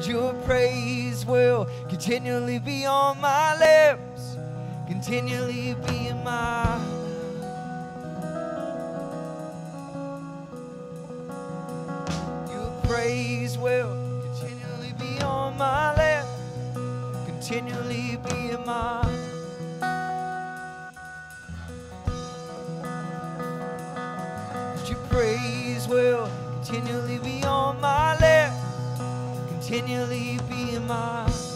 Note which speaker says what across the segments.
Speaker 1: Lord, your praise will continually be on my lips, continually be in my. Your praise will continually be on my lips, continually be in my mouth. Your praise will continually be on my lips continually be my?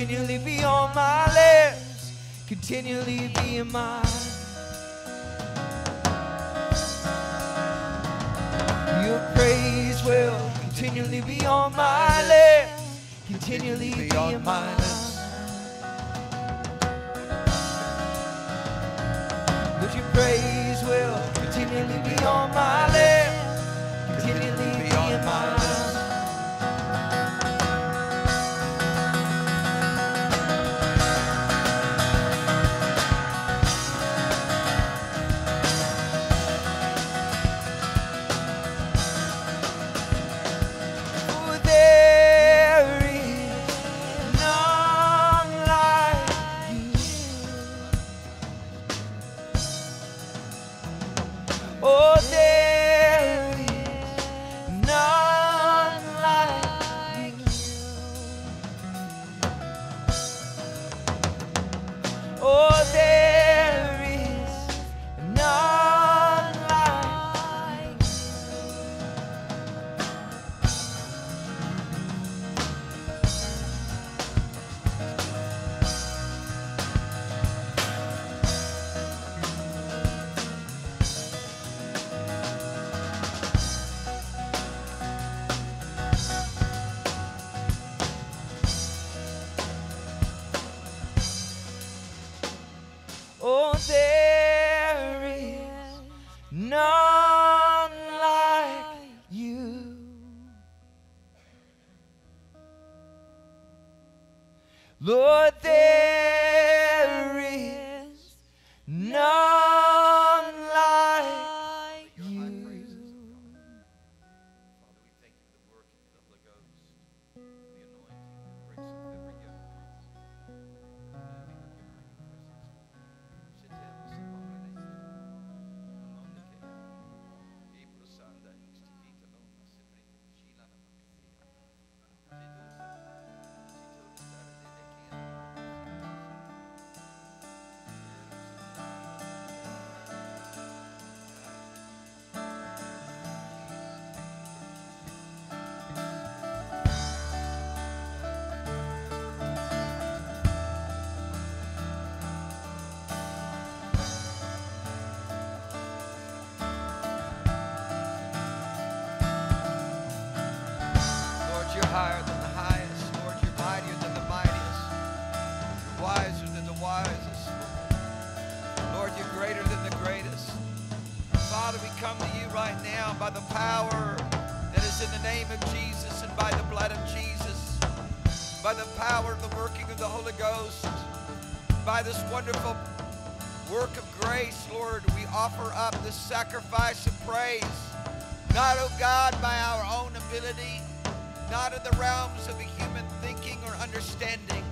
Speaker 1: continually be on my lips, continually be in my Your praise will continually be on my lips, continually be on my lips.
Speaker 2: by this wonderful work of grace, Lord, we offer up this sacrifice of praise, not, O oh God, by our own ability, not in the realms of a human thinking or understanding,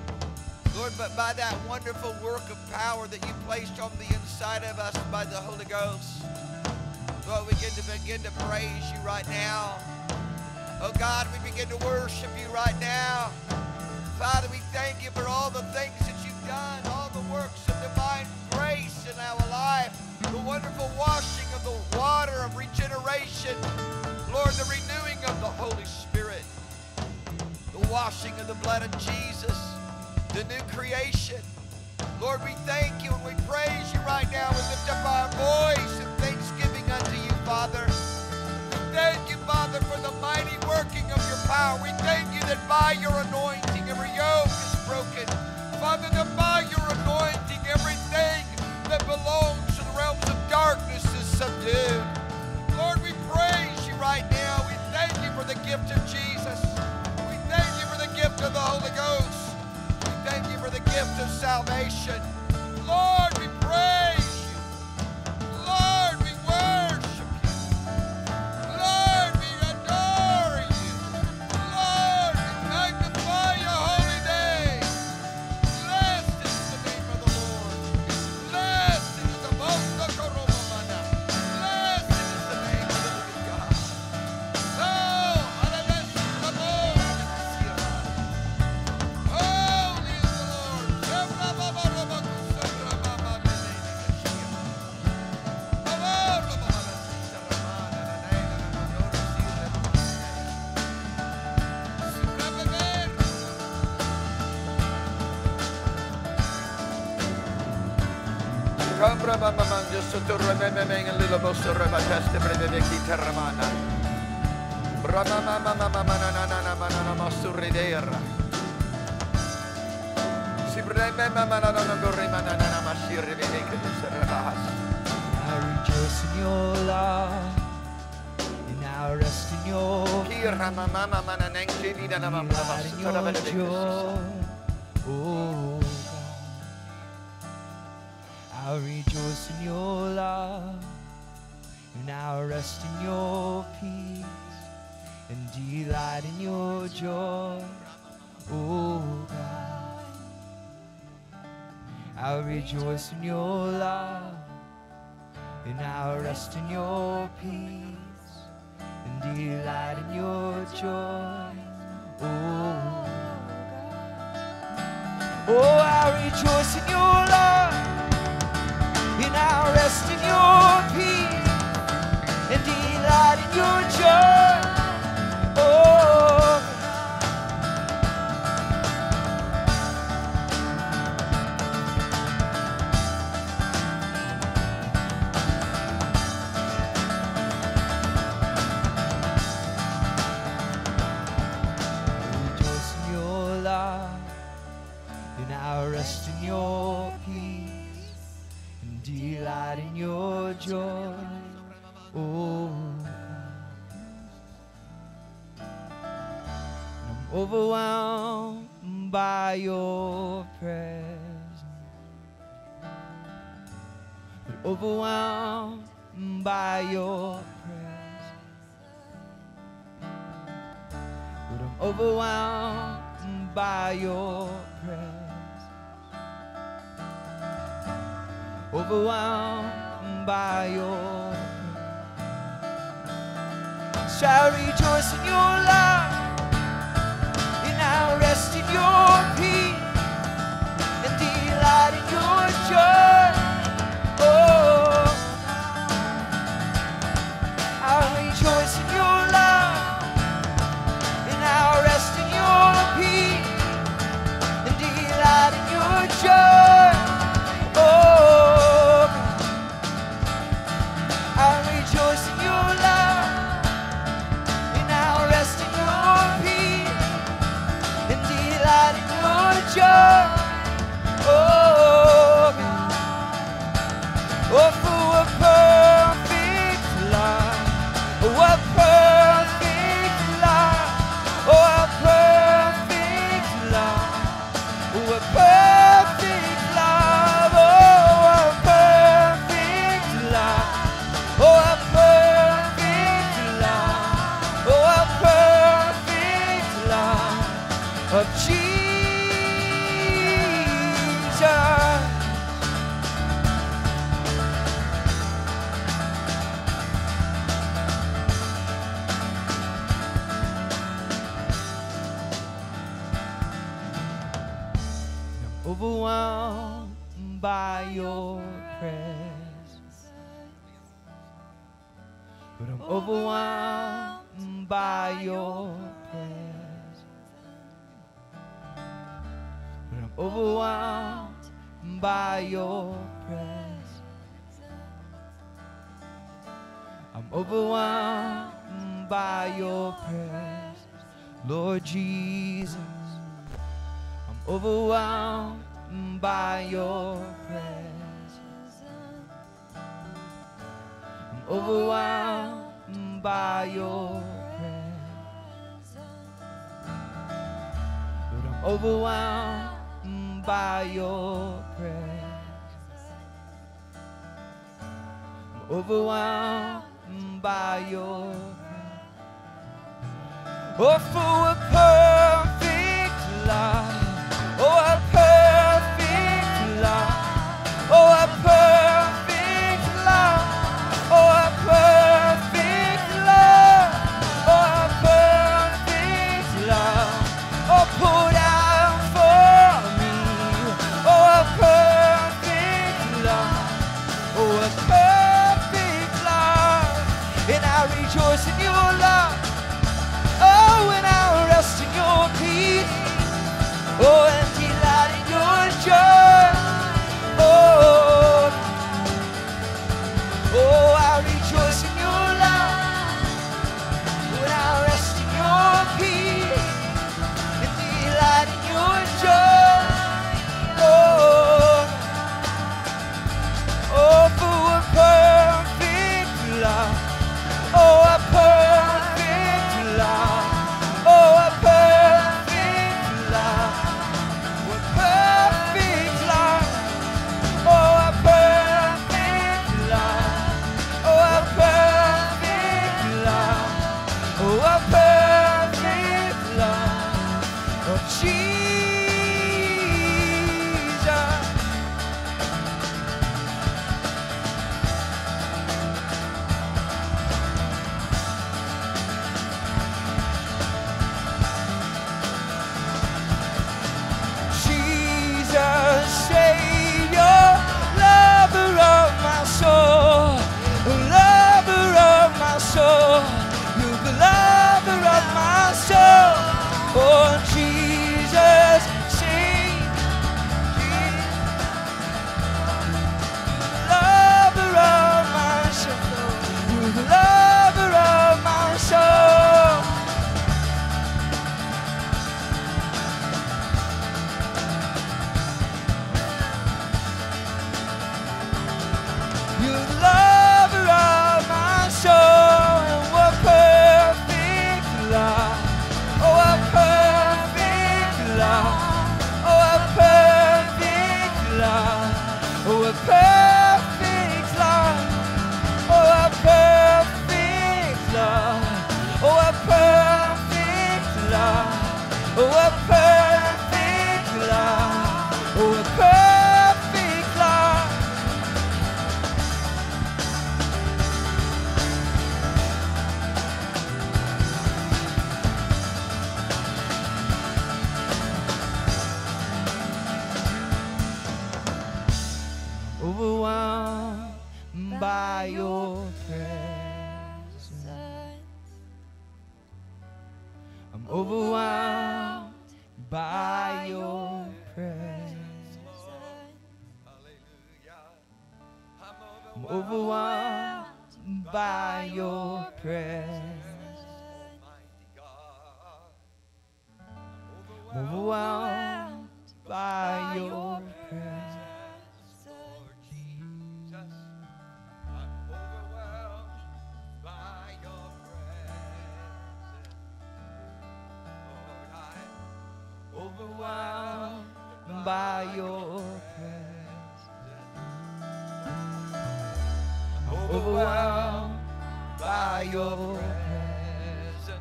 Speaker 2: Lord, but by that wonderful work of power that you placed on the inside of us by the Holy Ghost. Lord, we begin to begin to praise you right now. Oh God, we begin to worship you right now. Father, we thank you for all the things Lord, the renewing of the Holy Spirit, the washing of the blood of Jesus, the new creation. salvation. I
Speaker 1: rejoice in your love. I rest in your. Oh. God. I rejoice in your love rest in your peace, and delight in your joy. Oh God, I'll rejoice in your love, and I'll rest in your peace, and delight in your joy. Oh. God. Oh, I rejoice in your love, and I rest in your peace, your joy. Overwhelmed by your presence. But I'm overwhelmed by your presence. Overwhelmed by your presence. Shall rejoice in your love, and I'll rest in your peace, and delight in your joy. In overwhelmed by your presence. I'm overwhelmed by your presence. I'm overwhelmed by your presence, Lord Jesus. I'm overwhelmed by your presence. I'm overwhelmed by your presence. But I'm overwhelmed by your presence. I'm overwhelmed by your presence. Oh, for a perfect love.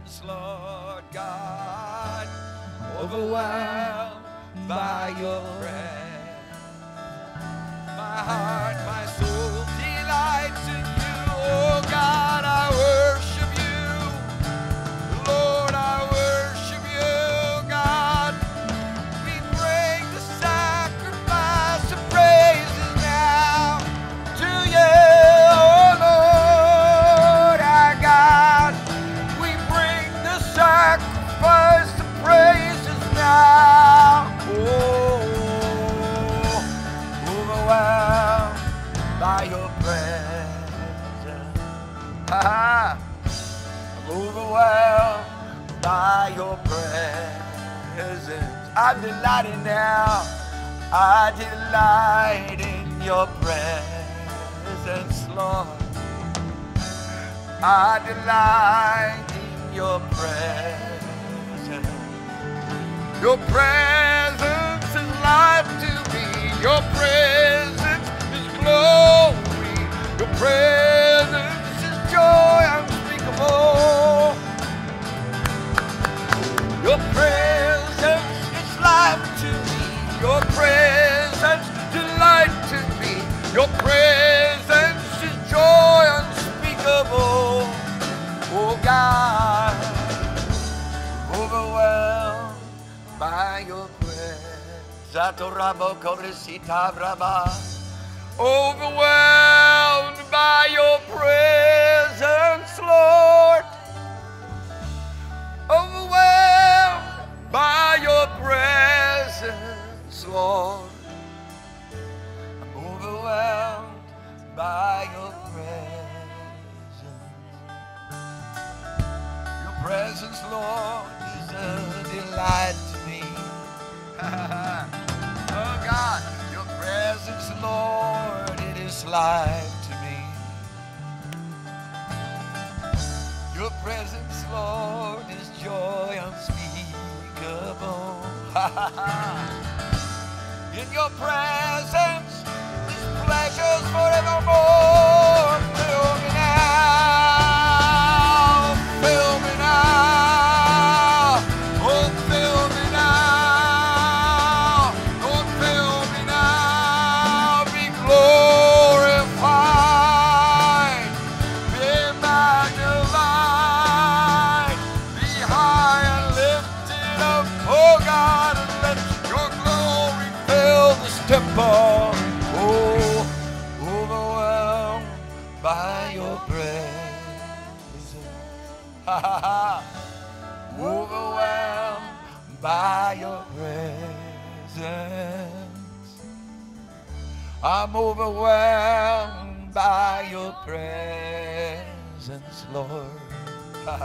Speaker 1: Presence,
Speaker 2: Lord God.
Speaker 1: Overwhelmed by your
Speaker 2: presence. My heart, presence. I'm delighted now. I delight in your presence, Lord. I delight in your presence. Your presence is life to me. Your presence is glory. Your presence is joy unspeakable. Your presence Your presence delight to me. Your presence is joy unspeakable. Oh God, overwhelmed by your presence. Overwhelmed by your presence, Lord. I'm overwhelmed by your presence. Your presence, Lord, is a delight to me. oh God, your presence, Lord, it is life to me. Your presence, Lord, is joy unspeakable. In your presence is pleasures forevermore. Overwhelmed by your presence, Lord.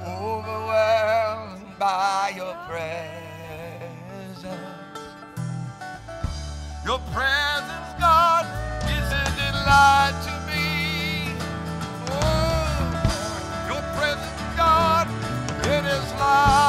Speaker 2: overwhelmed by your presence. Your presence, God, is a delight to me. Oh, your presence, God, it is life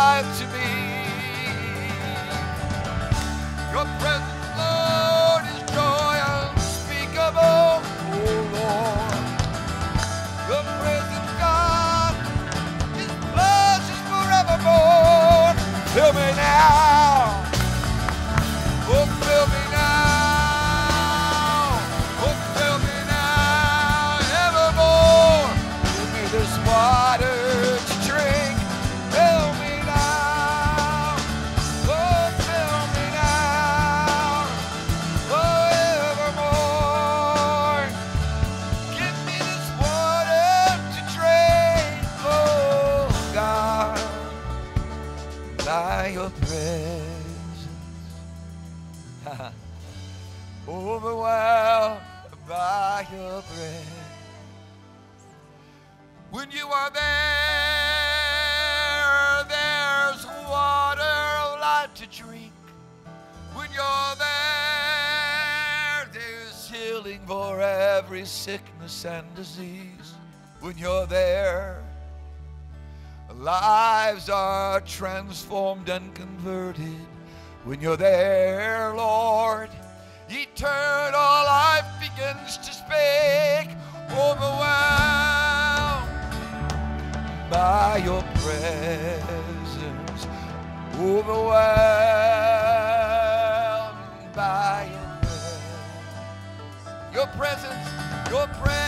Speaker 2: you are there, there's water of life to drink. When you're there, there's healing for every sickness and disease. When you're there, lives are transformed and converted. When you're there, Lord, eternal life begins to speak. Overwhelmed by your presence, overwhelmed by your presence. Your presence, your presence,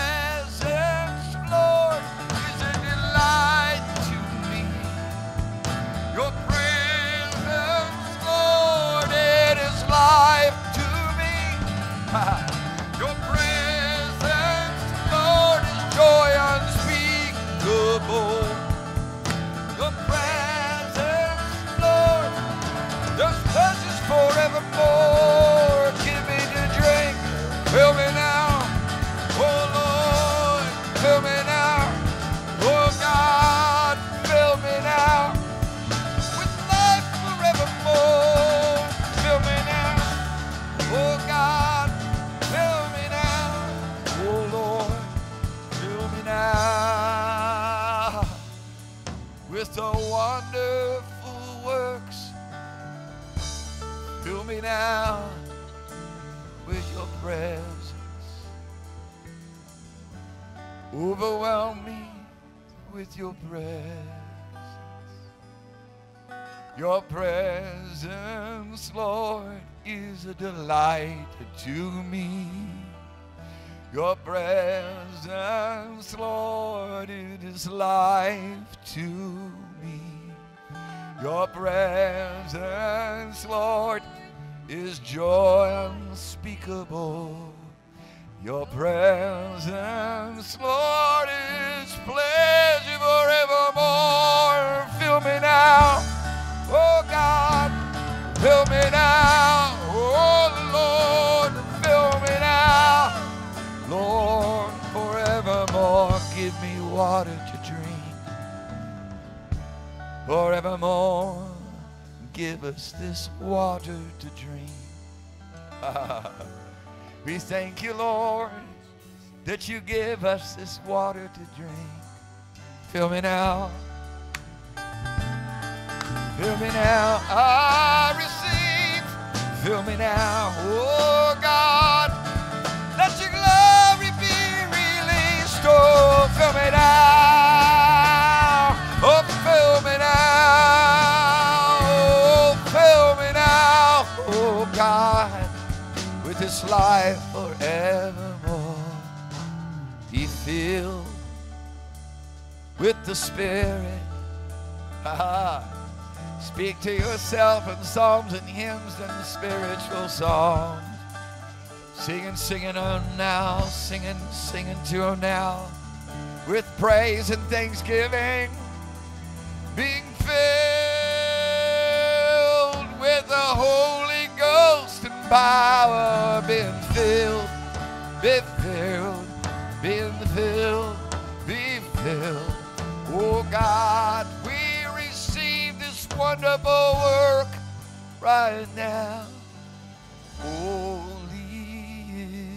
Speaker 2: Overwhelm me with your presence. Your presence, Lord, is a delight to me. Your presence, Lord, it is life to me. Your presence, Lord, is joy unspeakable. Your presence, Lord, is pleasure forevermore. Fill me now, oh God, fill me now, oh Lord, fill me now, Lord, forevermore. Give me water to drink, forevermore. Give us this water to drink. We thank you, Lord, that you give us this water to drink. Fill me now. Fill me now. I receive. Fill me now. Oh God, let your glory be released. Oh, fill me now. Life forevermore. Be filled with the Spirit. Speak to yourself in psalms and hymns and spiritual songs. Singing, singing on now, singing, singing to him now. With praise and thanksgiving. Being filled with the Holy Ghost and power. Being filled, be filled, being filled, be filled. Oh God, we receive this wonderful work right now. Holy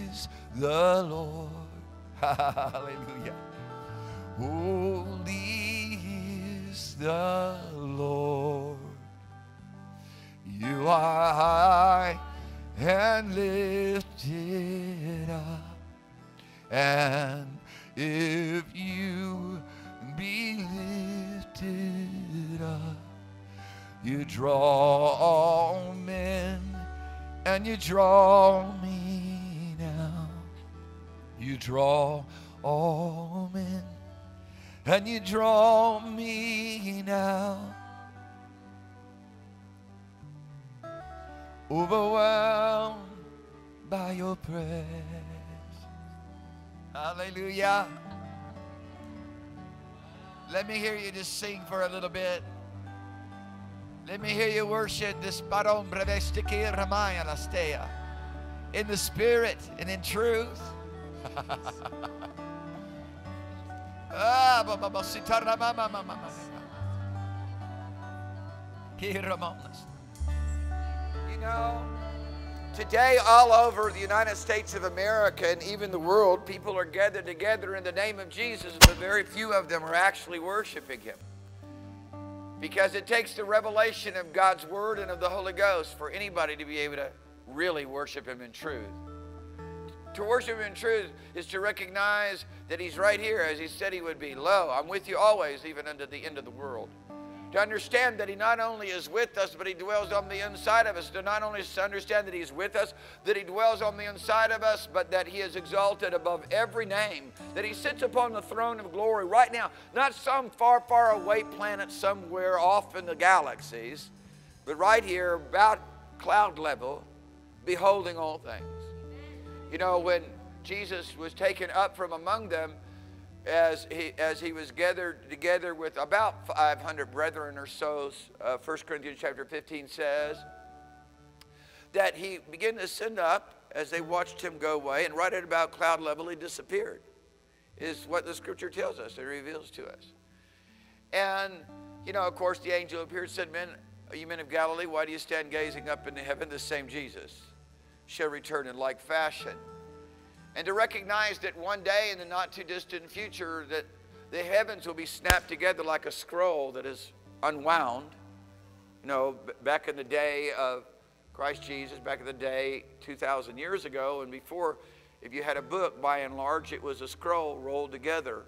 Speaker 2: is the Lord. Hallelujah. Holy is the Lord. You are high and lifted up. And if you be lifted up, you draw all men and you draw me now. You draw all men and you draw me now. Overwhelmed by your presence. Hallelujah. Let me hear you just sing for a little bit. Let me hear you worship this. In the spirit and in truth. Ah, know, today all over the United States of America and even the world, people are gathered together in the name of Jesus, but very few of them are actually worshiping Him. Because it takes the revelation of God's Word and of the Holy Ghost for anybody to be able to really worship Him in truth. To worship Him in truth is to recognize that He's right here as He said He would be. Lo, I'm with you always, even unto the end of the world. To understand that He not only is with us, but He dwells on the inside of us. To not only understand that He's with us, that He dwells on the inside of us, but that He is exalted above every name. That He sits upon the throne of glory right now. Not some far, far away planet somewhere off in the galaxies, but right here, about cloud level, beholding all things. You know, when Jesus was taken up from among them, as he, as he was gathered together with about 500 brethren or so, uh, 1 Corinthians chapter 15 says, that he began to ascend up as they watched him go away, and right at about cloud level, he disappeared, is what the scripture tells us, it reveals to us. And, you know, of course, the angel appeared and said, Men, you men of Galilee, why do you stand gazing up into heaven? The same Jesus shall return in like fashion. And to recognize that one day in the not too distant future that the heavens will be snapped together like a scroll that is unwound. You know, back in the day of Christ Jesus, back in the day 2,000 years ago, and before, if you had a book, by and large, it was a scroll rolled together.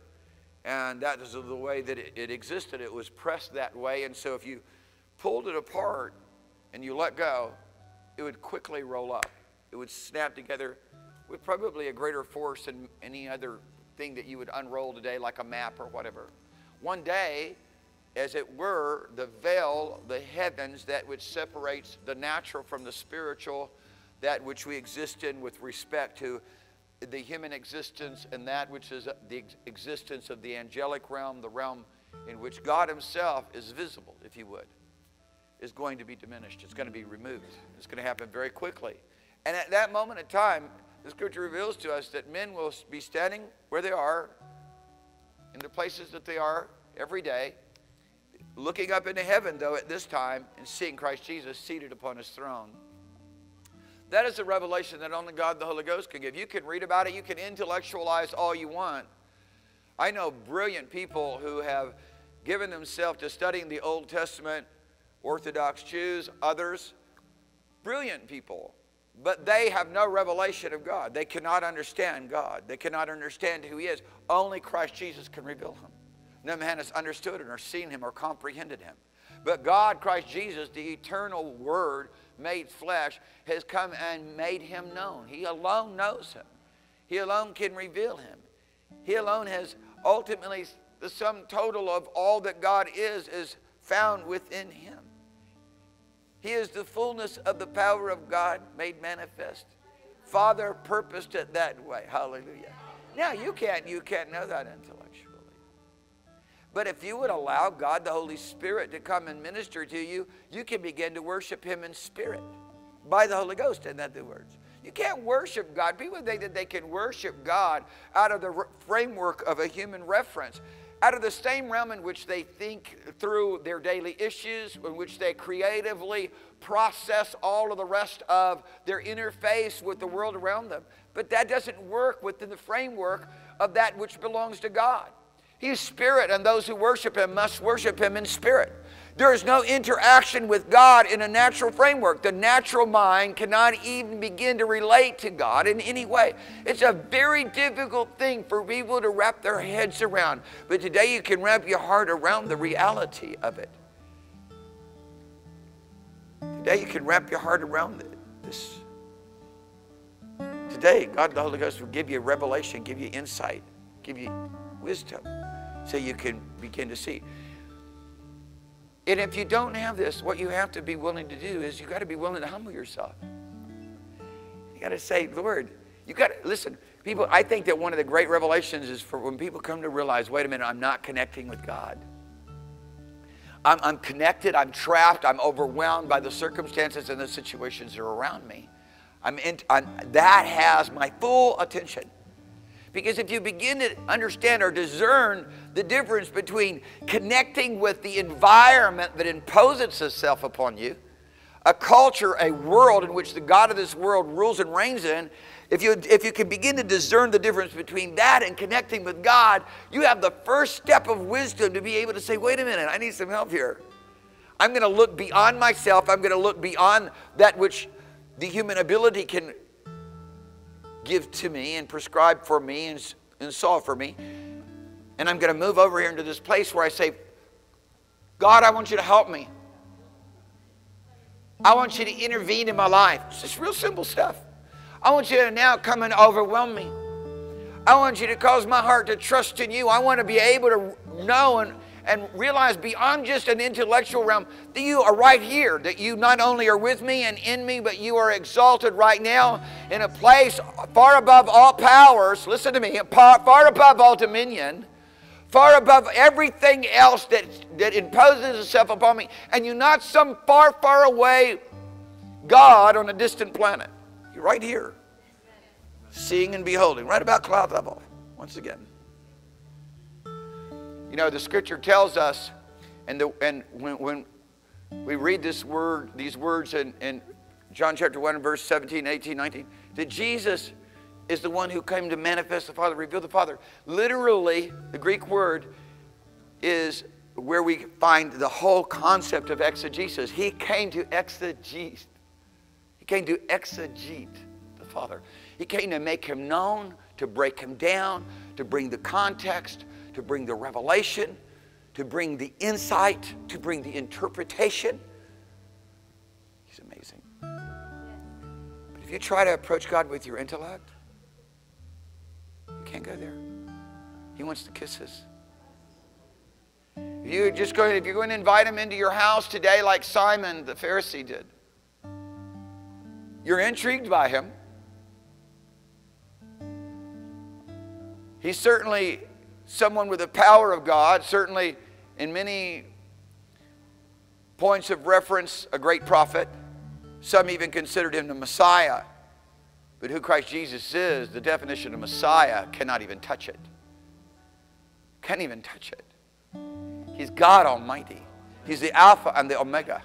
Speaker 2: And that is the way that it, it existed. It was pressed that way. And so if you pulled it apart and you let go, it would quickly roll up. It would snap together probably a greater force than any other thing that you would unroll today, like a map or whatever. One day, as it were, the veil, the heavens, that which separates the natural from the spiritual, that which we exist in with respect to the human existence and that which is the existence of the angelic realm, the realm in which God Himself is visible, if you would, is going to be diminished. It's going to be removed. It's going to happen very quickly. And at that moment in time, the scripture reveals to us that men will be standing where they are, in the places that they are every day, looking up into heaven, though, at this time, and seeing Christ Jesus seated upon his throne. That is a revelation that only God the Holy Ghost can give. You can read about it, you can intellectualize all you want. I know brilliant people who have given themselves to studying the Old Testament, Orthodox Jews, others, brilliant people, but they have no revelation of God. They cannot understand God. They cannot understand who He is. Only Christ Jesus can reveal Him. No man has understood Him or seen Him or comprehended Him. But God, Christ Jesus, the eternal Word made flesh, has come and made Him known. He alone knows Him. He alone can reveal Him. He alone has ultimately the sum total of all that God is is found within Him. He is the fullness of the power of God made manifest. Father purposed it that way. Hallelujah. Now you can't you can't know that intellectually. But if you would allow God the Holy Spirit to come and minister to you, you can begin to worship him in spirit by the Holy Ghost in other words. You can't worship God. People think that they can worship God out of the framework of a human reference out of the same realm in which they think through their daily issues, in which they creatively process all of the rest of their interface with the world around them. But that doesn't work within the framework of that which belongs to God. He's spirit, and those who worship him must worship him in spirit. There is no interaction with God in a natural framework. The natural mind cannot even begin to relate to God in any way. It's a very difficult thing for people to wrap their heads around. But today you can wrap your heart around the reality of it. Today you can wrap your heart around this. Today, God the Holy Ghost will give you revelation, give you insight, give you wisdom so you can begin to see. And if you don't have this, what you have to be willing to do is you got to be willing to humble yourself. You got to say, Lord, you got to listen. People, I think that one of the great revelations is for when people come to realize, wait a minute, I'm not connecting with God. I'm, I'm connected, I'm trapped, I'm overwhelmed by the circumstances and the situations that are around me. I'm, in, I'm that has my full attention. Because if you begin to understand or discern the difference between connecting with the environment that imposes itself upon you, a culture, a world in which the God of this world rules and reigns in, if you, if you can begin to discern the difference between that and connecting with God, you have the first step of wisdom to be able to say, wait a minute, I need some help here. I'm going to look beyond myself. I'm going to look beyond that which the human ability can give to me and prescribe for me and, and solve for me. And I'm going to move over here into this place where I say, God, I want you to help me. I want you to intervene in my life. It's just real simple stuff. I want you to now come and overwhelm me. I want you to cause my heart to trust in you. I want to be able to know and, and realize beyond just an intellectual realm that you are right here, that you not only are with me and in me, but you are exalted right now in a place far above all powers. Listen to me, far above all dominion, far above everything else that, that imposes itself upon me. And you're not some far, far away God on a distant planet. You're right here. Seeing and beholding, right about cloud level, once again. You know, the scripture tells us, and, the, and when, when we read this word, these words in, in John chapter 1, verse 17, 18, 19, that Jesus is the one who came to manifest the Father, reveal the Father. Literally, the Greek word is where we find the whole concept of exegesis. He came to exegete he came to exegete the Father. He came to make him known, to break him down, to bring the context, to bring the revelation, to bring the insight, to bring the interpretation. He's amazing. But if you try to approach God with your intellect, you can't go there. He wants the kisses. If you just go, if you're going to invite him into your house today, like Simon the Pharisee did, you're intrigued by him. He certainly someone with the power of God, certainly in many points of reference, a great prophet. Some even considered him the Messiah. But who Christ Jesus is, the definition of Messiah cannot even touch it. Can't even touch it. He's God Almighty. He's the Alpha and the Omega.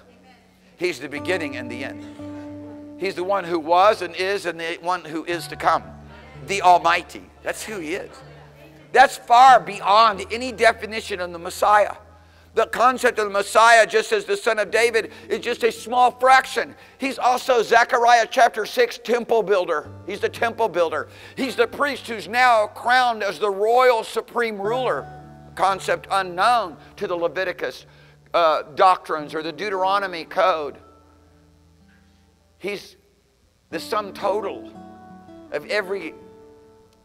Speaker 2: He's the beginning and the end. He's the one who was and is and the one who is to come. The Almighty. That's who He is. That's far beyond any definition of the Messiah. The concept of the Messiah, just as the son of David, is just a small fraction. He's also Zechariah chapter 6 temple builder. He's the temple builder. He's the priest who's now crowned as the royal supreme ruler. Concept unknown to the Leviticus uh, doctrines or the Deuteronomy code. He's the sum total of every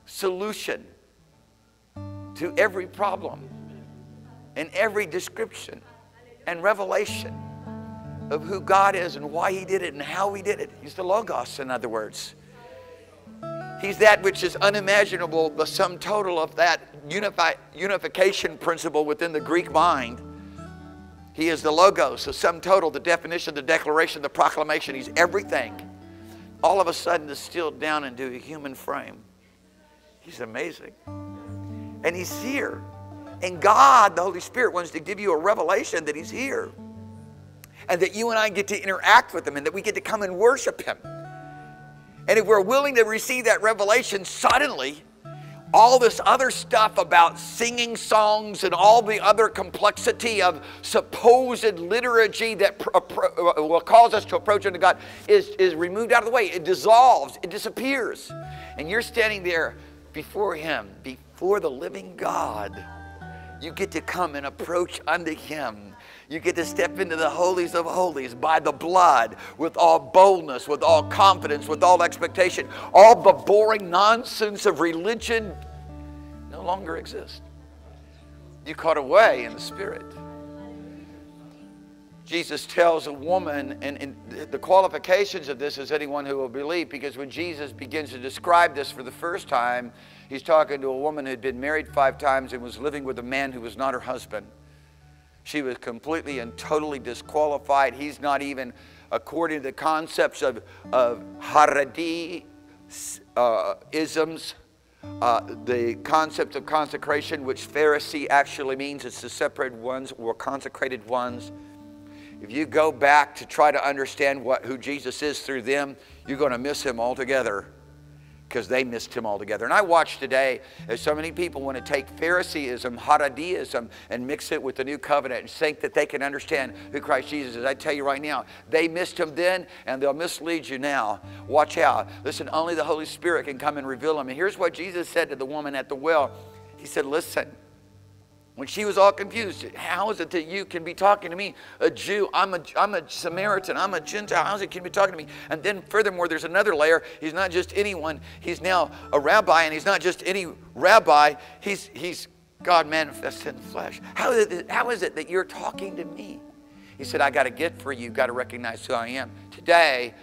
Speaker 2: solution to every problem and every description and revelation of who God is and why He did it and how He did it. He's the Logos, in other words. He's that which is unimaginable, the sum total of that unification principle within the Greek mind he is the logos, the sum total, the definition, the declaration, the proclamation. He's everything. All of a sudden distilled down into a human frame. He's amazing. And he's here. And God, the Holy Spirit, wants to give you a revelation that he's here. And that you and I get to interact with him and that we get to come and worship him. And if we're willing to receive that revelation, suddenly all this other stuff about singing songs and all the other complexity of supposed liturgy that uh, will cause us to approach unto God is, is removed out of the way. It dissolves, it disappears. And you're standing there before Him, before the living God. You get to come and approach unto Him. You get to step into the holies of holies by the blood with all boldness, with all confidence, with all expectation. All the boring nonsense of religion no longer exists. You caught away in the Spirit. Jesus tells a woman, and, and, the qualifications of this is anyone who will believe, because when Jesus begins to describe this for the first time, he's talking to a woman who had been married five times and was living with a man who was not her husband. She was completely and totally disqualified. He's not even, according to the concepts of, of Haredi uh, isms, uh, the concept of consecration, which Pharisee actually means it's the separated ones or consecrated ones. If you go back to try to understand what, who Jesus is through them, you're going to miss him altogether because they missed him altogether. And I watch today as so many people want to take Phariseeism, Haredeism, and mix it with the new covenant and think that they can understand who Christ Jesus is. I tell you right now, they missed him then and they'll mislead you now. Watch out. Listen, only the Holy Spirit can come and reveal him. And here's what Jesus said to the woman at the well He said, Listen, when she was all confused, how is it that you can be talking to me, a Jew? I'm a, I'm a Samaritan. I'm a Gentile. How is it can you be talking to me? And then, furthermore, there's another layer. He's not just anyone. He's now a rabbi, and he's not just any rabbi. He's, he's God manifested in the flesh. How is, it, how is it that you're talking to me? He said, I got to get for you. You've got to recognize who I am. Today,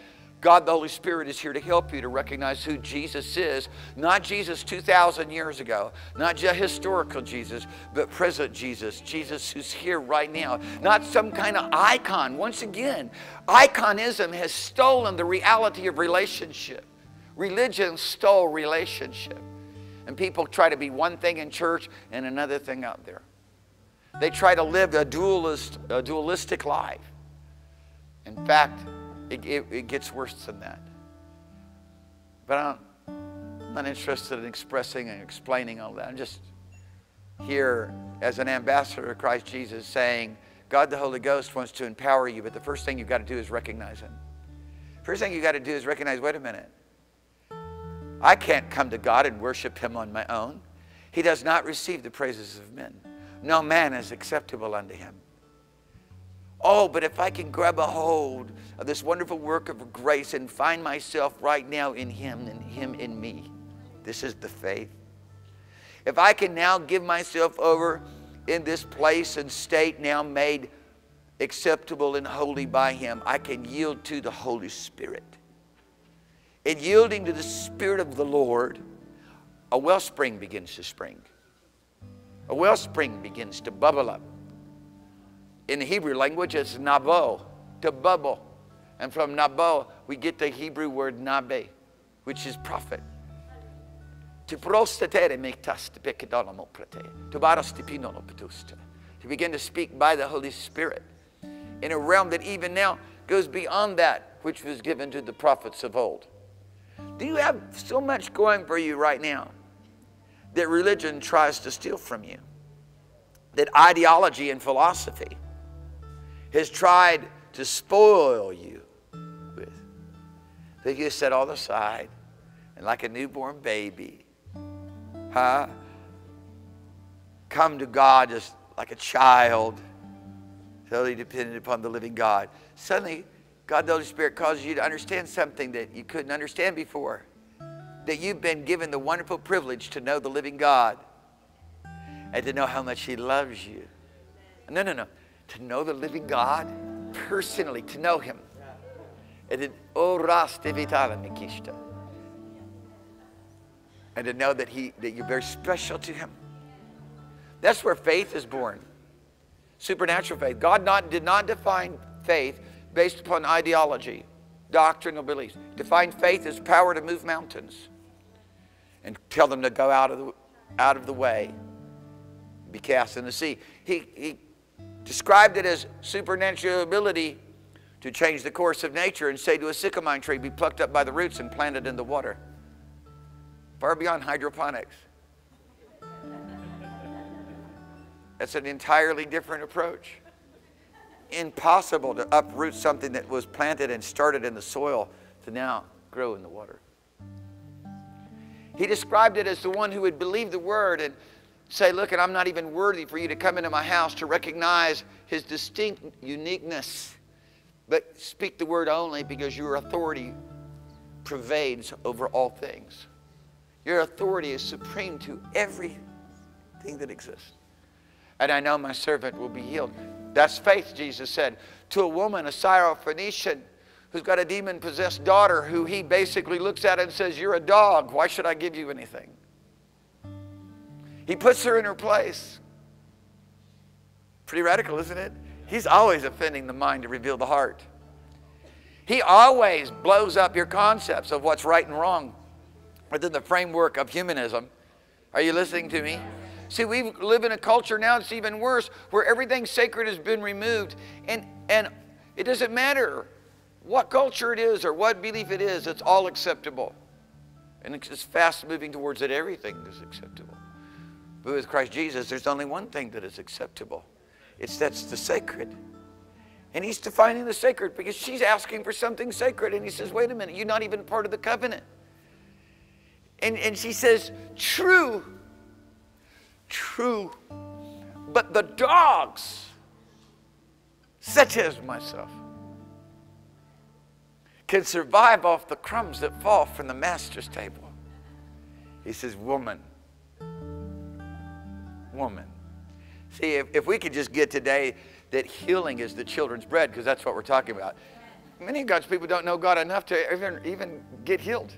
Speaker 2: God the Holy Spirit is here to help you to recognize who Jesus is. Not Jesus 2,000 years ago, not just historical Jesus, but present Jesus. Jesus who's here right now. Not some kind of icon. Once again, iconism has stolen the reality of relationship. Religion stole relationship. And people try to be one thing in church and another thing out there. They try to live a, dualist, a dualistic life. In fact, it, it, it gets worse than that. But I'm not interested in expressing and explaining all that. I'm just here as an ambassador of Christ Jesus saying, God the Holy Ghost wants to empower you, but the first thing you've got to do is recognize Him. First thing you've got to do is recognize wait a minute. I can't come to God and worship Him on my own. He does not receive the praises of men. No man is acceptable unto Him. Oh, but if I can grab a hold of this wonderful work of grace and find myself right now in Him and Him in me, this is the faith. If I can now give myself over in this place and state now made acceptable and holy by Him, I can yield to the Holy Spirit. In yielding to the Spirit of the Lord, a wellspring begins to spring. A wellspring begins to bubble up in the Hebrew language, it's nabo, to bubble. And from nabo, we get the Hebrew word nabe, which is prophet. To prostatere to To begin to speak by the Holy Spirit in a realm that even now goes beyond that which was given to the prophets of old. Do you have so much going for you right now that religion tries to steal from you? That ideology and philosophy has tried to spoil you with. That you set all aside and like a newborn baby, huh? Come to God just like a child, totally dependent upon the living God. Suddenly, God the Holy Spirit causes you to understand something that you couldn't understand before. That you've been given the wonderful privilege to know the living God and to know how much He loves you. No, no, no to know the living God personally, to know Him. And oh, it, and to know that, he, that you're very special to Him. That's where faith is born. Supernatural faith. God not, did not define faith based upon ideology, doctrinal beliefs. Defined faith as power to move mountains and tell them to go out of the, out of the way, be cast in the sea. He, he described it as supernatural ability to change the course of nature and say to a sycamore tree, be plucked up by the roots and planted in the water. Far beyond hydroponics. That's an entirely different approach. Impossible to uproot something that was planted and started in the soil to now grow in the water. He described it as the one who would believe the word and say, Look, and I'm not even worthy for you to come into my house to recognize his distinct uniqueness, but speak the word only because your authority pervades over all things. Your authority is supreme to everything that exists. And I know my servant will be healed. That's faith, Jesus said. To a woman, a Syrophoenician, who's got a demon possessed daughter who he basically looks at and says, You're a dog. Why should I give you anything? He puts her in her place. Pretty radical, isn't it? He's always offending the mind to reveal the heart. He always blows up your concepts of what's right and wrong within the framework of humanism. Are you listening to me? See, we live in a culture now that's even worse, where everything sacred has been removed. And, and it doesn't matter what culture it is or what belief it is, it's all acceptable. And it's fast moving towards that everything is acceptable. With Christ Jesus, there's only one thing that is acceptable. It's that's the sacred. And he's defining the sacred because she's asking for something sacred. And he says, wait a minute, you're not even part of the covenant. And, and she says, true, true. But the dogs, such as myself, can survive off the crumbs that fall from the master's table. He says, Woman, woman. See, if, if we could just get today that healing is the children's bread, because that's what we're talking about. Many of God's people don't know God enough to even, even get healed.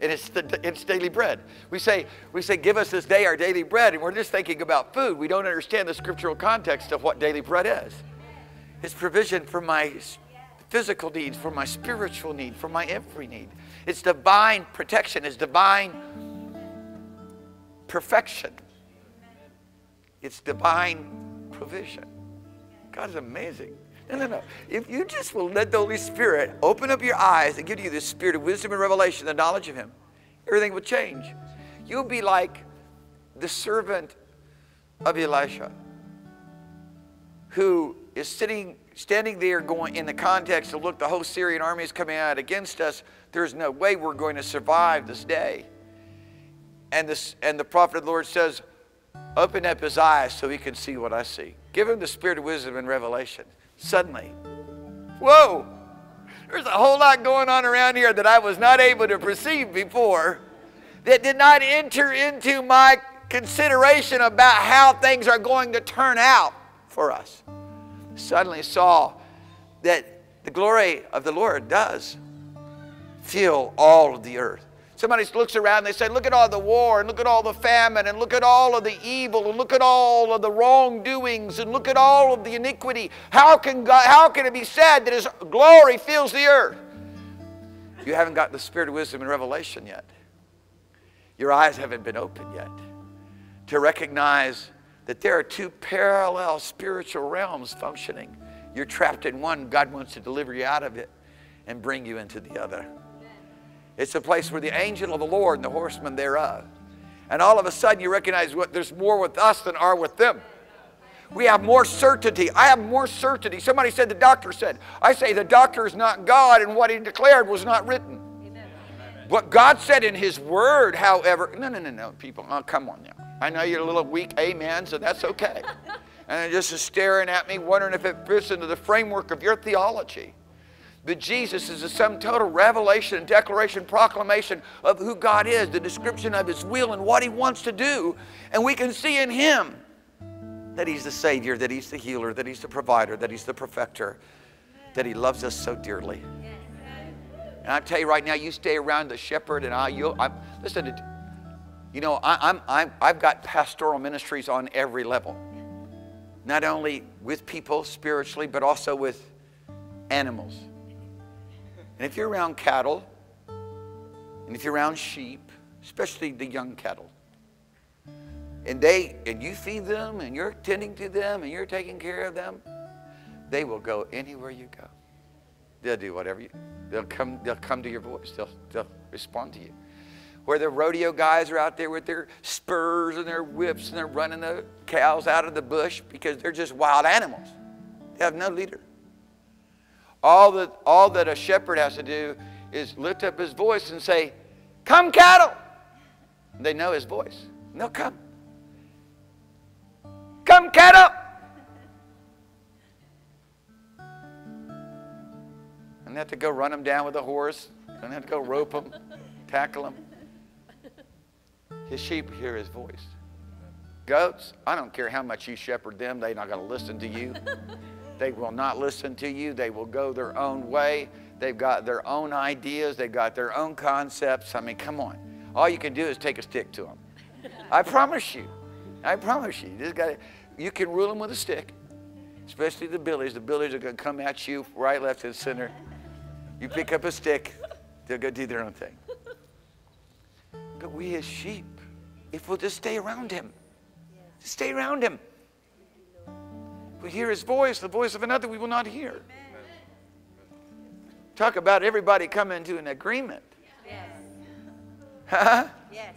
Speaker 2: And it's, the, it's daily bread. We say, we say, give us this day our daily bread, and we're just thinking about food. We don't understand the scriptural context of what daily bread is. It's provision for my physical needs, for my spiritual need, for my every need. It's divine protection, it's divine perfection. It's divine provision. God is amazing. No, no, no. If you just will let the Holy Spirit open up your eyes and give you the spirit of wisdom and revelation, the knowledge of Him, everything will change. You'll be like the servant of Elisha who is sitting standing there going in the context of look, the whole Syrian army is coming out against us. There's no way we're going to survive this day. And, this, and the prophet of the Lord says, Open up his eyes so he can see what I see. Give him the spirit of wisdom and revelation. Suddenly, whoa, there's a whole lot going on around here that I was not able to perceive before that did not enter into my consideration about how things are going to turn out for us suddenly saw that the glory of the Lord does fill all of the earth. Somebody looks around and they say, Look at all the war, and look at all the famine, and look at all of the evil, and look at all of the wrongdoings, and look at all of the iniquity. How can, God, how can it be said that His glory fills the earth? You haven't got the spirit of wisdom and revelation yet. Your eyes haven't been opened yet to recognize that there are two parallel spiritual realms functioning. You're trapped in one, God wants to deliver you out of it and bring you into the other. It's a place where the angel of the Lord and the horsemen thereof. And all of a sudden you recognize what there's more with us than are with them. We have more certainty. I have more certainty. Somebody said the doctor said. I say the doctor is not God and what he declared was not written. Amen. What God said in his word, however, no, no, no, no, people, oh, come on now. I know you're a little weak, amen, so that's okay. and just is staring at me, wondering if it fits into the framework of your theology. But Jesus is a sum total revelation, and declaration, proclamation of who God is, the description of His will and what He wants to do. And we can see in Him that He's the Savior, that He's the healer, that He's the provider, that He's the perfecter, that He loves us so dearly. And I tell you right now, you stay around the shepherd, and I, you'll, I, listen, you know, I, I'm, I'm, I've got pastoral ministries on every level. Not only with people spiritually, but also with animals. And if you're around cattle, and if you're around sheep, especially the young cattle, and they and you feed them and you're tending to them and you're taking care of them, they will go anywhere you go. They'll do whatever you they'll come they'll come to your voice. They'll they'll respond to you where the rodeo guys are out there with their spurs and their whips and they're running the cows out of the bush because they're just wild animals. They have no leader. All that, all that a shepherd has to do is lift up his voice and say, Come, cattle! They know his voice. And they'll come. Come, cattle! And they have to go run them down with a horse. Don't have to go rope them, tackle them. His sheep hear his voice. Goats, I don't care how much you shepherd them, they're not going to listen to you. They will not listen to you. They will go their own way. They've got their own ideas. They've got their own concepts. I mean, come on. All you can do is take a stick to them. I promise you. I promise you. This guy, You can rule them with a stick, especially the billies. The billies are going to come at you right, left, and center. You pick up a stick, they'll go do their own thing. But we as sheep, if we'll just stay around him, just stay around him. We hear his voice, the voice of another we will not hear. Talk about everybody coming to an agreement.
Speaker 3: Yes.
Speaker 2: Huh?
Speaker 3: Yes.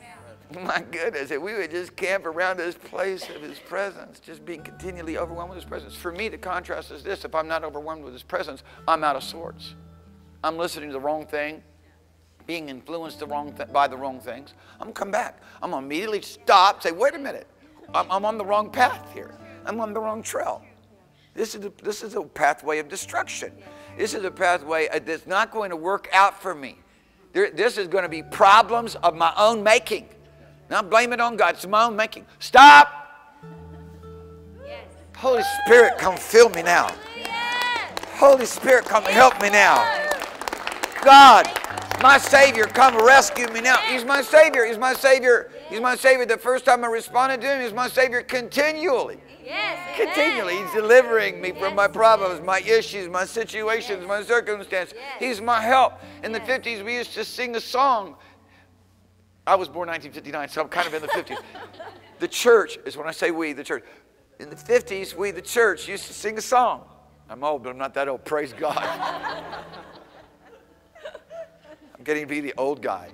Speaker 2: My goodness, if we would just camp around this place of His presence, just being continually overwhelmed with His presence. For me, the contrast is this if I'm not overwhelmed with His presence, I'm out of sorts. I'm listening to the wrong thing, being influenced the wrong th- by the wrong things. I'm going to come back. I'm going to immediately stop, say, wait a minute, I'm, I'm on the wrong path here. I'm on the wrong trail. This is, a, this is a pathway of destruction. This is a pathway uh, that's not going to work out for me. There, this is going to be problems of my own making. Not blame it on God. It's my own making. Stop.
Speaker 3: Yes.
Speaker 2: Holy Spirit, come fill me now.
Speaker 3: Yes.
Speaker 2: Holy Spirit, come help me now. God, my Savior, come rescue me now. He's my Savior. He's my Savior. He's my Savior. The first time I responded to Him, He's my Savior continually.
Speaker 3: Yes.
Speaker 2: Continually, He's delivering me from my problems, my issues, my situations, my circumstance.
Speaker 3: Yes.
Speaker 2: He's my help. In the 50s, we used to sing a song. I was born 1959, so I'm kind of in the 50s. The church is when I say we, the church. In the 50s, we, the church, used to sing a song. I'm old, but I'm not that old. Praise God. I'm getting to be the old guy.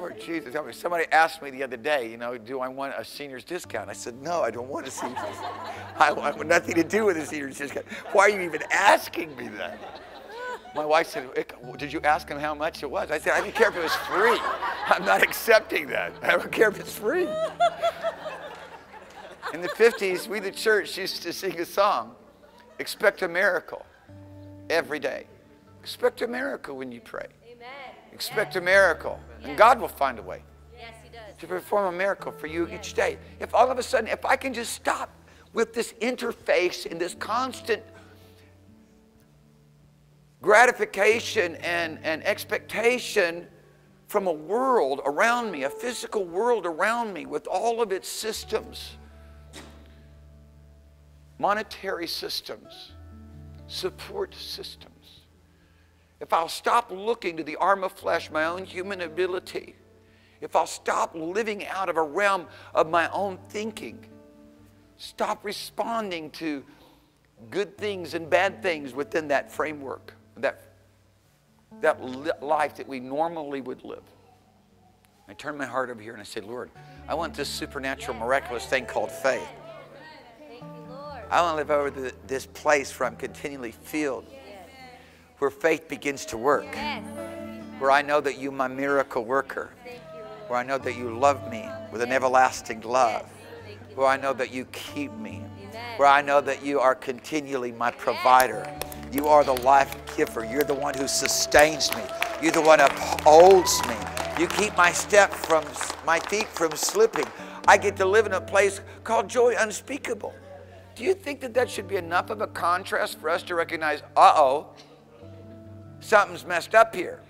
Speaker 2: Lord Jesus, help me. Somebody asked me the other day, you know, do I want a senior's discount? I said, no, I don't want a senior's discount. I want nothing to do with a senior's discount. Why are you even asking me that? My wife said, did you ask him how much it was? I said, I don't care if it was free. I'm not accepting that. I don't care if it's free. In the 50s, we, the church, used to sing a song, Expect a Miracle, every day. Expect a miracle when you pray. Expect a miracle, and God will find a way
Speaker 3: Yes, He does.
Speaker 2: to perform a miracle for you each day. If all of a sudden, if I can just stop with this interface and this constant gratification and, and expectation from a world around me, a physical world around me with all of its systems, monetary systems, support systems. If I'll stop looking to the arm of flesh, my own human ability, if I'll stop living out of a realm of my own thinking, stop responding to good things and bad things within that framework, that, that li- life that we normally would live. I turn my heart over here and I say, Lord, I want this supernatural, miraculous thing called faith.
Speaker 3: Thank you, Lord.
Speaker 2: I want to live over the, this place where I'm continually filled, where faith begins to work,
Speaker 3: Yes.
Speaker 2: where I know that you, my miracle worker,
Speaker 3: Thank you, Lord.
Speaker 2: where I know that you love me with an everlasting love, where I know that you keep me, where I know that you are continually my provider. You are the life giver. You're the one who sustains me. You're the one who upholds me. You keep my step from my feet from slipping. I get to live in a place called joy unspeakable. Do you think that that should be enough of a contrast for us to recognize, uh-oh, something's messed up here?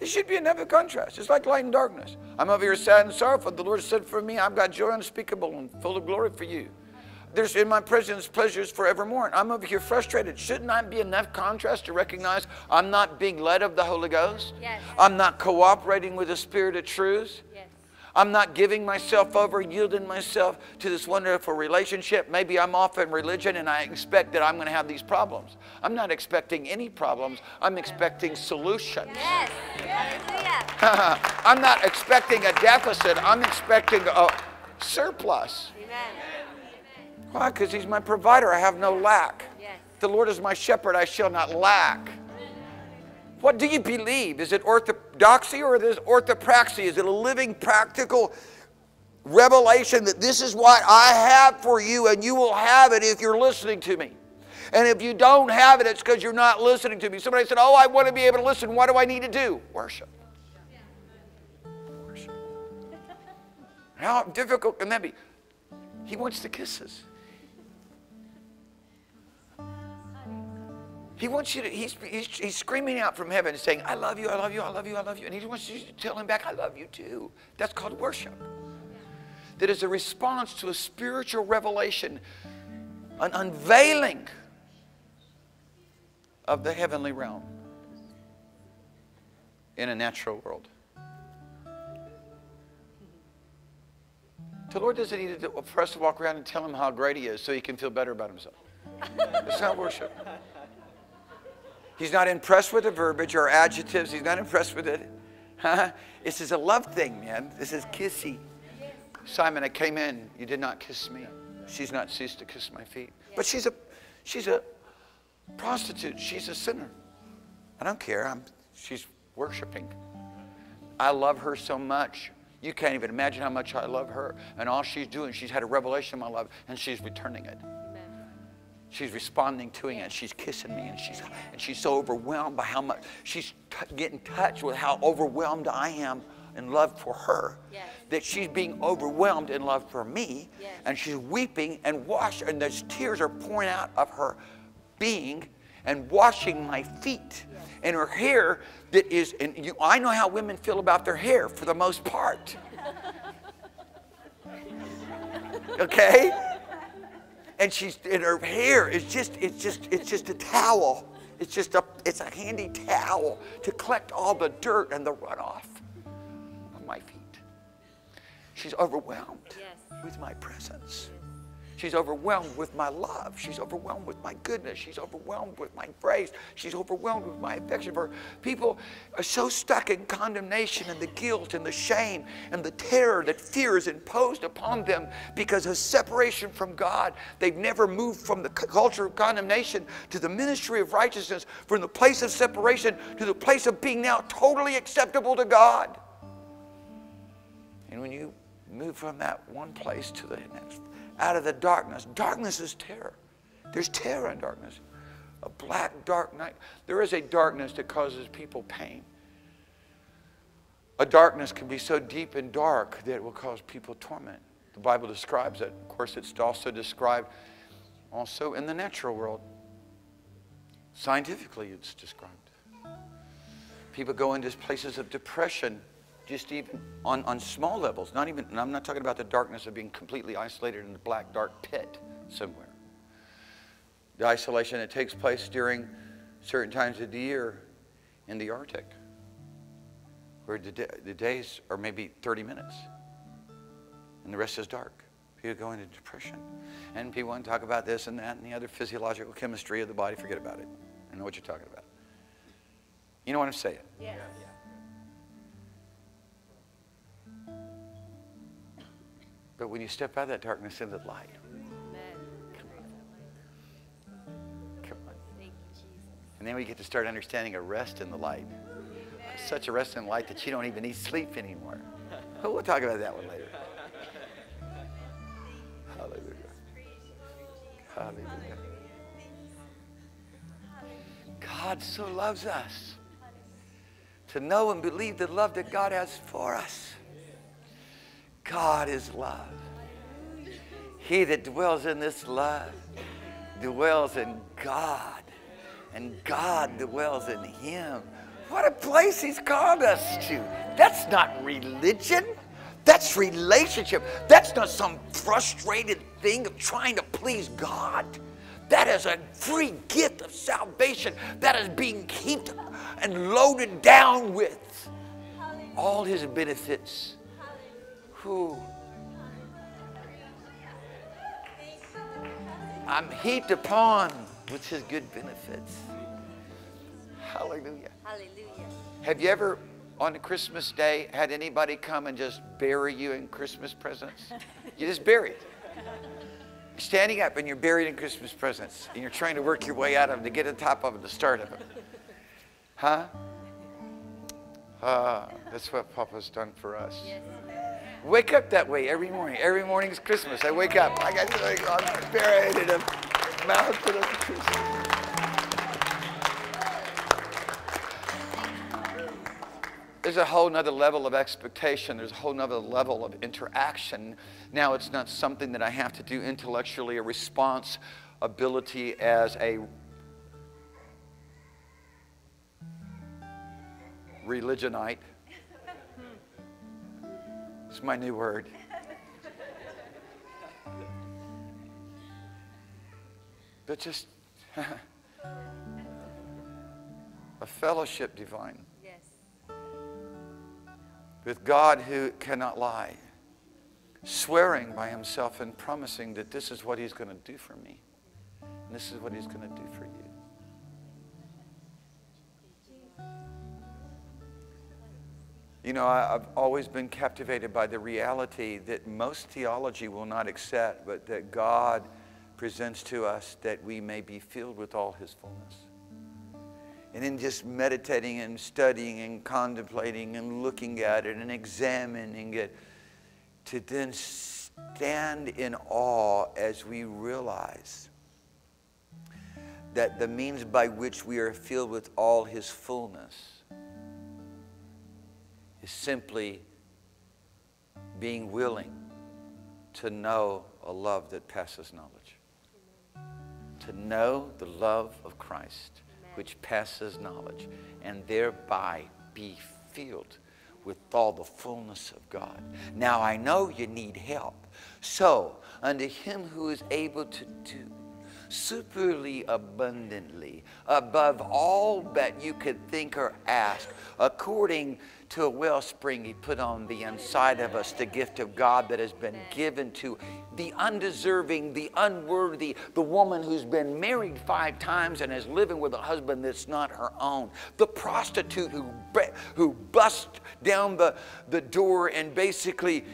Speaker 2: It should be enough of contrast. It's like light and darkness. I'm over here sad and sorrowful. The Lord said for me, I've got joy unspeakable and full of glory for you. There's in my presence pleasures forevermore. And I'm over here frustrated. Shouldn't I be enough contrast to recognize I'm not being led of the Holy Ghost?
Speaker 3: Yes.
Speaker 2: I'm not cooperating with the Spirit of truth. I'm not giving myself over, yielding myself to this wonderful relationship. Maybe I'm off in religion and I expect that I'm going to have these problems. I'm not expecting any problems. I'm expecting solutions.
Speaker 3: Yes.
Speaker 2: I'm not expecting a deficit. I'm expecting a surplus.
Speaker 3: Amen.
Speaker 2: Why? Because He's my provider. I have no lack.
Speaker 3: Yes.
Speaker 2: The Lord is my shepherd. I shall not lack. What do you believe? Is it orthodoxy or is it orthopraxy? Is it a living, practical revelation that this is what I have for you and you will have it if you're listening to me? And if you don't have it, it's because you're not listening to me. Somebody said, Oh, I want to be able to listen. What do I need to do? Worship. Worship. How difficult can that be? He wants the kisses. He wants you to, he's, he's, he's screaming out from heaven saying, I love you, I love you, I love you, I love you. And he wants you to tell him back, I love you too. That's called worship. that is a response to a spiritual revelation, an unveiling of the heavenly realm in a natural world. The Lord doesn't need for us to walk around and tell him how great he is so he can feel better about himself. It's not worship. He's not impressed with the verbiage or adjectives. He's not impressed with it. this is a love thing, man. This is kissy. Simon, I came in. You did not kiss me. She's not ceased to kiss my feet. But she's a, she's a prostitute. She's a sinner. I don't care. I'm, she's worshiping. I love her so much. You can't even imagine how much I love her. And all she's doing, she's had a revelation of my love, and she's returning it. She's responding to it, and she's kissing me, and she's and she's so overwhelmed by how much she's getting touch with how overwhelmed I am in love for her.
Speaker 3: Yes.
Speaker 2: That she's being overwhelmed in love for me,
Speaker 3: Yes.
Speaker 2: and she's weeping and wash, and those tears are pouring out of her being and washing my feet. And her hair that is, and you, I know how women feel about their hair for the most part. Okay? And she's, and her hair is just, it's just, it's just a towel. It's just a, it's a handy towel to collect all the dirt and the runoff of my feet. She's overwhelmed
Speaker 3: Yes.
Speaker 2: with my presence. She's overwhelmed with my love. She's overwhelmed with my goodness. She's overwhelmed with my grace. She's overwhelmed with my affection for her. People are so stuck in condemnation and the guilt and the shame and the terror that fear is imposed upon them because of separation from God. They've never moved from the culture of condemnation to the ministry of righteousness, from the place of separation to the place of being now totally acceptable to God. And when you move from that one place to the next, out of the darkness, darkness is terror. There's terror in darkness. A black, dark night. There is a darkness that causes people pain. A darkness can be so deep and dark that it will cause people torment. The Bible describes it. Of course, it's also described also in the natural world. Scientifically, it's described. People go into places of depression just even on, on small levels. Not even, and I'm not talking about the darkness of being completely isolated in the black, dark pit somewhere. The isolation that takes place during certain times of the year in the Arctic, where the, the days are maybe 30 minutes and the rest is dark. People go into depression. And people want to talk about this and that and the other physiological chemistry of the body. Forget about it. I know what you're talking about. You know what I'm saying?
Speaker 3: Yes.
Speaker 2: But when you step out of that darkness into the light, come on.
Speaker 3: Thank you, Jesus.
Speaker 2: And then we get to start understanding a rest in the light. Such a rest in the light that you don't even need sleep anymore. But we'll talk about that one later. Hallelujah. Hallelujah. God so loves us to know and believe the love that God has for us. God is love. He that dwells in this love dwells in God, and God dwells in him. What a place He's called us to. That's not religion. That's relationship. That's not some frustrated thing of trying to please God. That is a free gift of salvation that is being heaped and loaded down with all His benefits. Who? I'm heaped upon with His good benefits. Hallelujah.
Speaker 3: Hallelujah.
Speaker 2: Have you ever, on Christmas Day, had anybody come and just bury you in Christmas presents? You just buried. You're standing up and you're buried in Christmas presents, and you're trying to work your way out of them to get the top of them, to start of them. Huh? Ah, that's what Papa's done for us.
Speaker 3: Yes.
Speaker 2: Wake up that way every morning. Every morning is Christmas. I wake up. I got like, I'm buried in a mountain of Christmas. There's a whole nother level of expectation. There's a whole nother level of interaction. Now it's not something that I have to do intellectually, a response ability as a religionite. It's my new word. but just a fellowship divine.
Speaker 3: Yes.
Speaker 2: With God who cannot lie, swearing by himself and promising that this is what he's going to do for me, and this is what he's going to do for you. You know, I, I've always been captivated by the reality that most theology will not accept, but that God presents to us that we may be filled with all his fullness. And in just meditating and studying and contemplating and looking at it and examining it, to then stand in awe as we realize that the means by which we are filled with all his fullness is simply being willing to know a love that passes knowledge. To know the love of Christ, which passes knowledge, and thereby be filled with all the fullness of God. Now I know you need help. So, unto him who is able to do superly abundantly above all that you could think or ask, according to a wellspring he put on the inside of us, the gift of God that has been given to the undeserving, the unworthy, the woman who's been married five times and is living with a husband that's not her own, the prostitute who, who busts down the, the door and basically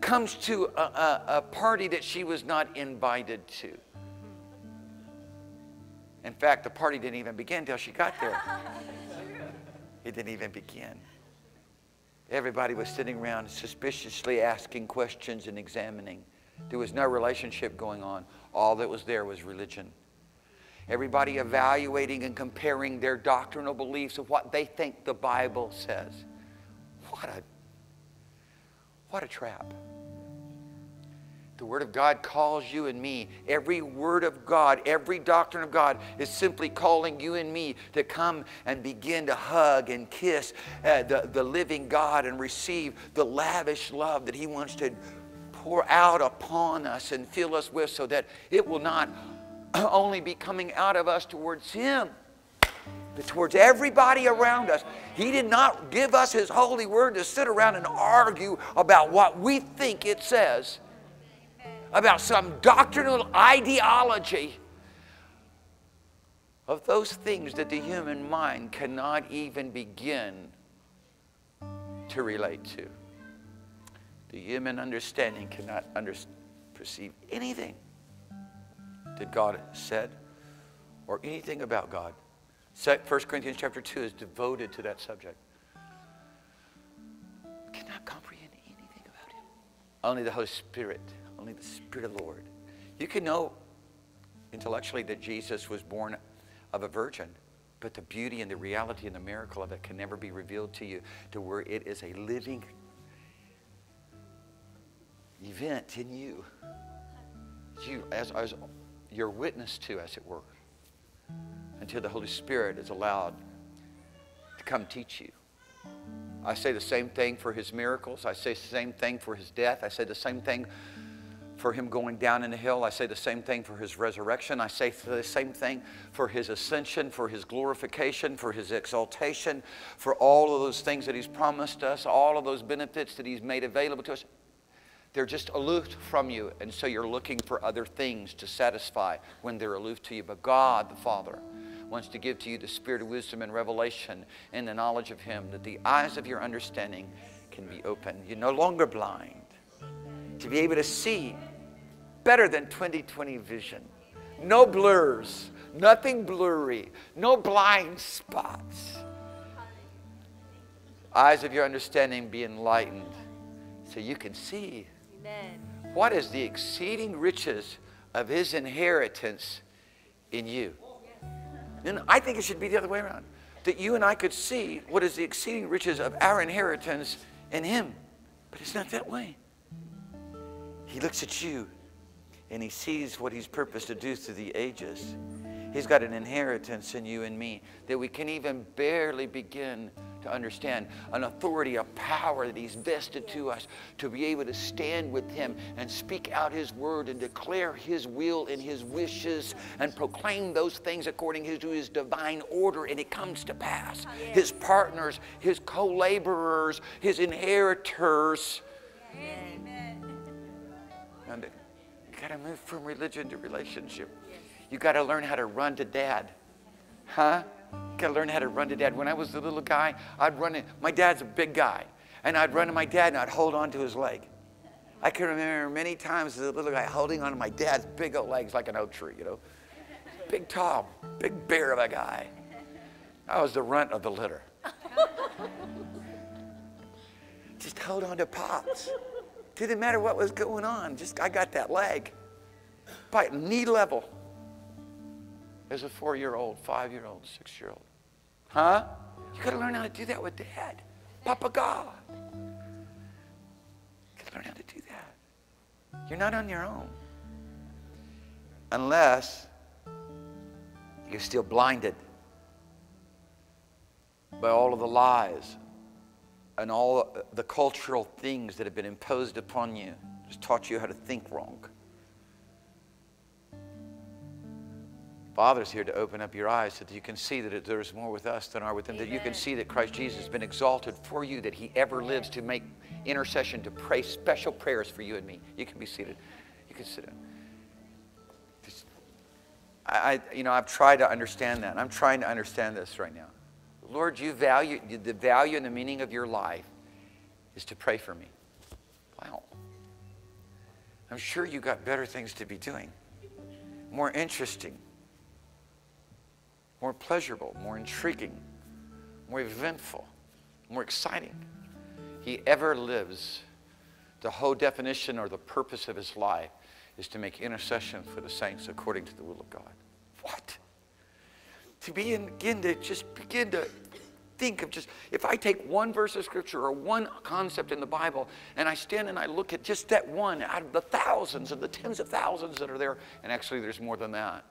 Speaker 2: comes to a, a, a party that she was not invited to. In fact, the party didn't even begin until she got there. It didn't even begin. Everybody was sitting around suspiciously asking questions and examining. There was no relationship going on. All that was there was religion. Everybody evaluating and comparing their doctrinal beliefs of what they think the Bible says. What a, what a trap. The Word of God calls you and me. Every Word of God, every doctrine of God is simply calling you and me to come and begin to hug and kiss uh, the, the living God and receive the lavish love that He wants to pour out upon us and fill us with so that it will not only be coming out of us towards Him, but towards everybody around us. He did not give us His holy Word to sit around and argue about what we think it says about some doctrinal ideology of those things that the human mind cannot even begin to relate to. The human understanding cannot under, perceive anything that God said or anything about God. 1 Corinthians chapter 2 is devoted to that subject. Cannot comprehend anything about Him. Only the Holy Spirit only the Spirit of the Lord. You can know intellectually that Jesus was born of a virgin, but the beauty and the reality and the miracle of it can never be revealed to you to where it is a living event in you. You, as, as you're witness to, as it were, until the Holy Spirit is allowed to come teach you. I say the same thing for his miracles. I say the same thing for his death. I say the same thing for him going down in the hill. I say the same thing for his resurrection. I say the same thing for his ascension, for his glorification, for his exaltation, for all of those things that he's promised us, all of those benefits that he's made available to us. They're just aloof from you, and so you're looking for other things to satisfy when they're aloof to you. But God, the Father, wants to give to you the spirit of wisdom and revelation and the knowledge of him, that the eyes of your understanding can be opened. You're no longer blind to be able to see better than 2020 vision. No blurs, nothing blurry, no blind spots. Eyes of your understanding be enlightened so you can see
Speaker 3: Amen.
Speaker 2: what is the exceeding riches of his inheritance in you. And I think it should be the other way around. That you and I could see what is the exceeding riches of our inheritance in him. But it's not that way. He looks at you and he sees what he's purposed to do through the ages. He's got an inheritance in you and me that we can even barely begin to understand an authority, a power that He's vested to us to be able to stand with Him and speak out His word and declare His will and His wishes and proclaim those things according to His divine order, and it comes to pass. His partners, His co laborers, His inheritors. And you got to move from religion to relationship. You got to learn how to run to dad. Huh? Got to learn how to run to dad. When I was a little guy, I'd run in. My dad's a big guy. And I'd run to my dad and I'd hold on to his leg. I can remember many times as a little guy holding on to my dad's big old legs like an oak tree, you know. Big, tall, big bear of a guy. I was the runt of the litter. Just hold on to Pops. Didn't matter what was going on. Just I got that leg. By knee level. As a four-year-old, five-year-old, six-year-old. Huh? You gotta learn how to do that with dad. Papa God. You gotta learn how to do that. You're not on your own. Unless you're still blinded by all of the lies and all the cultural things that have been imposed upon you, just taught you how to think wrong. Father's here to open up your eyes so that you can see that there's more with us than are with them. That you can see that Christ Jesus has been exalted for you, that He ever lives to make intercession, to pray special prayers for you and me. You can be seated. You can sit down. I, you know, I've tried to understand that. I'm trying to understand this right now. Lord, you value the value and the meaning of your life is to pray for me. Wow. I'm sure you got better things to be doing, more interesting, more pleasurable, more intriguing, more eventful, more exciting. He ever lives. The whole definition or the purpose of his life is to make intercession for the saints according to the will of God. What? To begin to just begin to think of just if I take one verse of scripture or one concept in the Bible and I stand and I look at just that one out of the thousands and the tens of thousands that are there, and actually there's more than that.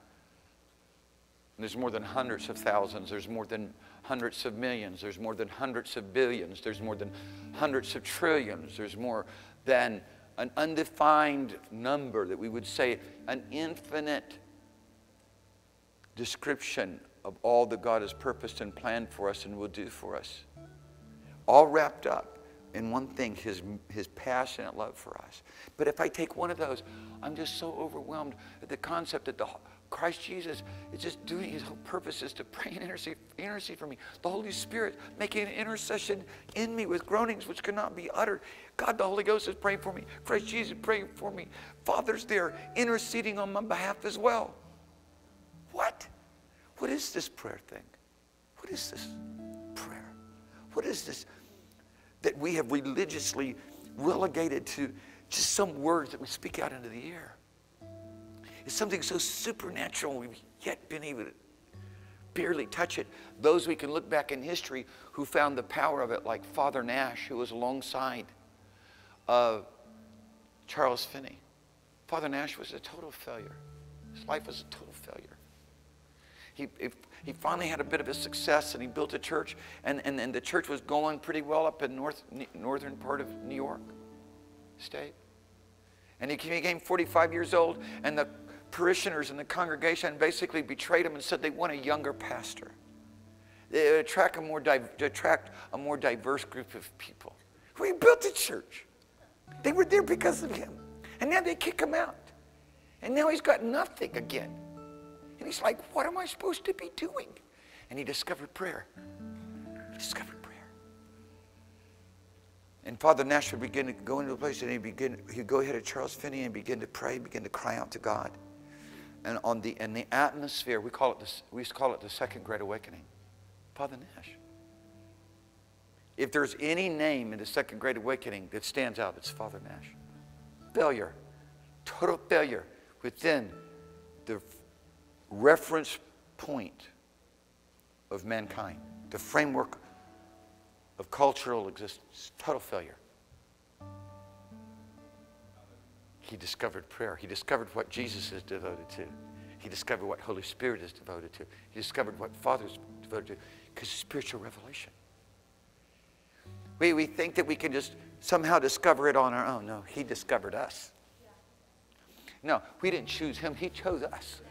Speaker 2: There's more than hundreds of thousands. There's more than hundreds of millions. There's more than hundreds of billions. There's more than hundreds of trillions. There's more than an undefined number that we would say an infinite description of all that God has purposed and planned for us and will do for us. All wrapped up in one thing his, his passionate love for us. But if I take one of those, I'm just so overwhelmed at the concept that the Christ Jesus is just doing his whole purpose is to pray and intercede, intercede for me. The Holy Spirit making an intercession in me with groanings which cannot be uttered. God, the Holy Ghost is praying for me. Christ Jesus is praying for me. Father's there interceding on my behalf as well. What? What is this prayer thing? What is this prayer? What is this that we have religiously relegated to just some words that we speak out into the air? It's something so supernatural we've yet been able to barely touch it. Those we can look back in history who found the power of it, like Father Nash, who was alongside Charles Finney. Father Nash was a total failure. His life was a total failure he, he finally had a bit of a success and he built a church and, and, and the church was going pretty well up in north, northern part of New York state. And he became 45 years old and the parishioners in the congregation basically betrayed him and said they want a younger pastor. They attract a more, attract a more diverse group of people. We built the church. They were there because of him. And now they kick him out. And now he's got nothing again. And he's like, What am I supposed to be doing? And he discovered prayer. He discovered prayer. And Father Nash would begin to go into a place and he'd begin, he'd go ahead of Charles Finney and begin to pray, begin to cry out to God. And on the in the atmosphere, we call it the, we call it the second great awakening. Father Nash. If there's any name in the second great awakening that stands out, it's Father Nash. Failure. Total failure within the reference point of mankind, the framework of cultural existence. Total failure. He discovered prayer. He discovered what Jesus is devoted to. He discovered what Holy Spirit is devoted to. He discovered what Father is devoted to because spiritual revelation. We, we think that we can just somehow discover it on our own. No, He discovered us. No, we didn't choose Him, He chose us.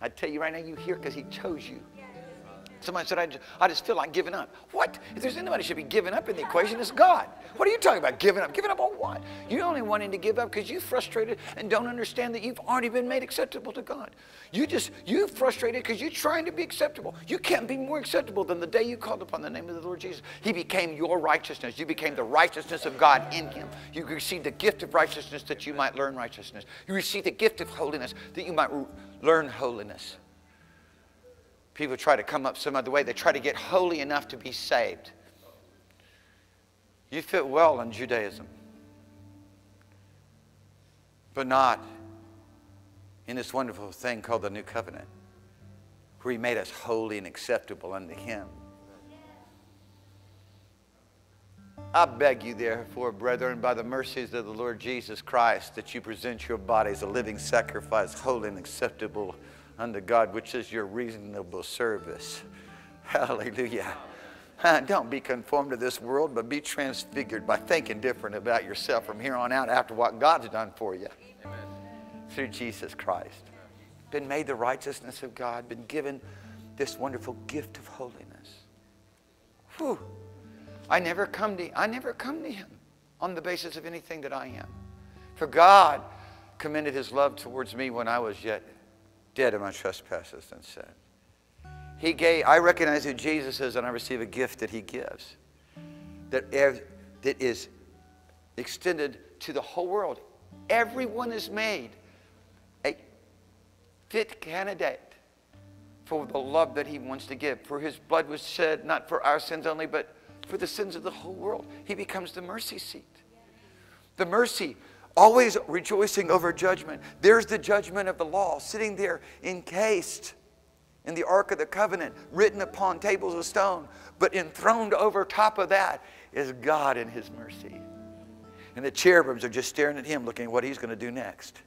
Speaker 2: I tell you right now, you're here because He chose you. Somebody said, I just, I just feel like giving up. What? If there's anybody should be giving up in the equation, it's God. What are you talking about? Giving up? Giving up on what? You're only wanting to give up because you're frustrated and don't understand that you've already been made acceptable to God. You just, you're frustrated because you're trying to be acceptable. You can't be more acceptable than the day you called upon the name of the Lord Jesus. He became your righteousness. You became the righteousness of God in Him. You received the gift of righteousness that you might learn righteousness. You received the gift of holiness that you might learn holiness. People try to come up some other way. They try to get holy enough to be saved. You fit well in Judaism, but not in this wonderful thing called the New Covenant, where He made us holy and acceptable unto Him. I beg you, therefore, brethren, by the mercies of the Lord Jesus Christ, that you present your bodies a living sacrifice, holy and acceptable unto God, which is your reasonable service. Hallelujah. Don't be conformed to this world, but be transfigured by thinking different about yourself from here on out after what God's done for you Amen. through Jesus Christ. Been made the righteousness of God, been given this wonderful gift of holiness. Whew. I never come to I never come to him on the basis of anything that I am. For God commended his love towards me when I was yet dead in my trespasses and sin. He gave, I recognize who Jesus is and I receive a gift that he gives that, that is extended to the whole world. Everyone is made a fit candidate for the love that he wants to give. For his blood was shed not for our sins only, but for the sins of the whole world. He becomes the mercy seat. The mercy always rejoicing over judgment. There's the judgment of the law sitting there encased in the Ark of the Covenant, written upon tables of stone. But enthroned over top of that is God in His mercy. And the cherubims are just staring at Him, looking at what He's going to do next.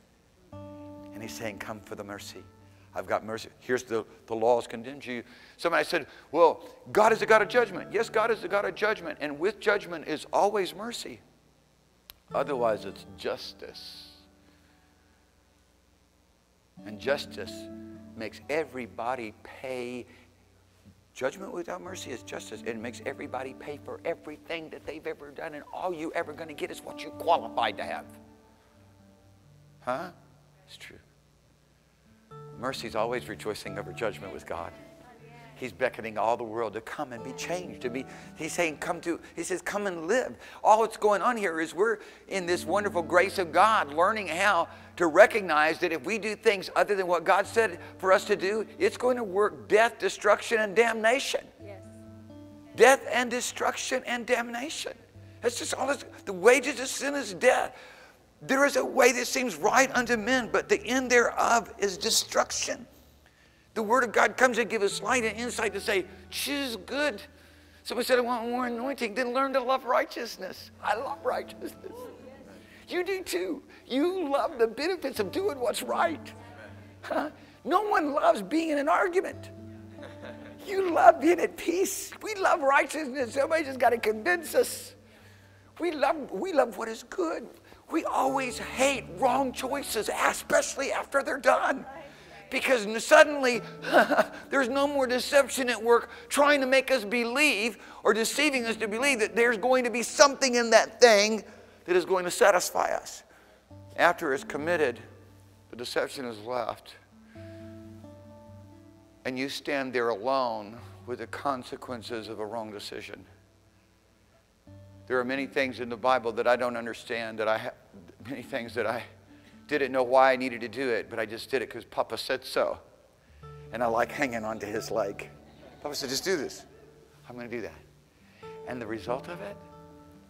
Speaker 2: And He's saying, Come for the mercy. I've got mercy. Here's the, the laws condemned you. Somebody said, Well, God is a God of judgment. Yes, God is a God of judgment. And with judgment is always mercy. Otherwise, it's justice. And justice makes everybody pay. Judgment without mercy is justice. It makes everybody pay for everything that they've ever done, and all you ever going to get is what you qualified to have. Huh? It's true. Mercy's always rejoicing over judgment with God. He's beckoning all the world to come and be changed. To be, he's saying, come to, he says, come and live. All that's going on here is we're in this wonderful grace of God, learning how to recognize that if we do things other than what God said for us to do, it's going to work death, destruction, and damnation. Yes. Death and destruction and damnation. That's just all this, the wages of sin is death. There is a way that seems right unto men, but the end thereof is destruction. The Word of God comes and gives us light and insight to say, choose good. Somebody said, I want more anointing. Then learn to love righteousness. I love righteousness. You do too. You love the benefits of doing what's right. Huh? No one loves being in an argument. You love being at peace. We love righteousness. Somebody just got to convince us. We love, we love what is good. We always hate wrong choices, especially after they're done because suddenly there's no more deception at work trying to make us believe or deceiving us to believe that there's going to be something in that thing that is going to satisfy us. After it's committed, the deception is left. And you stand there alone with the consequences of a wrong decision. There are many things in the Bible that I don't understand, that I have many things that I didn't know why I needed to do it, but I just did it because Papa said so. And I like hanging onto his leg. Papa said, just do this. I'm going to do that. And the result of it,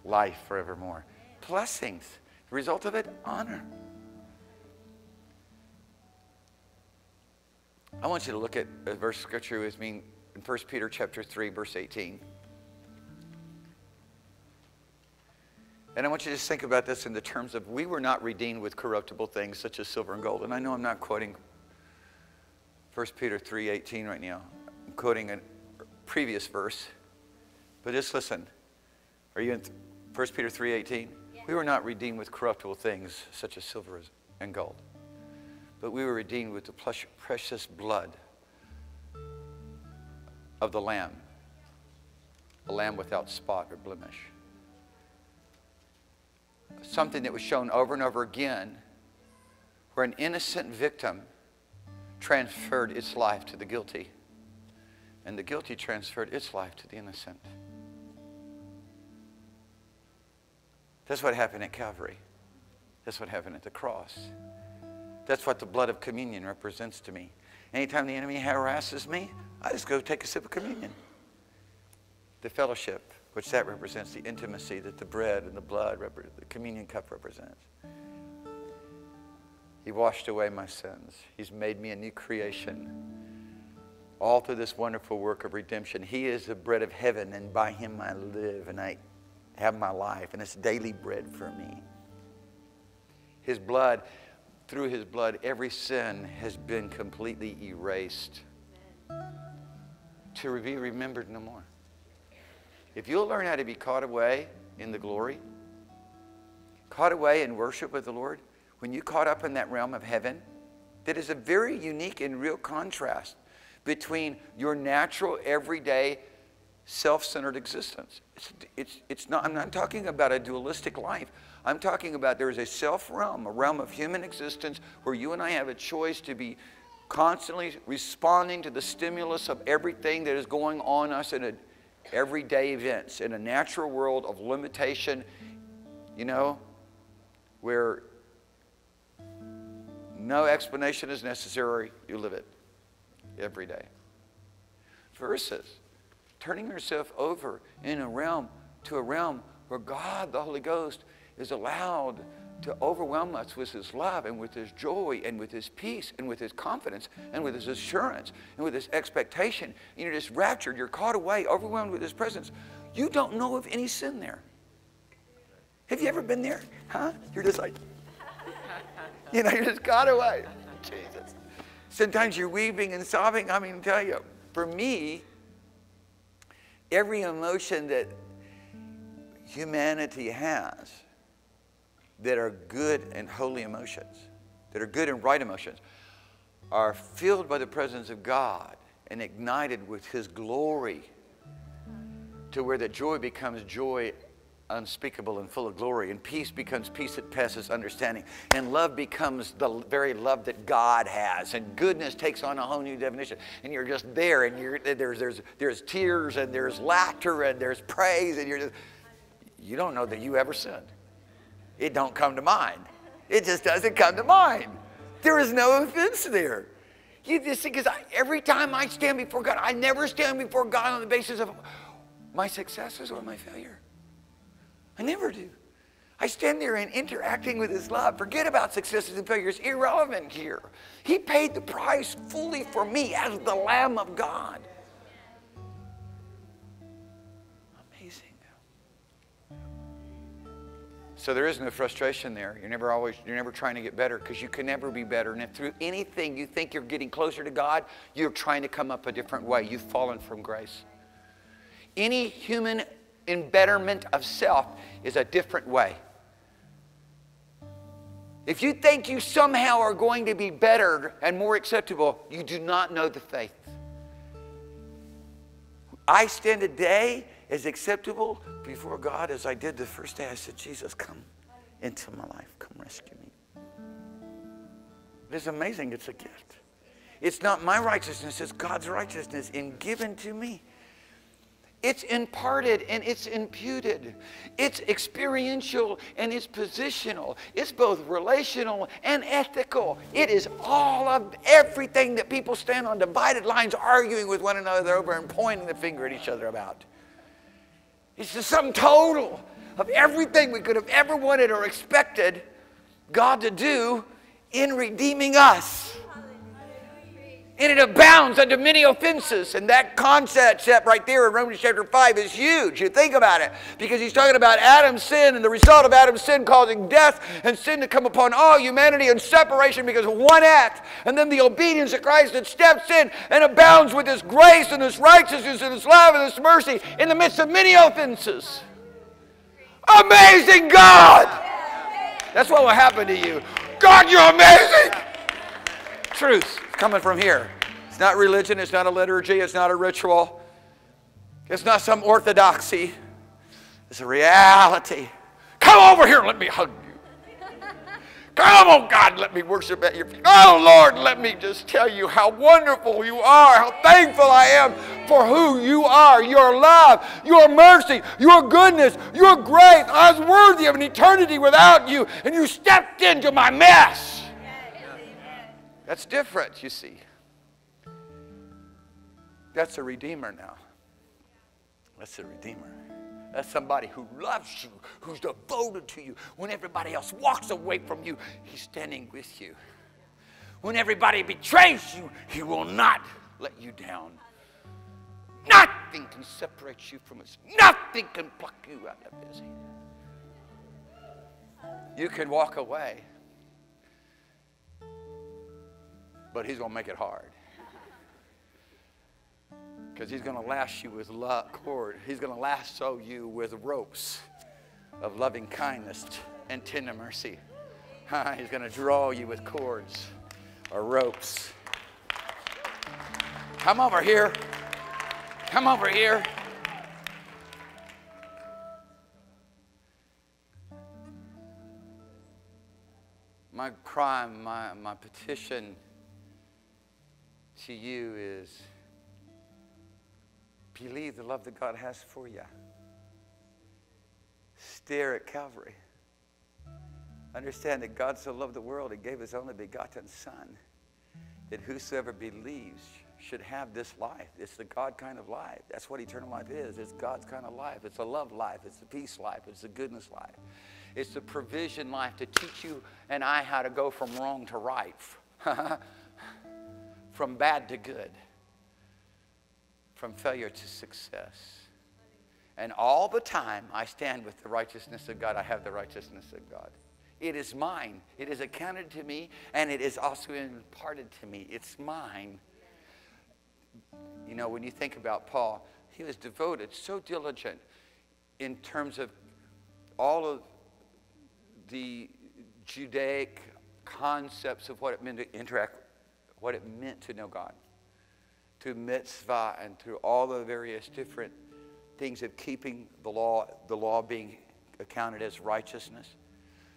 Speaker 2: life forevermore. Blessings. The result of it, honor. I want you to look at a verse of scripture with me in 1 Peter chapter 3, verse 18. And I want you to just think about this in the terms of we were not redeemed with corruptible things such as silver and gold. And I know I'm not quoting 1 Peter 3:18 right now. I'm quoting a previous verse. But just listen. Are you in 1 Peter 3:18? We were not redeemed with corruptible things such as silver and gold, but we were redeemed with the precious blood of the Lamb, a lamb without spot or blemish. Something that was shown over and over again, where an innocent victim transferred its life to the guilty, and the guilty transferred its life to the innocent. That's what happened at Calvary. That's what happened at the cross. That's what the blood of communion represents to me. Anytime the enemy harasses me, I just go take a sip of communion. The fellowship, which that represents, the intimacy that the bread and the blood, the communion cup represents. He washed away my sins. He's made me a new creation. All through this wonderful work of redemption. He is the bread of heaven, and by him I live and I have my life, and it's daily bread for me. His blood, through his blood, every sin has been completely erased to be remembered no more. If you'll learn how to be caught away in the glory, caught away in worship with the Lord, when you caught up in that realm of heaven, that is a very unique and real contrast between your natural, everyday, self centered existence. It's, it's, it's not, I'm not talking about a dualistic life. I'm talking about there is a self realm, a realm of human existence where you and I have a choice to be constantly responding to the stimulus of everything that is going on us in a, everyday events, in a natural world of limitation, you know, where no explanation is necessary. You live it every day. Versus turning yourself over in a realm to a realm where God, the Holy Ghost, is allowed to overwhelm us with his love and with his joy and with his peace and with his confidence and with his assurance and with his expectation. You're just raptured. You're caught away, overwhelmed with his presence. You don't know of any sin there. Have you ever been there? Huh? You're just like, you know, you're just caught away. Jesus. Sometimes you're weeping and sobbing. I mean, tell you, for me, every emotion that humanity has that are good and holy emotions, that are good and right emotions, are filled by the presence of God and ignited with His glory to where that joy becomes joy unspeakable and full of glory, and peace becomes peace that passes understanding, and love becomes the very love that God has, and goodness takes on a whole new definition. And you're just there, and you're, there's, there's, there's tears, and there's laughter, and there's praise, and you're just, you don't know that you ever sinned. It don't come to mind. It just doesn't come to mind. There is no offense there. You just because every time I stand before God, I never stand before God on the basis of my successes or my failure. I never do. I stand there and interacting with His love. Forget about successes and failures, irrelevant here. He paid the price fully for me as the Lamb of God. So there is no frustration there. You're never always, you're never trying to get better because you can never be better. And if through anything you think you're getting closer to God, you're trying to come up a different way. You've fallen from grace. Any human embetterment of self is a different way. If you think you somehow are going to be better and more acceptable, you do not know the faith. I stand today as acceptable before God as I did the first day I said, Jesus, come into my life. Come rescue me. It's amazing. It's a gift. It's not my righteousness, it's God's righteousness in given to me. It's imparted and it's imputed. It's experiential and it's positional. It's both relational and ethical. It is all of everything that people stand on divided lines arguing with one another over and pointing the finger at each other about. It's the sum total of everything we could have ever wanted or expected God to do in redeeming us and it abounds unto many offenses. And that concept right there in Romans chapter 5 is huge. You think about it, because he's talking about Adam's sin and the result of Adam's sin causing death and sin to come upon all humanity and separation because of one act. And then the obedience of Christ that steps in and abounds with his grace and his righteousness and his love and his mercy in the midst of many offenses. Amazing God! That's what will happen to you. God, you're amazing! Truth coming from here. It's not religion, it's not a liturgy, it's not a ritual, it's not some orthodoxy. It's a reality. Come over here, let me hug you. Come, oh God, let me worship at your feet. Oh Lord, let me just tell you how wonderful you are, how thankful I am for who you are, your love, your mercy, your goodness, your grace. I was worthy of an eternity without you, and you stepped into my mess. That's different, you see. That's a redeemer now. That's a redeemer. That's somebody who loves you, who's devoted to you. When everybody else walks away from you, he's standing with you. When everybody betrays you, he will not let you down. Nothing can separate you from us. Nothing can pluck you out of his hand. You can walk away, but he's going to make it hard because he's going to lash you with love, cord. He's going to lasso you with ropes of loving kindness and tender mercy. He's going to draw you with cords or ropes. Come over here. Come over here. My crime, my, my petition to you is believe the love that God has for you. Stare at Calvary. Understand that God so loved the world, He gave His only begotten Son, that whosoever believes should have this life. It's the God kind of life. That's what eternal life is. It's God's kind of life. It's a love life. It's a peace life. It's a goodness life. It's the provision life to teach you and I how to go from wrong to right, from bad to good from failure to success. And all the time, I stand with the righteousness of God. I have the righteousness of God. It is mine. It is accounted to me, and it is also imparted to me. It's mine. You know, when you think about Paul, he was devoted, so diligent in terms of all of the Judaic concepts of what it meant to interact, what it meant to know God through mitzvah and through all the various different things of keeping the law, the law being accounted as righteousness,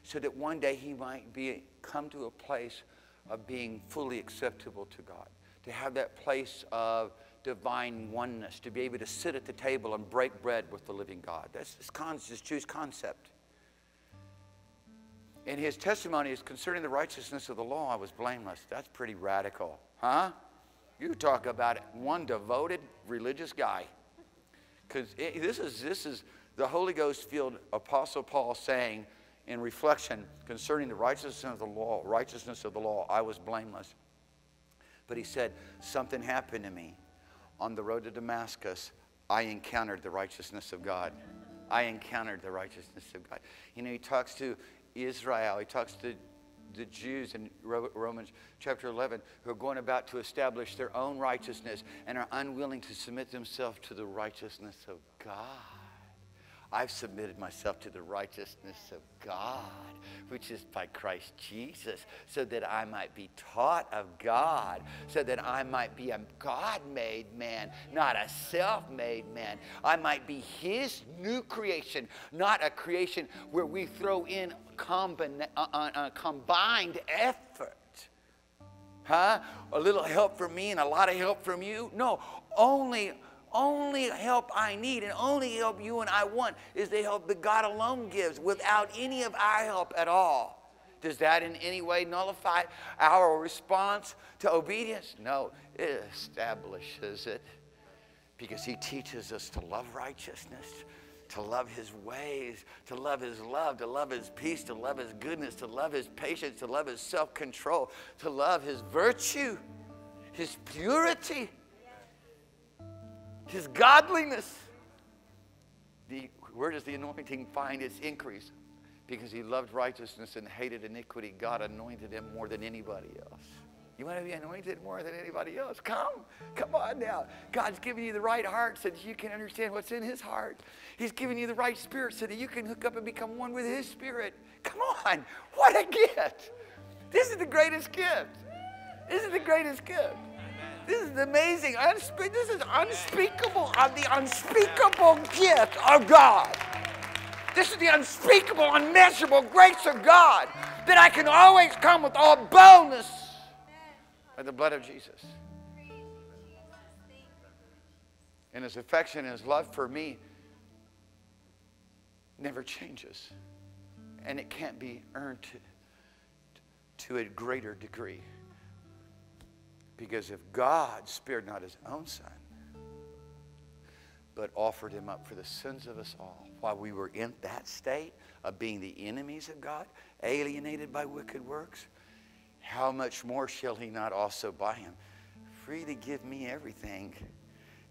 Speaker 2: so that one day he might be come to a place of being fully acceptable to God, to have that place of divine oneness, to be able to sit at the table and break bread with the living God. That's this, con- this concept. And his testimony is concerning the righteousness of the law, I was blameless. That's pretty radical, huh? You talk about one devoted religious guy. Because this is, this is the Holy Ghost filled Apostle Paul saying in reflection concerning the righteousness of the law, righteousness of the law, I was blameless. But he said, something happened to me. On the road to Damascus, I encountered the righteousness of God. I encountered the righteousness of God. You know, he talks to Israel, he talks to the Jews in Romans chapter 11 who are going about to establish their own righteousness and are unwilling to submit themselves to the righteousness of God. I've submitted myself to the righteousness of God, which is by Christ Jesus, so that I might be taught of God, so that I might be a God made man, not a self made man. I might be His new creation, not a creation where we throw in combina- uh, uh, uh, combined effort. Huh? A little help from me and a lot of help from you? No, only only help I need and only help you and I want is the help that God alone gives without any of our help at all. Does that in any way nullify our response to obedience? No, it establishes it because He teaches us to love righteousness, to love His ways, to love His love, to love His peace, to love His goodness, to love His patience, to love His self control, to love His virtue, His purity his godliness. The, where does the anointing find its increase? Because he loved righteousness and hated iniquity, God anointed him more than anybody else. You want to be anointed more than anybody else? Come. Come on now. God's giving you the right heart so that you can understand what's in His heart. He's giving you the right spirit so that you can hook up and become one with His spirit. Come on. What a gift. This is the greatest gift. This is the greatest gift. This is amazing. Unspe- this is unspeakable of the unspeakable gift of God. This is the unspeakable, unmeasurable grace of God that I can always come with all boldness by the blood of Jesus. And his affection and his love for me never changes. And it can't be earned to, to a greater degree. Because if God spared not his own son, but offered him up for the sins of us all while we were in that state of being the enemies of God, alienated by wicked works, how much more shall he not also by him free to give me everything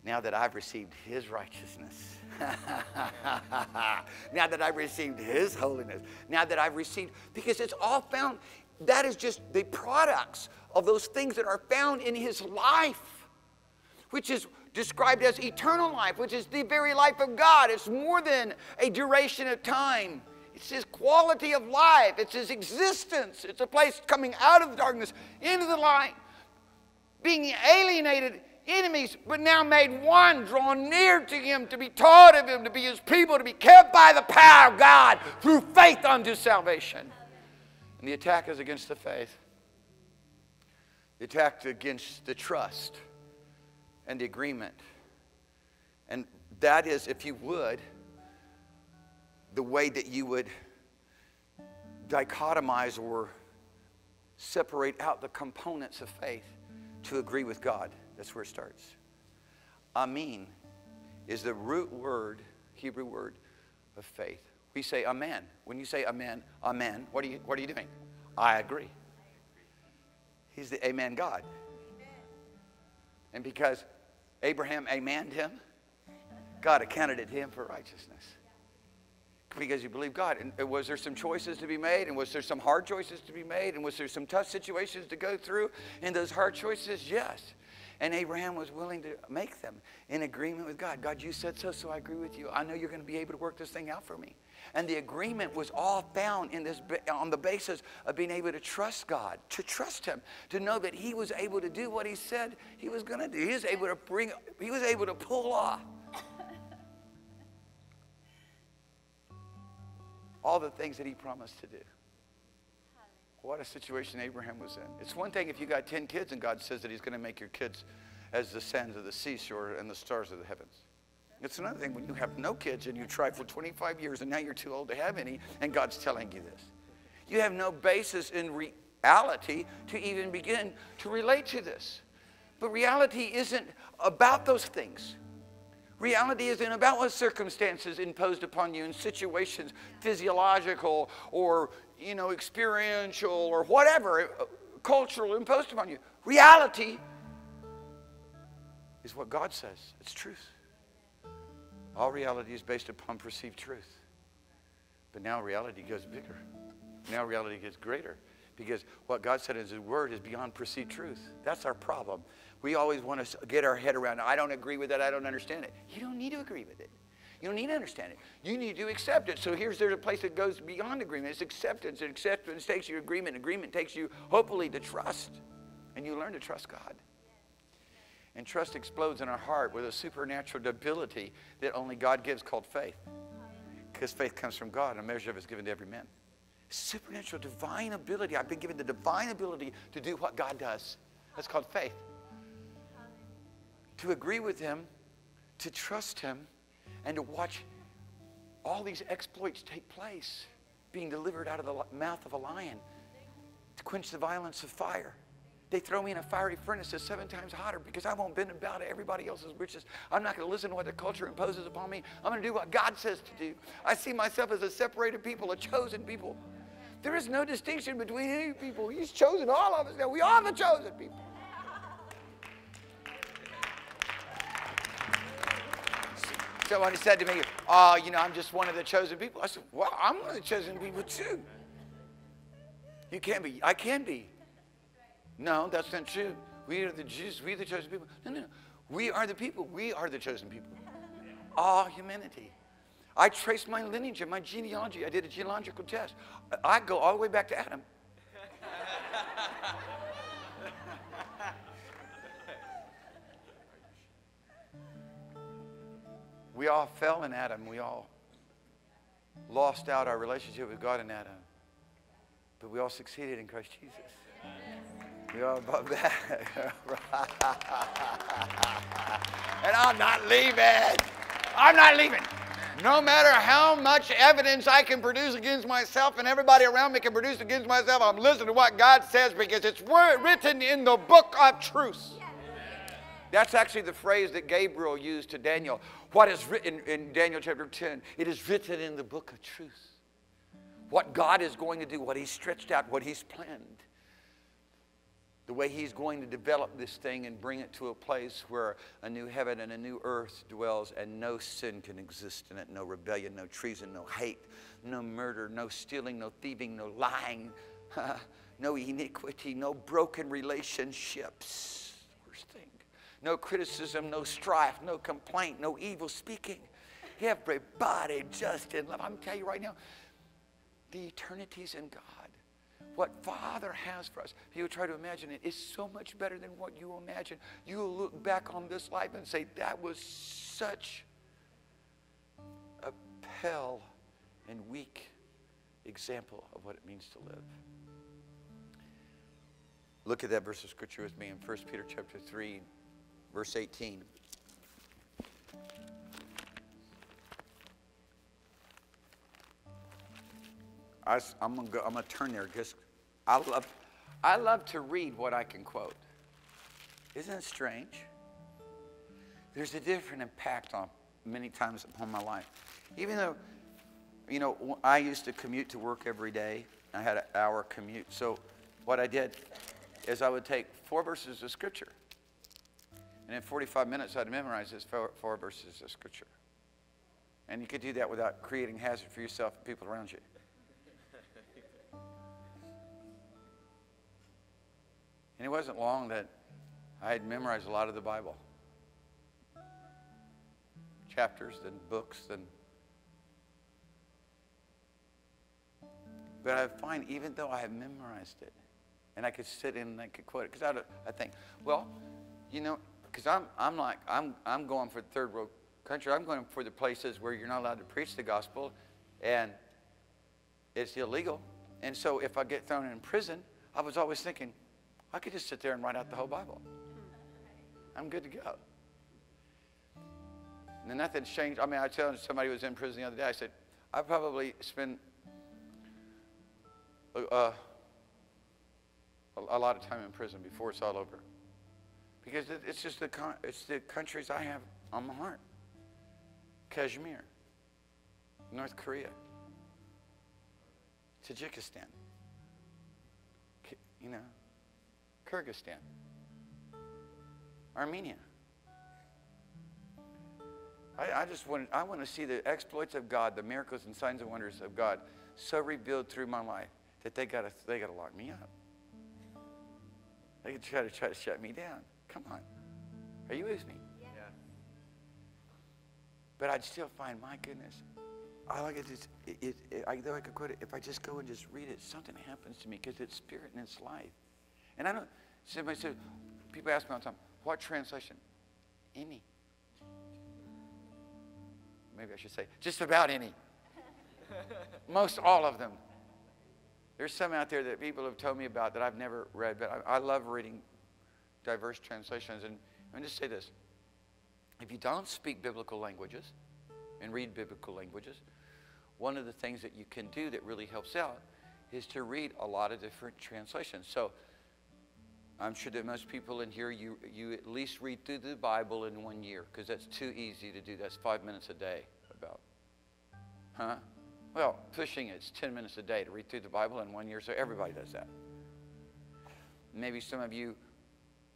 Speaker 2: now that I've received his righteousness? now that I've received his holiness, now that I've received, because it's all found, that is just the products of those things that are found in his life, which is described as eternal life, which is the very life of God. It's more than a duration of time. It's his quality of life. It's his existence. It's a place coming out of the darkness into the light, being alienated enemies, but now made one, drawn near to him, to be taught of him, to be his people, to be kept by the power of God through faith unto salvation. And the attack is against the faith. The attack against the trust and the agreement. And that is, if you would, the way that you would dichotomize or separate out the components of faith to agree with God. That's where it starts. Amen is the root word, Hebrew word of faith. We say amen. When you say amen, amen, what are you, what are you doing? I agree. He's the amen God. And because Abraham amened him, God accounted him for righteousness. Because you believe God. And was there some choices to be made? And was there some hard choices to be made? And was there some tough situations to go through? And those hard choices, yes. And Abraham was willing to make them in agreement with God. God, you said so, so I agree with you. I know you're going to be able to work this thing out for me. And the agreement was all found in this, on the basis of being able to trust God, to trust Him, to know that He was able to do what He said He was going to do. He was able to bring, He was able to pull off all the things that He promised to do. What a situation Abraham was in. It's one thing if you got 10 kids and God says that He's going to make your kids as the sands of the seashore and the stars of the heavens. It's another thing when you have no kids and you tried for 25 years and now you're too old to have any and God's telling you this. You have no basis in reality to even begin to relate to this. But reality isn't about those things. Reality isn't about what circumstances imposed upon you in situations, physiological or you know, experiential or whatever, uh, cultural imposed upon you. Reality is what God says. It's truth. All reality is based upon perceived truth. But now reality goes bigger. Now reality gets greater because what God said in His Word is beyond perceived truth. That's our problem. We always want to get our head around, I don't agree with that, I don't understand it. You don't need to agree with it. You don't need to understand it. You need to accept it. So here's there's a place that goes beyond agreement. It's acceptance. And acceptance takes you agreement. Agreement takes you, hopefully, to trust. And you learn to trust God. And trust explodes in our heart with a supernatural ability that only God gives called faith. Because faith comes from God, and a measure of it is given to every man. Supernatural, divine ability. I've been given the divine ability to do what God does. That's called faith. To agree with Him, to trust Him, and to watch all these exploits take place, being delivered out of the mouth of a lion, to quench the violence of fire. They throw me in a fiery furnace that's seven times hotter because I won't bend about everybody else's riches. I'm not going to listen to what the culture imposes upon me. I'm going to do what God says to do. I see myself as a separated people, a chosen people. There is no distinction between any people. He's chosen all of us now. We are the chosen people. Somebody said to me, Oh, you know, I'm just one of the chosen people. I said, Well, I'm one of the chosen people too. You can be. I can be. No, that's not true. We are the Jews. We are the chosen people. No, no, no. We are the people. We are the chosen people. All humanity. I traced my lineage and my genealogy. I did a genealogical test. I go all the way back to Adam. we all fell in Adam. We all lost out our relationship with God in Adam. But we all succeeded in Christ Jesus. We all above that. and I'm not leaving. I'm not leaving. No matter how much evidence I can produce against myself and everybody around me can produce against myself, I'm listening to what God says because it's written in the book of truth. That's actually the phrase that Gabriel used to Daniel. What is written in Daniel chapter 10? It is written in the book of truth. What God is going to do, what He's stretched out, what He's planned. The way He's going to develop this thing and bring it to a place where a new heaven and a new earth dwells and no sin can exist in it, no rebellion, no treason, no hate, no murder, no stealing, no thieving, no lying, no iniquity, no broken relationships. Worst thing no criticism, no strife, no complaint, no evil speaking. Everybody just in love. I'm telling you right now, the eternity's in God. What Father has for us, if you try to imagine it, is so much better than what you imagine. You will look back on this life and say, that was such a pale and weak example of what it means to live. Look at that verse of scripture with me in 1 Peter chapter 3, verse 18. I, am I'm gonna turn there because I love, I love to read what I can quote. Isn't it strange? There's a different impact on many times upon my life. Even though, you know, I used to commute to work every day. I had an hour commute. So what I did is I would take four verses of scripture and in 45 minutes, I'd memorize those four, four verses of Scripture. And you could do that without creating hazard for yourself and people around you. And it wasn't long that I had memorized a lot of the Bible chapters, then books, then. But I find even though I have memorized it, and I could sit in and I could quote it, because I, I think, well, you know, because I'm, I'm like, I'm, I'm going for third world country. I'm going for the places where you're not allowed to preach the gospel and it's illegal. And so if I get thrown in prison, I was always thinking, I could just sit there and write out the whole Bible. I'm good to go. And nothing's changed. I mean, I tell somebody who was in prison the other day, I said, I probably spend uh, a lot of time in prison before it's all over. Because it's just the, it's the countries I have on my heart. Kashmir, North Korea, Tajikistan, you know, Kyrgyzstan, Armenia. I, I, just want, I want to see the exploits of God, the miracles and signs and wonders of God so revealed through my life that they got to they got to lock me up. They try to try to shut me down. Come on. Are you with me? Yeah. But I'd still find, my goodness, I like it, just, it, it, it, I, though I could quote it, if I just go and just read it, something happens to me because it's spirit and it's life. And I don't, somebody said, people ask me all the time, what translation? Any. Maybe I should say, just about any. Most all of them. There's some out there that people have told me about that I've never read, but I, I love reading diverse translations. And let me just say this if you don't speak biblical languages and read biblical languages, one of the things that you can do that really helps out is to read a lot of different translations. So I'm sure that most people in here, you, you at least read through the Bible in one year because that's too easy to do. That's five minutes a day, about. Huh? Well, pushing it, it's 10 minutes a day to read through the Bible in one year, so everybody does that. Maybe some of you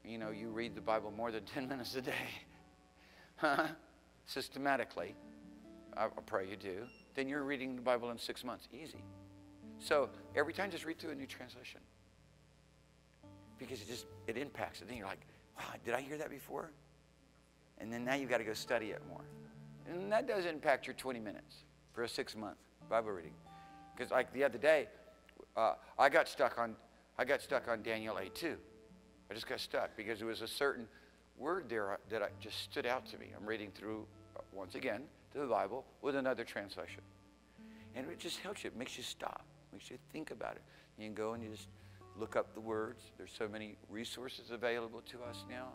Speaker 2: you know, you read the Bible more than 10 minutes a day, huh? systematically, I pray you do, then you're reading the Bible in six months. Easy. So every time, just read through a new translation. Because it just it impacts it. Then you're like, wow, did I hear that before? And then now you've got to go study it more. And that does impact your 20 minutes for a six month Bible reading. Because like the other day, uh, I got stuck on I got stuck on Daniel 8 too. I just got stuck because there was a certain word there that I, just stood out to me. I'm reading through uh, once again the Bible with another translation, and it just helps you. It makes you stop, makes you think about it. You can go and you just look up the words. There's so many resources available to us now.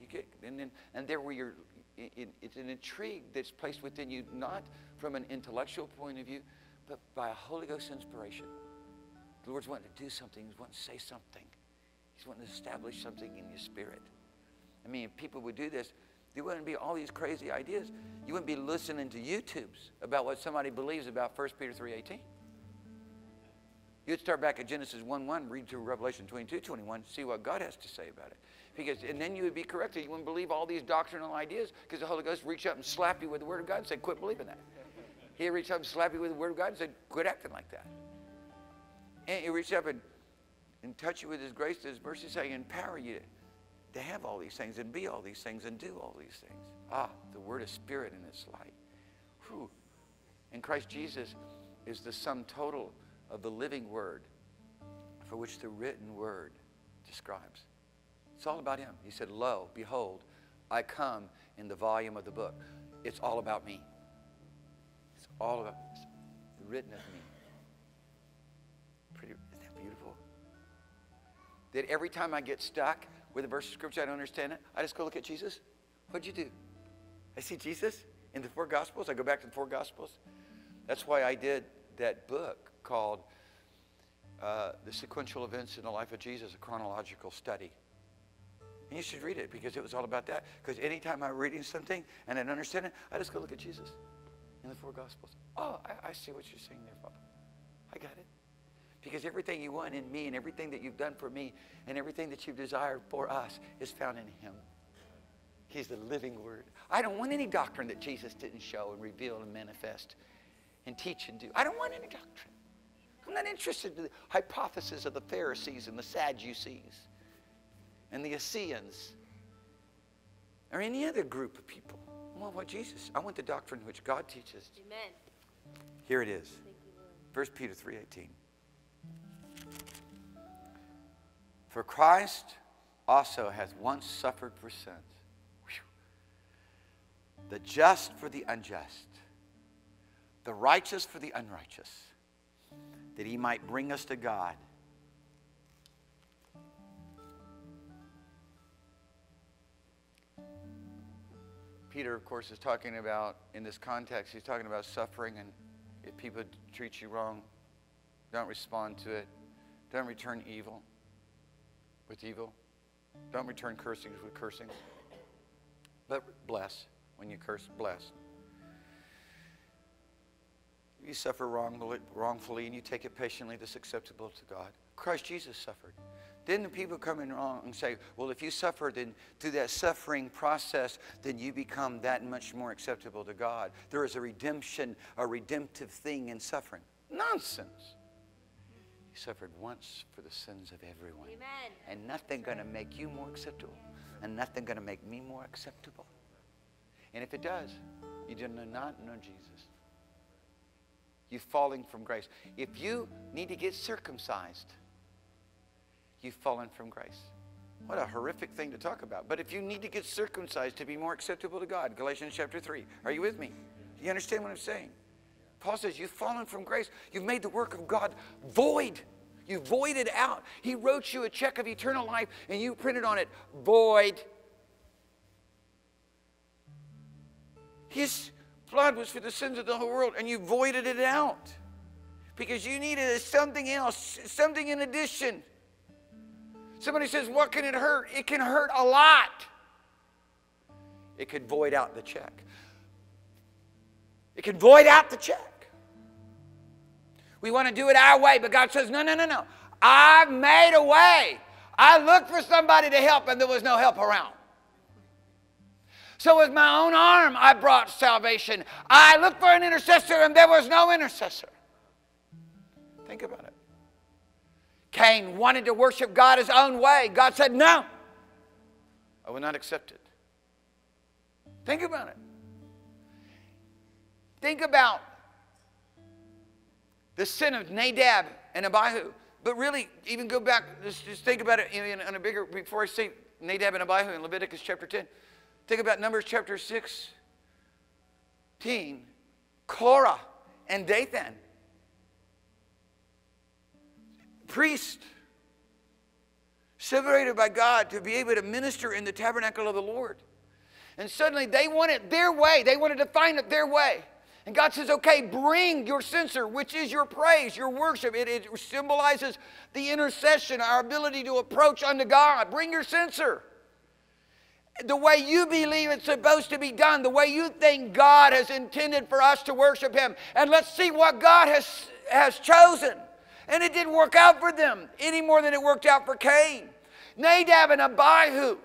Speaker 2: You get and then and there where you're. It, it's an intrigue that's placed within you, not from an intellectual point of view, but by a Holy Ghost inspiration. The Lord's wanting to do something. He's wanting to say something. He's wanting to establish something in your spirit. I mean, if people would do this, there wouldn't be all these crazy ideas. You wouldn't be listening to YouTubes about what somebody believes about 1 Peter 3.18. You'd start back at Genesis 1.1, read through Revelation 22.21, see what God has to say about it. Because, and then you would be corrected. You wouldn't believe all these doctrinal ideas because the Holy Ghost reach up and slap you with the Word of God and say, quit believing that. He'd reach up and slap you with the Word of God and say, quit acting like that. And he reach up and, and touch you with his grace, his mercy, say, empower you to, to have all these things and be all these things and do all these things. Ah, the Word of Spirit in its light. Whew. And Christ Jesus is the sum total of the living Word for which the written Word describes. It's all about him. He said, Lo, behold, I come in the volume of the book. It's all about me. It's all about it's written of me. Pretty, isn't that beautiful? That every time I get stuck with a verse of scripture I don't understand it, I just go look at Jesus. What'd you do? I see Jesus in the four gospels. I go back to the four gospels. That's why I did that book called uh, The Sequential Events in the Life of Jesus, a chronological study. And you should read it because it was all about that. Because anytime I'm reading something and I don't understand it, I just go look at Jesus in the four Gospels. Oh, I, I see what you're saying there, Father. I got it. Because everything you want in me and everything that you've done for me and everything that you've desired for us is found in Him. He's the living Word. I don't want any doctrine that Jesus didn't show and reveal and manifest and teach and do. I don't want any doctrine. I'm not interested in the hypothesis of the Pharisees and the Sadducees and the Essenes or any other group of people. I want what Jesus. I want the doctrine which God teaches.
Speaker 3: Amen.
Speaker 2: Here it is.
Speaker 3: Thank you, Lord.
Speaker 2: 1 Peter 3:18. For Christ also hath once suffered for sins. Whew. The just for the unjust, the righteous for the unrighteous, that he might bring us to God. Peter, of course, is talking about, in this context, he's talking about suffering and if people treat you wrong, don't respond to it. Don't return evil with evil. Don't return cursings with cursing. But bless. When you curse, bless. You suffer wrongfully, wrongfully and you take it patiently, that's acceptable to God. Christ Jesus suffered. Then the people come in wrong and say, well, if you suffer, then through that suffering process, then you become that much more acceptable to God. There is a redemption, a redemptive thing in suffering. Nonsense. He suffered once for the sins of everyone.
Speaker 3: Amen.
Speaker 2: And nothing going to make you more acceptable. And nothing going to make me more acceptable. And if it does, you do not know Jesus. You're falling from grace. If you need to get circumcised, you've fallen from grace. What a horrific thing to talk about. But if you need to get circumcised to be more acceptable to God, Galatians chapter 3, are you with me? Do you understand what I'm saying? Paul says, You've fallen from grace. You've made the work of God void. You voided out. He wrote you a check of eternal life and you printed on it, void. His blood was for the sins of the whole world and you voided it out because you needed something else, something in addition. Somebody says, What can it hurt? It can hurt a lot. It could void out the check. It can void out the check. We want to do it our way, but God says, No, no, no, no. I've made a way. I looked for somebody to help, and there was no help around. So, with my own arm, I brought salvation. I looked for an intercessor, and there was no intercessor. Think about it. Cain wanted to worship God his own way. God said, No, I will not accept it. Think about it. Think about the sin of Nadab and Abihu. But really, even go back, just, just think about it in, in, in a bigger, before I say Nadab and Abihu in Leviticus chapter 10. Think about Numbers chapter 16. Korah and Dathan. Priest. Separated by God to be able to minister in the tabernacle of the Lord. And suddenly they wanted their way. They wanted to find it their way. And God says, okay, bring your censer, which is your praise, your worship. It, it symbolizes the intercession, our ability to approach unto God. Bring your censer. The way you believe it's supposed to be done, the way you think God has intended for us to worship Him. And let's see what God has, has chosen. And it didn't work out for them any more than it worked out for Cain. Nadab and Abihu,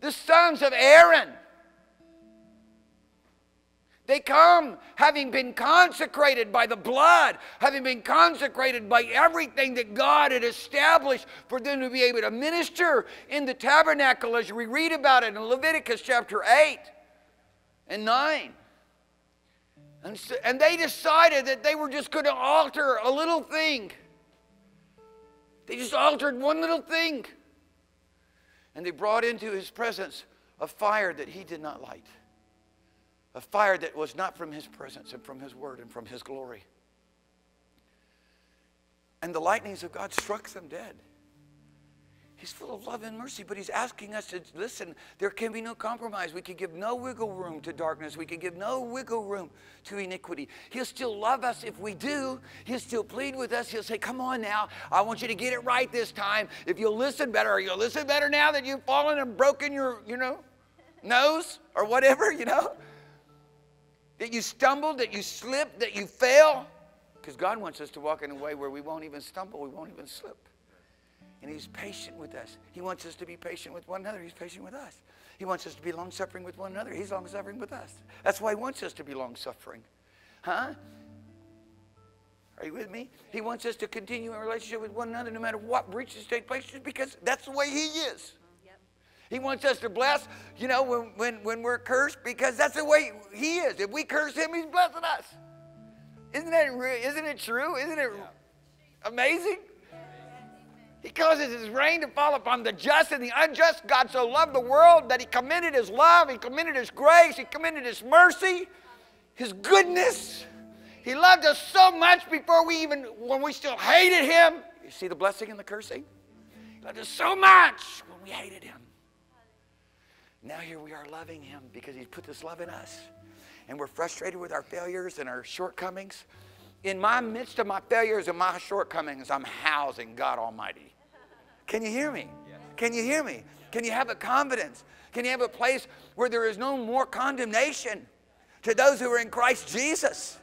Speaker 2: the sons of Aaron, they come having been consecrated by the blood, having been consecrated by everything that God had established for them to be able to minister in the tabernacle, as we read about it in Leviticus chapter 8 and 9. And, so, and they decided that they were just going to alter a little thing. They just altered one little thing. And they brought into his presence a fire that he did not light a fire that was not from his presence and from his word and from his glory. And the lightnings of God struck them dead. He's full of love and mercy, but he's asking us to listen. There can be no compromise. We can give no wiggle room to darkness. We can give no wiggle room to iniquity. He'll still love us if we do. He'll still plead with us. He'll say, Come on now. I want you to get it right this time. If you'll listen better, you'll listen better now that you've fallen and broken your, you know, nose or whatever, you know that you stumble, that you slip, that you fail. Because God wants us to walk in a way where we won't even stumble, we won't even slip. And He's patient with us. He wants us to be patient with one another. He's patient with us. He wants us to be long suffering with one another. He's long suffering with us. That's why He wants us to be long suffering. Huh? Are you with me? He wants us to continue in relationship with one another no matter what breaches take place, just because that's the way He is. He wants us to bless, you know, when, when, when we're cursed because that's the way He is. If we curse Him, He's blessing us. Isn't that isn't it true? Isn't it amazing? He causes his rain to fall upon the just and the unjust. God so loved the world that he committed his love, he committed his grace, he committed his mercy, his goodness. He loved us so much before we even, when we still hated him. You see the blessing and the cursing? He loved us so much when we hated him. Now here we are loving him because he's put this love in us. And we're frustrated with our failures and our shortcomings. In my midst of my failures and my shortcomings, I'm housing God Almighty. Can you hear me? Can you hear me? Can you have a confidence? Can you have a place where there is no more condemnation to those who are in Christ Jesus?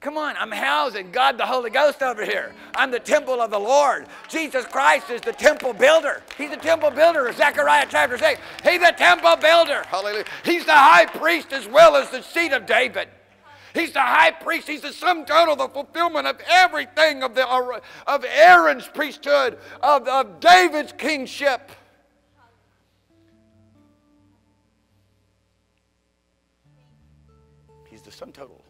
Speaker 2: Come on, I'm housing God the Holy Ghost over here. I'm the temple of the Lord. Jesus Christ is the temple builder. He's the temple builder. Zechariah chapter 6. He's the temple builder. Hallelujah. He's the high priest as well as the seat of David. He's the high priest. He's the sum total, the fulfillment of everything of, the, of Aaron's priesthood, of, of David's kingship. He's the sum total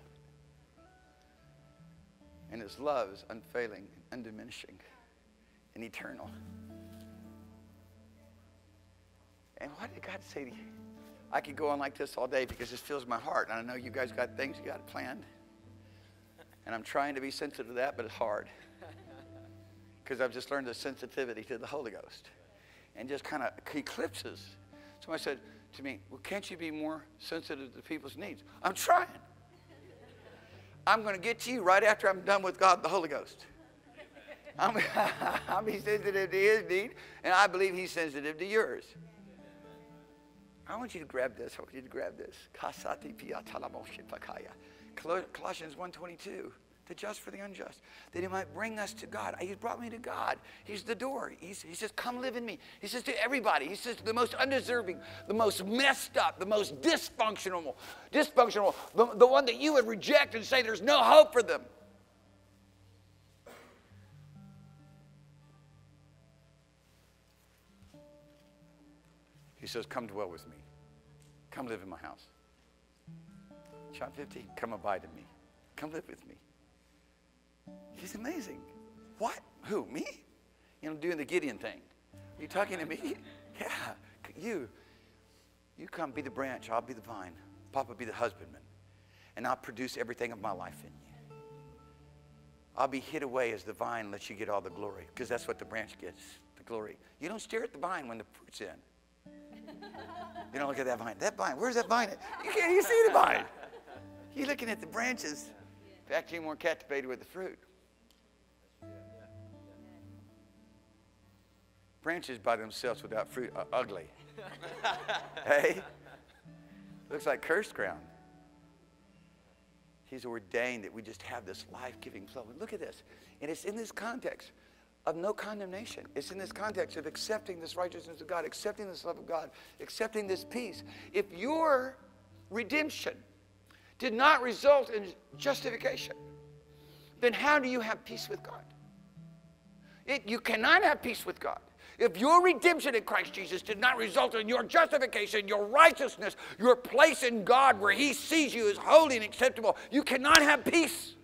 Speaker 2: and his love is unfailing, undiminishing, and eternal. And what did God say to you? I could go on like this all day because this fills my heart. And I know you guys got things you got planned. And I'm trying to be sensitive to that, but it's hard. Because I've just learned the sensitivity to the Holy Ghost. And just kind of eclipses. Somebody said to me, Well, can't you be more sensitive to people's needs? I'm trying. I'm going to get to you right after I'm done with God the Holy Ghost. I'm, be sensitive to his need, and I believe he's sensitive to yours. I want you to grab this. I want you to grab this. Colossians 1.22 the just for the unjust, that he might bring us to God. He's brought me to God. He's the door. He's, he says, Come live in me. He says to everybody, He says, the most undeserving, the most messed up, the most dysfunctional, dysfunctional, the, the one that you would reject and say there's no hope for them. He says, Come dwell with me. Come live in my house. John 15, come abide in me. Come live with me. He's amazing. What? Who? Me? You know, doing the Gideon thing. Are you talking to me? Yeah. You. You come be the branch, I'll be the vine. Papa be the husbandman. And I'll produce everything of my life in you. I'll be hid away as the vine lets you get all the glory. Because that's what the branch gets, the glory. You don't stare at the vine when the fruit's in. You don't look at that vine. That vine, where's that vine? at? You can't even see the vine. You're looking at the branches. In fact, you're more captivated with the fruit. Branches by themselves without fruit are ugly. hey? Looks like cursed ground. He's ordained that we just have this life giving flow. And look at this. And it's in this context of no condemnation. It's in this context of accepting this righteousness of God, accepting this love of God, accepting this peace. If your redemption did not result in justification, then how do you have peace with God? It, you cannot have peace with God. If your redemption in Christ Jesus did not result in your justification, your righteousness, your place in God where He sees you as holy and acceptable, you cannot have peace.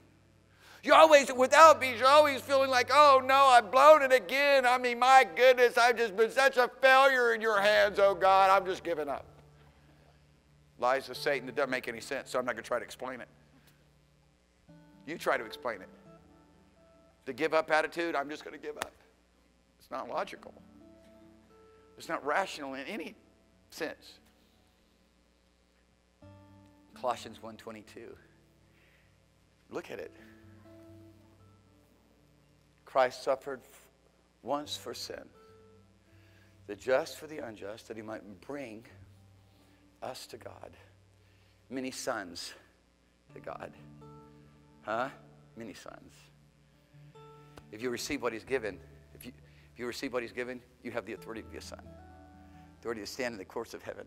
Speaker 2: You're always, without peace, you're always feeling like, oh no, I've blown it again. I mean, my goodness, I've just been such a failure in your hands, oh God, I'm just giving up. Lies of Satan that doesn't make any sense, so I'm not going to try to explain it. You try to explain it. The give up attitude, I'm just going to give up. It's not logical. It's not rational in any sense. Colossians 1:22. Look at it. Christ suffered once for sin, the just for the unjust, that he might bring us to God. Many sons to God. Huh? Many sons. If you receive what he's given, if you, if you receive what he's given, you have the authority to be a son. Authority to stand in the courts of heaven.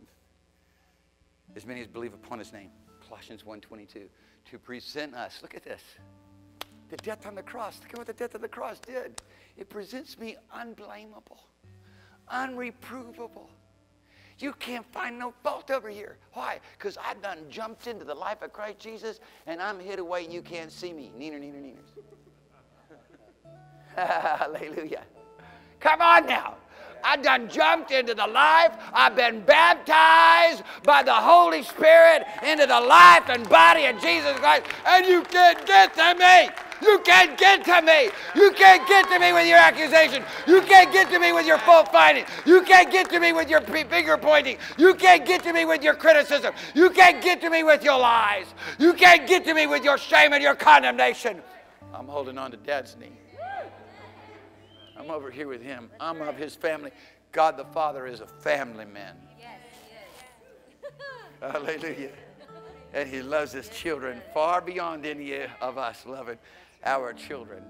Speaker 2: As many as believe upon his name. Colossians 1.22. To present us. Look at this. The death on the cross. Look at what the death on the cross did. It presents me unblameable, unreprovable. You can't find no fault over here. Why? Because I done jumped into the life of Christ Jesus and I'm hid away and you can't see me. Neener, neener, neeners. Hallelujah. Come on now. I done jumped into the life. I've been baptized by the Holy Spirit into the life and body of Jesus Christ. And you can't get to me. You can't get to me. You can't get to me with your accusation. You can't get to me with your fault finding. You can't get to me with your finger pointing. You can't get to me with your criticism. You can't get to me with your lies. You can't get to me with your shame and your condemnation. I'm holding on to dad's knee. I'm over here with him. I'm of his family. God the Father is a family man. Hallelujah. And he loves his children far beyond any of us loving our children.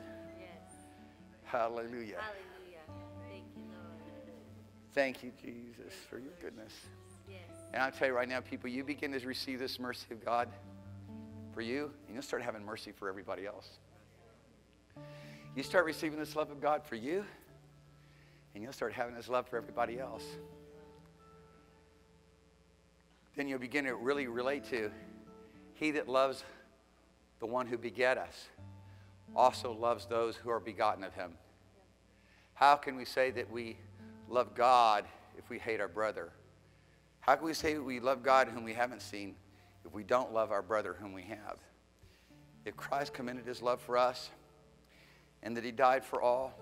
Speaker 2: Hallelujah.
Speaker 3: Hallelujah. Thank you, Lord.
Speaker 2: Thank you, Jesus, for your goodness.
Speaker 3: Yes.
Speaker 2: And I'll tell you right now, people, you begin to receive this mercy of God for you, and you'll start having mercy for everybody else. You start receiving this love of God for you, and you'll start having this love for everybody else. Then you'll begin to really relate to He that loves the one who begat us also loves those who are begotten of Him. How can we say that we love God if we hate our brother? How can we say we love God whom we haven't seen if we don't love our brother whom we have? If Christ commended his love for us and that he died for all,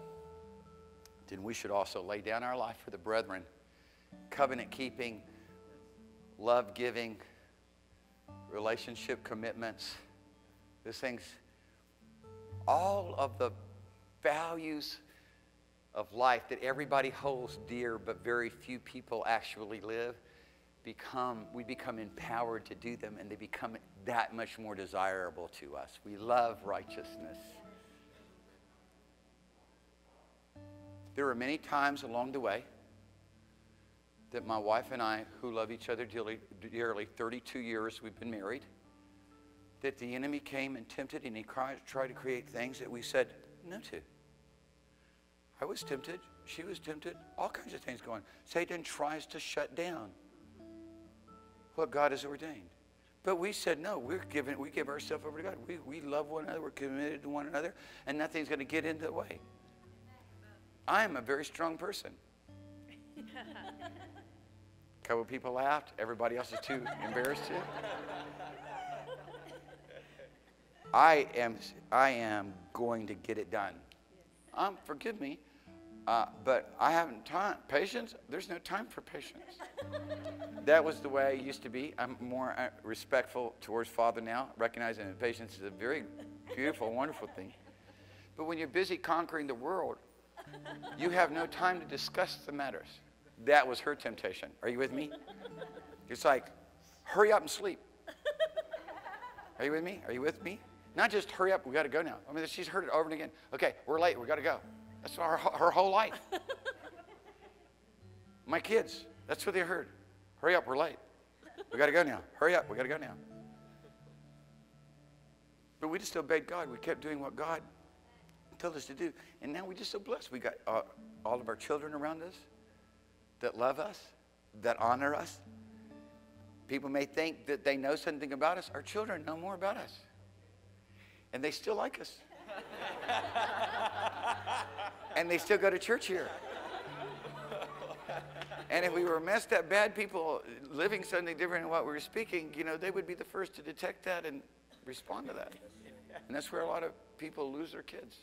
Speaker 2: then we should also lay down our life for the brethren, covenant keeping, love giving, relationship commitments, those things, all of the values of life that everybody holds dear but very few people actually live become we become empowered to do them and they become that much more desirable to us. We love righteousness there are many times along the way that my wife and i who love each other dearly, dearly 32 years we've been married that the enemy came and tempted and he tried to create things that we said no to I was tempted. She was tempted. All kinds of things going. Satan tries to shut down what God has ordained. But we said, no, we're giving, we give ourselves over to God. We, we love one another. We're committed to one another. And nothing's going to get in the way. I am a very strong person. A couple people laughed. Everybody else is too embarrassed to. I am, I am going to get it done. Um, forgive me, uh, but I haven't time. Patience? There's no time for patience. that was the way I used to be. I'm more uh, respectful towards Father now, recognizing that patience is a very beautiful, wonderful thing. But when you're busy conquering the world, you have no time to discuss the matters. That was her temptation. Are you with me? It's like, hurry up and sleep. Are you with me? Are you with me? Not just hurry up, we got to go now. I mean, she's heard it over and again. Okay, we're late, we got to go. That's her, her whole life. My kids, that's what they heard. Hurry up, we're late. We got to go now. Hurry up, we got to go now. But we just obeyed God. We kept doing what God told us to do. And now we're just so blessed. We got uh, all of our children around us that love us, that honor us. People may think that they know something about us. Our children know more about us. And they still like us. and they still go to church here. And if we were messed up bad people living something different than what we were speaking, you know, they would be the first to detect that and respond to that. And that's where a lot of people lose their kids.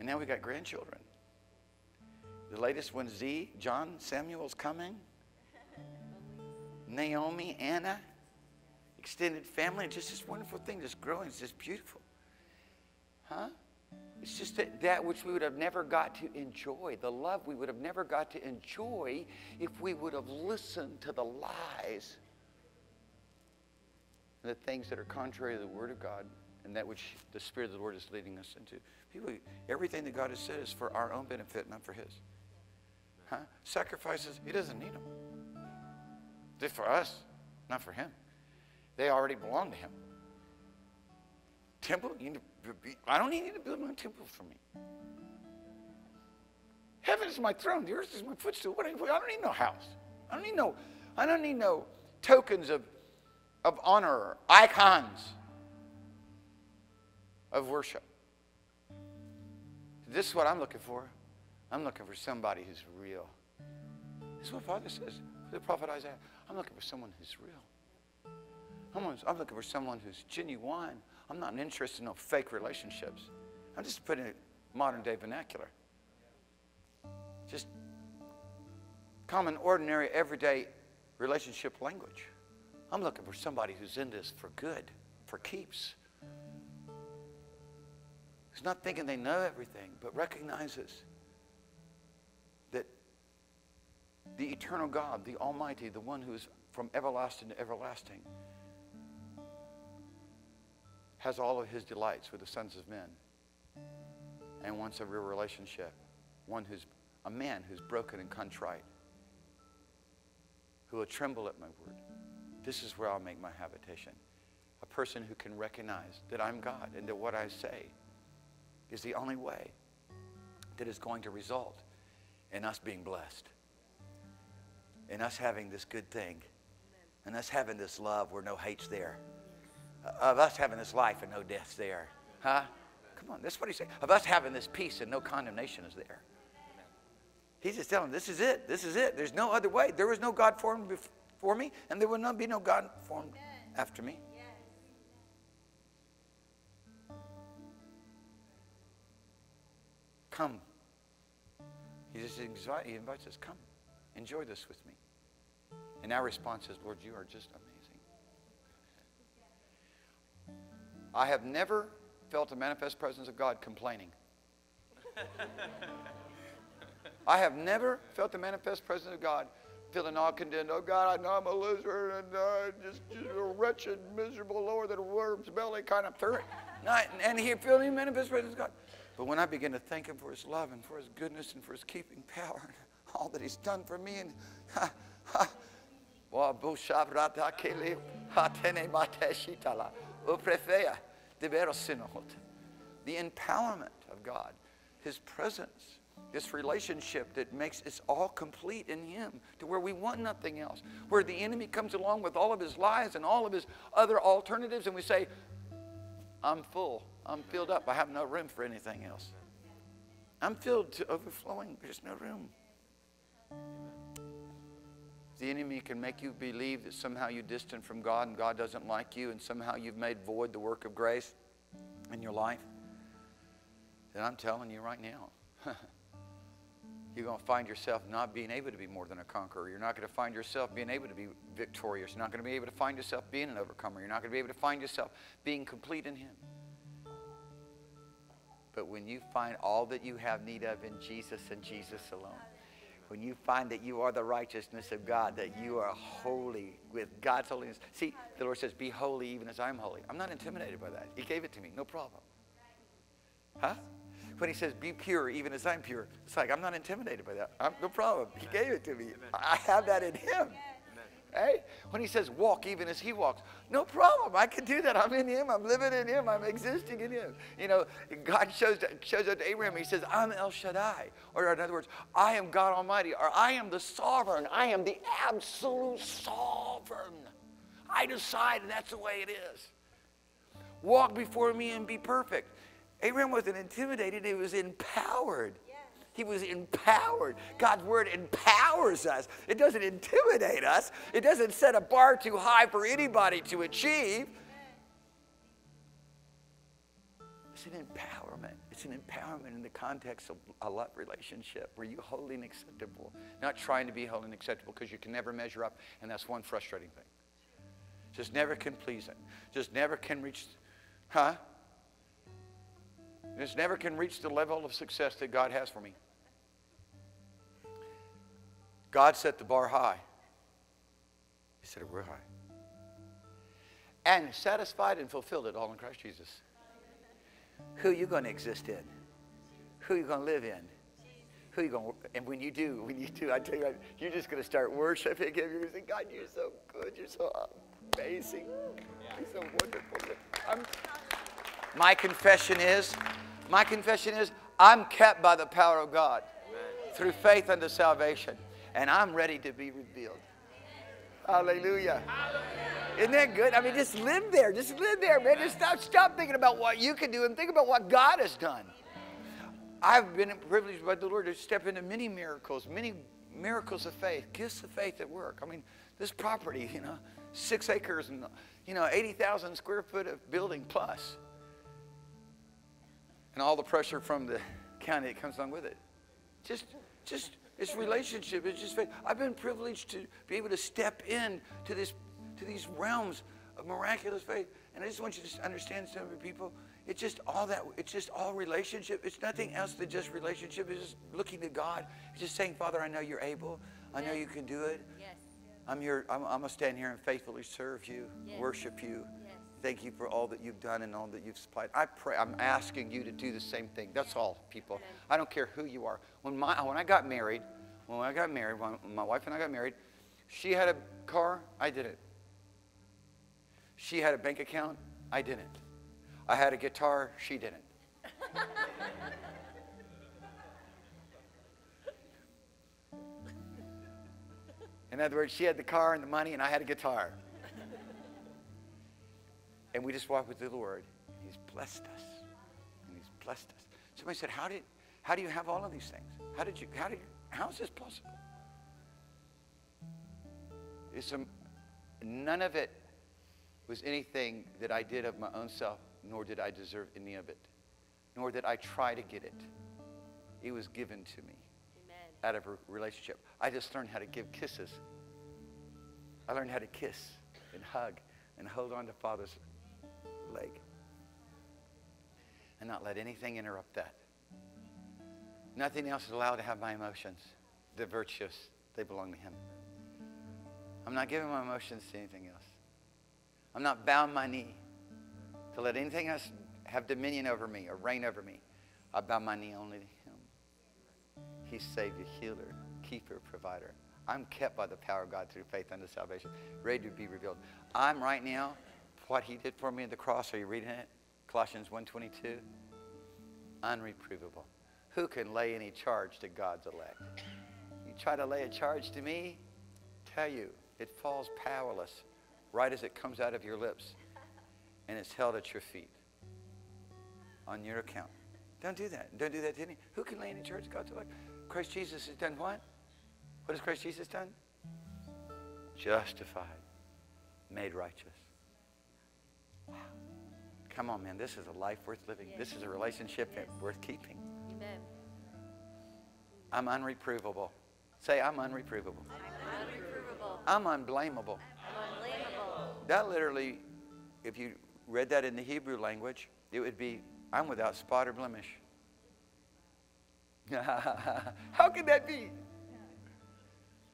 Speaker 2: And now we got grandchildren. The latest one, Z, John Samuel's coming. Naomi, Anna, extended family, just this wonderful thing, just growing, it's just beautiful. Huh? It's just that, that which we would have never got to enjoy, the love we would have never got to enjoy if we would have listened to the lies and the things that are contrary to the Word of God and that which the Spirit of the Lord is leading us into. People, everything that God has said is for our own benefit, not for His. Huh? Sacrifices, He doesn't need them. They're for us, not for Him. They already belong to Him. Temple, I don't need you to build my temple for me. Heaven is my throne. The earth is my footstool. I don't need no house. I don't need no. I don't need no tokens of, of honor, or icons of worship. This is what I'm looking for. I'm looking for somebody who's real. This is what Father says. The prophet Isaiah. I'm looking for someone who's real. I'm, I'm looking for someone who's genuine. I'm not interested in no fake relationships. I'm just putting it modern day vernacular. Just common, ordinary, everyday relationship language. I'm looking for somebody who's in this for good, for keeps. Who's not thinking they know everything, but recognizes that the eternal God, the Almighty, the one who is from everlasting to everlasting, has all of his delights with the sons of men and wants a real relationship. One who's a man who's broken and contrite, who will tremble at my word. This is where I'll make my habitation. A person who can recognize that I'm God and that what I say is the only way that is going to result in us being blessed, in us having this good thing, and us having this love where no hate's there, uh, of us having this life and no death's there. Huh? Come on, that's what he's saying. Of us having this peace and no condemnation is there. He's just telling them, this is it. This is it. There's no other way. There was no God formed before me, and there will not be no God formed after me. Come. He just invite, he invites us, come, enjoy this with me. And our response is, Lord, you are just amazing. I have never felt a manifest presence of God complaining. I have never felt the manifest presence of God feeling all condemned. Oh God, I know I'm a loser and uh, just, just a wretched, miserable, lower than a worm's belly kind of thing. and he feeling the manifest presence of God. But when I begin to thank Him for His love and for His goodness and for His keeping power and all that He's done for me, and ha, ha, the empowerment of God His presence, this relationship that makes us all complete in Him to where we want nothing else. Where the enemy comes along with all of his lies and all of his other alternatives, and we say, I'm full, I'm filled up, I have no room for anything else. I'm filled to overflowing, there's no room. The enemy can make you believe that somehow you're distant from God and God doesn't like you, and somehow you've made void the work of grace in your life. Then I'm telling you right now, you're going to find yourself not being able to be more than a conqueror. You're not going to find yourself being able to be victorious. You're not going to be able to find yourself being an overcomer. You're not going to be able to find yourself being complete in Him. But when you find all that you have need of in Jesus and Jesus alone, when you find that you are the righteousness of God, that you are holy with God's holiness. See, the Lord says, Be holy even as I'm holy. I'm not intimidated by that. He gave it to me, no problem. Huh? When He says, Be pure even as I'm pure, it's like, I'm not intimidated by that. I'm, no problem. He gave it to me. I have that in Him. Hey, when he says walk even as he walks, no problem. I can do that. I'm in him. I'm living in him. I'm existing in him. You know, God shows, shows up to Abraham. He says, I'm El Shaddai. Or in other words, I am God Almighty. Or I am the sovereign. I am the absolute sovereign. I decide, and that's the way it is. Walk before me and be perfect. Abraham wasn't intimidated. He was empowered. He was empowered. God's word empowers us. It doesn't intimidate us. It doesn't set a bar too high for anybody to achieve. It's an empowerment. It's an empowerment in the context of a love relationship where you're holy and acceptable, not trying to be holy and acceptable because you can never measure up, and that's one frustrating thing. Just never can please Him. Just never can reach, huh? Just never can reach the level of success that God has for me. God set the bar high. He set it real high. And satisfied and fulfilled it all in Christ Jesus. Who are you going to exist in? Who are you going to live in? Who are you going to, and when you do, when you do, I tell you, you're just going to start worshiping Him. You're going to say, God, you're so good. You're so amazing. You're so wonderful. I'm, my confession is, my confession is, I'm kept by the power of God through faith unto salvation, and I'm ready to be revealed. Hallelujah. Isn't that good? I mean, just live there. Just live there, man. Just stop, stop thinking about what you can do and think about what God has done. I've been privileged by the Lord to step into many miracles, many miracles of faith, gifts of faith at work. I mean, this property, you know, six acres and, you know, 80,000 square foot of building plus and all the pressure from the county that comes along with it. Just, just it's relationship. It's just faith. I've been privileged to be able to step in to this, to these realms of miraculous faith. And I just want you to understand, some of people, it's just all that. It's just all relationship. It's nothing else than just relationship. It's just looking to God. It's just saying, Father, I know you're able. I know you can do it.
Speaker 3: Yes.
Speaker 2: I'm here. I'm, I'm gonna stand here and faithfully serve you,
Speaker 3: Yes.
Speaker 2: worship you. Thank you for all that you've done and all that you've supplied. I pray, I'm asking you to do the same thing. That's all, people. I don't care who you are. When, my, when I got married, when I got married, when my wife and I got married, she had a car, I didn't. She had a bank account, I didn't. I had a guitar, she didn't. In other words, she had the car and the money, and I had a guitar. And we just walked with the Lord. And He's blessed us. And He's blessed us. Somebody said, How did how do you have all of these things? How did you how did you, how is this possible? It's a, none of it was anything that I did of my own self, nor did I deserve any of it. Nor did I try to get it. It was given to me
Speaker 3: Amen.
Speaker 2: out of a relationship. I just learned how to give kisses. I learned how to kiss and hug and hold on to Father's leg and not let anything interrupt that. Nothing else is allowed to have my emotions. They're virtuous, they belong to Him. I'm not giving my emotions to anything else. I'm not bowing my knee to let anything else have dominion over me or reign over me. I bow my knee only to Him. He's Savior, healer, keeper, provider. I'm kept by the power of God through faith unto salvation, ready to be revealed. I'm right now, what He did for me at the cross. Are you reading it? Colossians 1.22. Unreprovable. Who can lay any charge to God's elect? You try to lay a charge to me, tell you, it falls powerless right as it comes out of your lips and it's held at your feet on your account. Don't do that. Don't do that to me. Who can lay any charge to God's elect? Christ Jesus has done what? What has Christ Jesus done? Justified, made righteous. Come on, man. This is a life worth living. This is a relationship
Speaker 3: Yes.
Speaker 2: worth keeping.
Speaker 3: Amen.
Speaker 2: I'm unreprovable. Say, I'm unreprovable.
Speaker 3: I'm unreprovable.
Speaker 2: I'm unblameable.
Speaker 3: I'm unblameable.
Speaker 2: That literally, if you read that in the Hebrew language, it would be, I'm without spot or blemish. How can that be?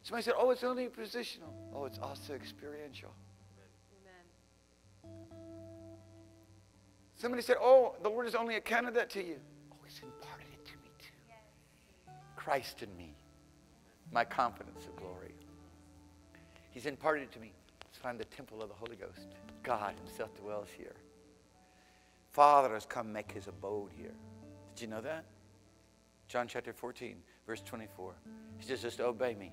Speaker 2: Somebody said, oh, it's only positional. Oh, it's also experiential. Somebody said, oh, the Lord has only accounted that to you. Oh, He's imparted it to me too. Christ in me, my confidence of glory. He's imparted it to me. So I'm the temple of the Holy Ghost. God Himself dwells here. Father has come make His abode here. Did you know that? John chapter 14, verse 24. He says, just obey me.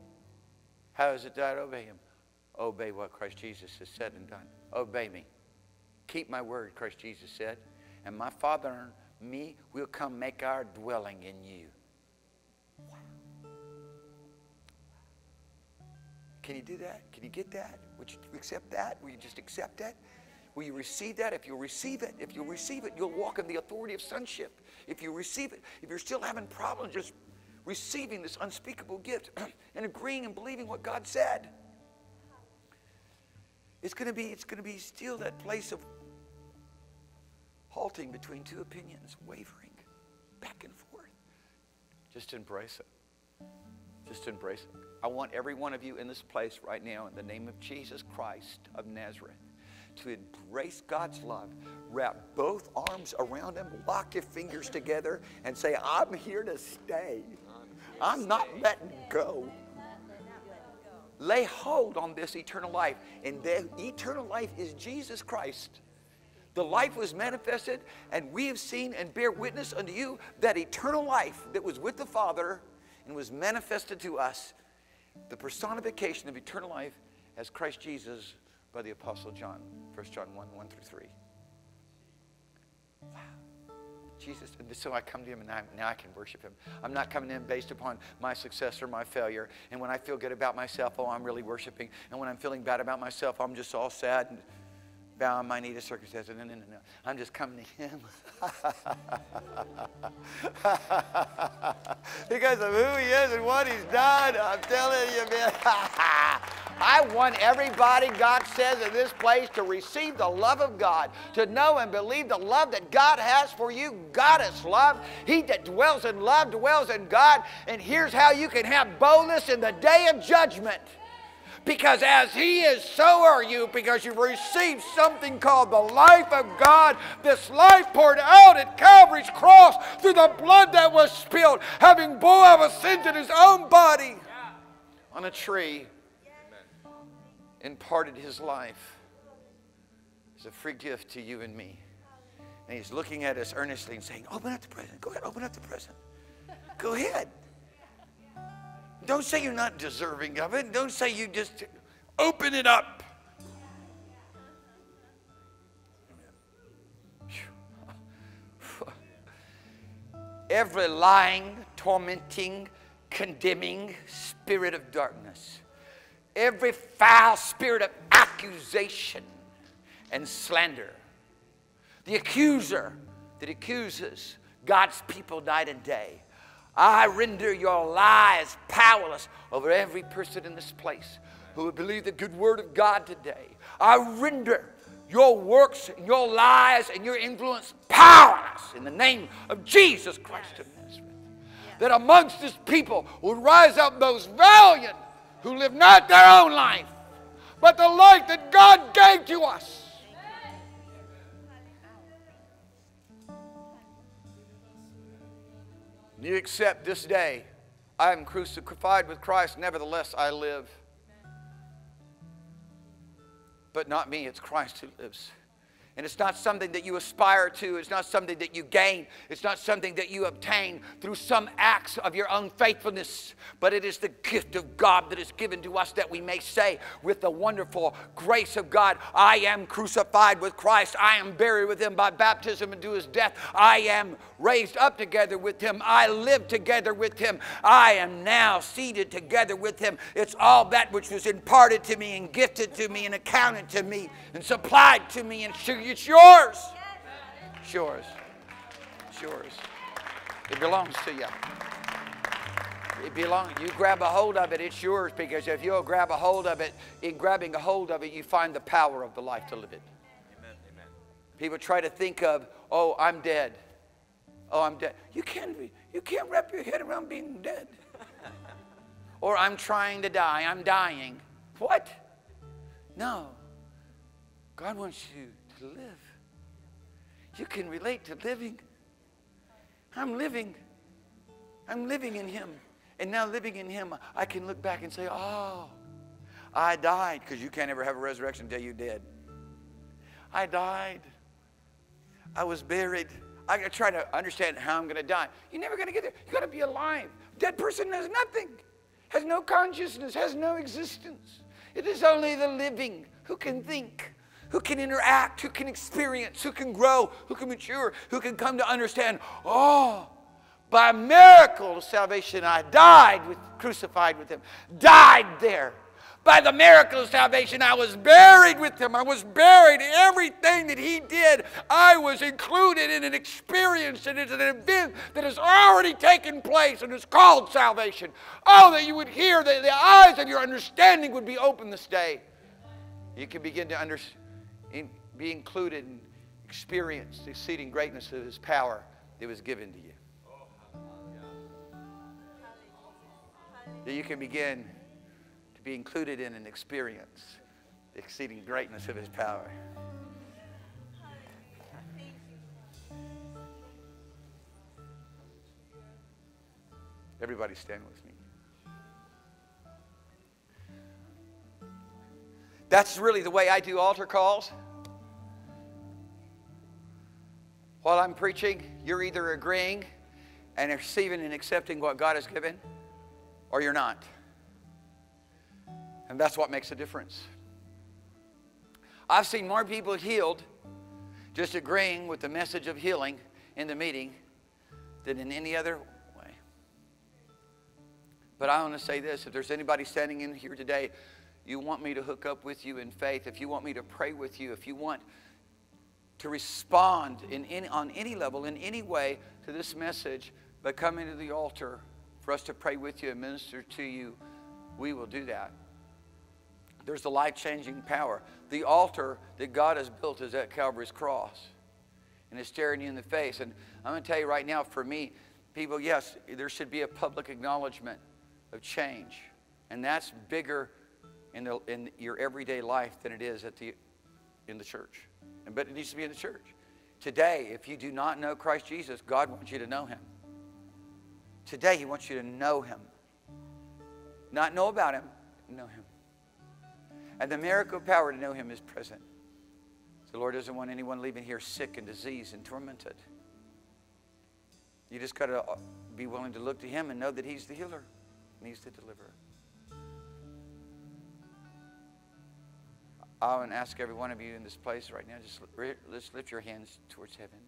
Speaker 2: How is it that I obey Him? Obey what Christ Jesus has said and done. Obey me. Keep my word, Christ Jesus said. And my Father and me will come make our dwelling in you. Can you do that? Can you get that? Would you accept that? Will you just accept that? Will you receive that? If you'll receive it, if you'll receive it, you'll walk in the authority of sonship. If you receive it, if you're still having problems just receiving this unspeakable gift and agreeing and believing what God said, it's going to be it's going to be still that place of halting between two opinions, wavering back and forth. Just embrace it. Just embrace it. I want every one of you in this place right now, in the name of Jesus Christ of Nazareth, to embrace God's love. Wrap both arms around Him, lock your fingers together, and say, I'm here to stay. I'm not letting go. Lay hold on this eternal life. And the eternal life is Jesus Christ. The life was manifested, and we have seen and bear witness unto you that eternal life that was with the Father and was manifested to us, the personification of eternal life as Christ Jesus by the Apostle John, 1 John 1 1 through 3. Wow. Jesus, and so I come to him and I, now I can worship him. I'm not coming in based upon my success or my failure. And when I feel good about myself, oh, I'm really worshiping. And when I'm feeling bad about myself, I'm just all sad and bowing my knee to circumcision. No, no, no, no. I'm just coming to him. because of who he is and what he's done. I'm telling you, man. I want everybody, God says in this place, to receive the love of God, to know and believe the love that God has for you. God is love. He that dwells in love dwells in God. And here's how you can have boldness in the day of judgment. Because as He is, so are you, because you've received something called the life of God. This life poured out at Calvary's cross through the blood that was spilled, having bore our sins in His own body on a tree, imparted His life as a free gift to you and me. And He's looking at us earnestly and saying, Open up the present. Go ahead, open up the present. Go ahead. Don't say you're not deserving of it. Don't say you just open it up. Every lying, tormenting, condemning spirit of darkness, every foul spirit of accusation and slander, the accuser that accuses God's people night and day. I render your lies powerless over every person in this place who would believe the good word of God today. I render your works and your lies and your influence powerless in the name of Jesus Christ of Nazareth. That amongst this people would rise up those valiant who live not their own life, but the life that God gave to us. You accept this day, I am crucified with Christ, nevertheless I live. But not me, it's Christ who lives. And it's not something that you aspire to. It's not something that you gain. It's not something that you obtain through some acts of your own faithfulness. But it is the gift of God that is given to us that we may say, with the wonderful grace of God, I am crucified with Christ. I am buried with him by baptism into his death. I am raised up together with him. I live together with him. I am now seated together with him. It's all that which was imparted to me and gifted to me and accounted to me and supplied to me and it's yours. It's yours. It's yours. It belongs to you. It belongs. You grab a hold of it, it's yours because if you'll grab a hold of it, in grabbing a hold of it, you find the power of the life to live it. Amen. Amen. People try to think of, oh, I'm dead. Oh, I'm dead. You can't, you can't wrap your head around being dead. or I'm trying to die. I'm dying. What? No. God wants you to live. You can relate to living. I'm living. I'm living in Him. And now living in Him, I can look back and say, oh, I died, because you can't ever have a resurrection until you're dead. I died. I was buried. I try to understand how I'm going to die. You're never going to get there. You got to be alive. Dead person has nothing, has no consciousness, has no existence. It is only the living who can think who can interact, who can experience, who can grow, who can mature, who can come to understand, oh, by miracle of salvation, I died with, crucified with him, died there. By the miracle of salvation, I was buried with him. I was buried. Everything that he did, I was included in an experience and it's an event that has already taken place and is called salvation. Oh, that you would hear, that the eyes of your understanding would be open this day. You can begin to understand in, be included and experience the exceeding greatness of his power that was given to you. That you can begin to be included in and experience the exceeding greatness of his power. Everybody stand with me. That's really the way I do altar calls. While I'm preaching, you're either agreeing and receiving and accepting what God has given, or you're not. And that's what makes a difference. I've seen more people healed just agreeing with the message of healing in the meeting than in any other way. But I want to say this if there's anybody standing in here today you want me to hook up with you in faith, if you want me to pray with you, if you want to respond in any, on any level, in any way to this message by coming to the altar for us to pray with you and minister to you, we will do that. There's the life changing power. The altar that God has built is at Calvary's cross. And it's staring you in the face. And I'm going to tell you right now, for me, people, yes, there should be a public acknowledgement of change. And that's bigger in, the, in your everyday life than it is at the, in the church. But it needs to be in the church. Today, if you do not know Christ Jesus, God wants you to know him. Today, he wants you to know him. Not know about him, know him. And the miracle of power to know him is present. The Lord doesn't want anyone leaving here sick and diseased and tormented. You just got to be willing to look to him and know that he's the healer and he's the deliverer. I want to ask every one of you in this place right now, just let's lift your hands towards heaven.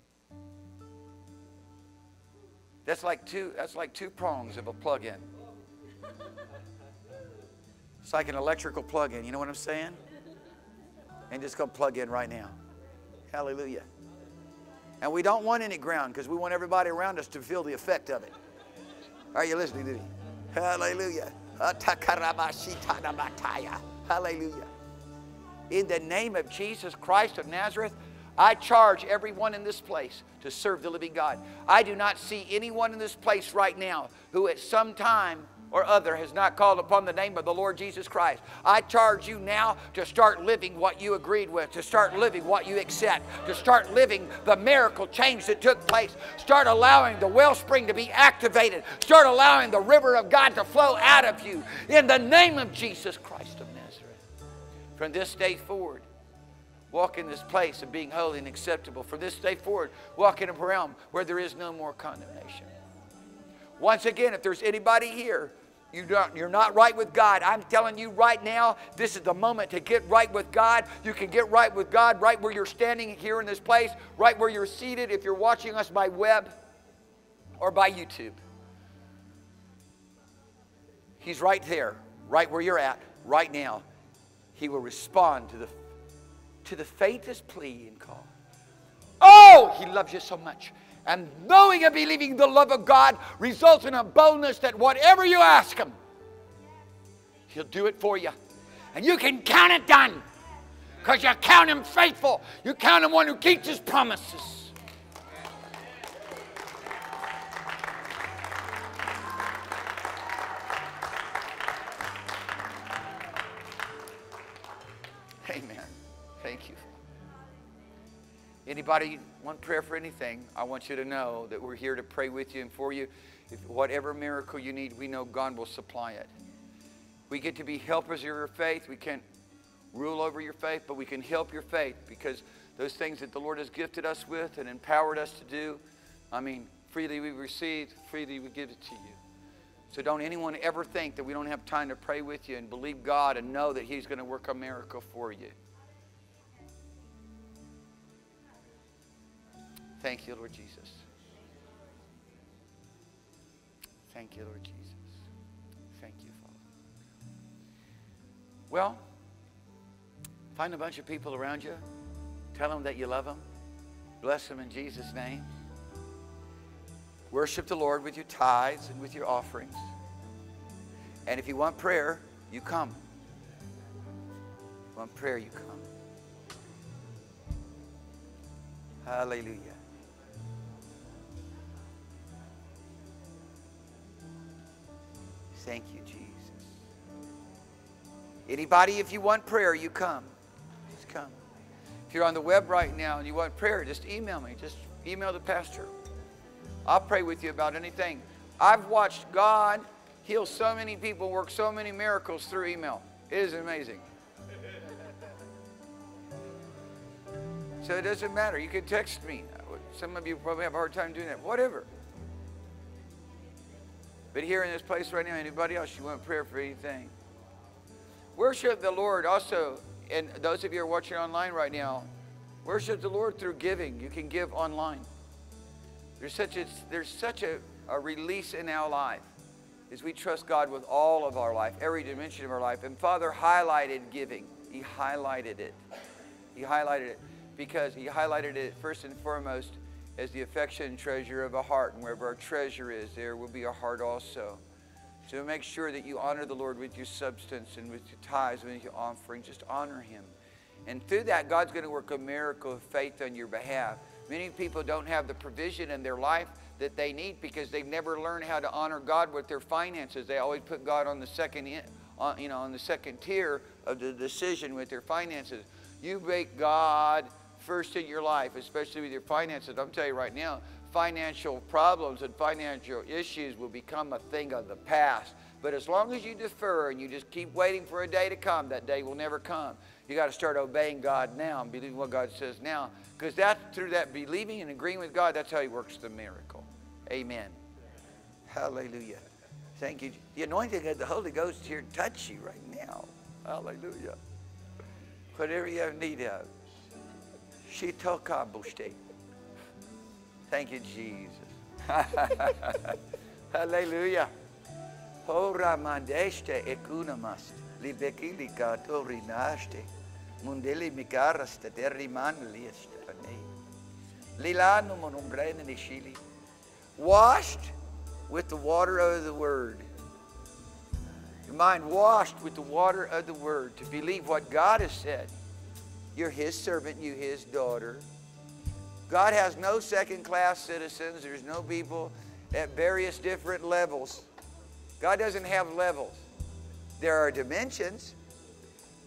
Speaker 2: That's like two, that's like two prongs of a plug-in. It's like an electrical plug-in. You know what I'm saying? And just go plug in right now. Hallelujah. And we don't want any ground because we want everybody around us to feel the effect of it. Are you listening to me? Hallelujah. Hallelujah. In the name of Jesus Christ of Nazareth, I charge everyone in this place to serve the living God. I do not see anyone in this place right now who at some time or other has not called upon the name of the Lord Jesus Christ. I charge you now to start living what you agreed with, to start living what you accept, to start living the miracle change that took place. Start allowing the wellspring to be activated. Start allowing the river of God to flow out of you in the name of Jesus Christ from this day forward, walk in this place of being holy and acceptable. From this day forward, walk in a realm where there is no more condemnation. Once again, if there's anybody here, you don't, you're not right with God. I'm telling you right now, this is the moment to get right with God. You can get right with God right where you're standing here in this place, right where you're seated if you're watching us by web or by YouTube. He's right there, right where you're at, right now. He will respond to the, to the faintest plea and call. Oh, he loves you so much. And knowing and believing the love of God results in a boldness that whatever you ask Him, He'll do it for you. And you can count it done because you count Him faithful. You count Him one who keeps His promises. Anybody want prayer for anything? I want you to know that we're here to pray with you and for you. If whatever miracle you need, we know God will supply it. We get to be helpers of your faith. We can't rule over your faith, but we can help your faith because those things that the Lord has gifted us with and empowered us to do, I mean, freely we receive, freely we give it to you. So don't anyone ever think that we don't have time to pray with you and believe God and know that He's going to work a miracle for you. Thank you, Lord Jesus. Thank you, Lord Jesus. Thank you, Father. Well, find a bunch of people around you. Tell them that you love them. Bless them in Jesus' name. Worship the Lord with your tithes and with your offerings. And if you want prayer, you come. You want prayer, you come. Hallelujah. Thank you, Jesus. Anybody, if you want prayer, you come. Just come. If you're on the web right now and you want prayer, just email me. Just email the pastor. I'll pray with you about anything. I've watched God heal so many people, work so many miracles through email. It is amazing. So it doesn't matter. You can text me. Some of you probably have a hard time doing that. Whatever. But here in this place right now, anybody else, you want prayer for anything? Worship the Lord also, and those of you who are watching online right now, worship the Lord through giving. You can give online. There's such a, there's such a, a release in our life as we trust God with all of our life, every dimension of our life. And Father highlighted giving. He highlighted it. He highlighted it because he highlighted it first and foremost as the affection and treasure of a heart. And wherever our treasure is, there will be a heart also. So make sure that you honor the Lord with your substance and with your tithes and with your offering. Just honor him. And through that, God's going to work a miracle of faith on your behalf. Many people don't have the provision in their life that they need because they've never learned how to honor God with their finances. They always put God on the second, on, you know, on the second tier of the decision with their finances. You make God first in your life, especially with your finances. I'm telling you right now, financial problems and financial issues will become a thing of the past. But as long as you defer and you just keep waiting for a day to come, that day will never come. You got to start obeying God now and believing what God says now. Because that's through that believing and agreeing with God, that's how He works the miracle. Amen. Hallelujah. Thank you. The anointing of the Holy Ghost here touch you right now. Hallelujah. Whatever you have need of. Thank you, Jesus. Hallelujah. Ora mandeste ekunamast. Libekili katori naste. Mundeli mikarasta terriman lieste. Lilano monumbrene nishili. Washed with the water of the word. Your mind washed with the water of the word to believe what God has said. You're his servant, you his daughter. God has no second class citizens. There's no people at various different levels. God doesn't have levels. There are dimensions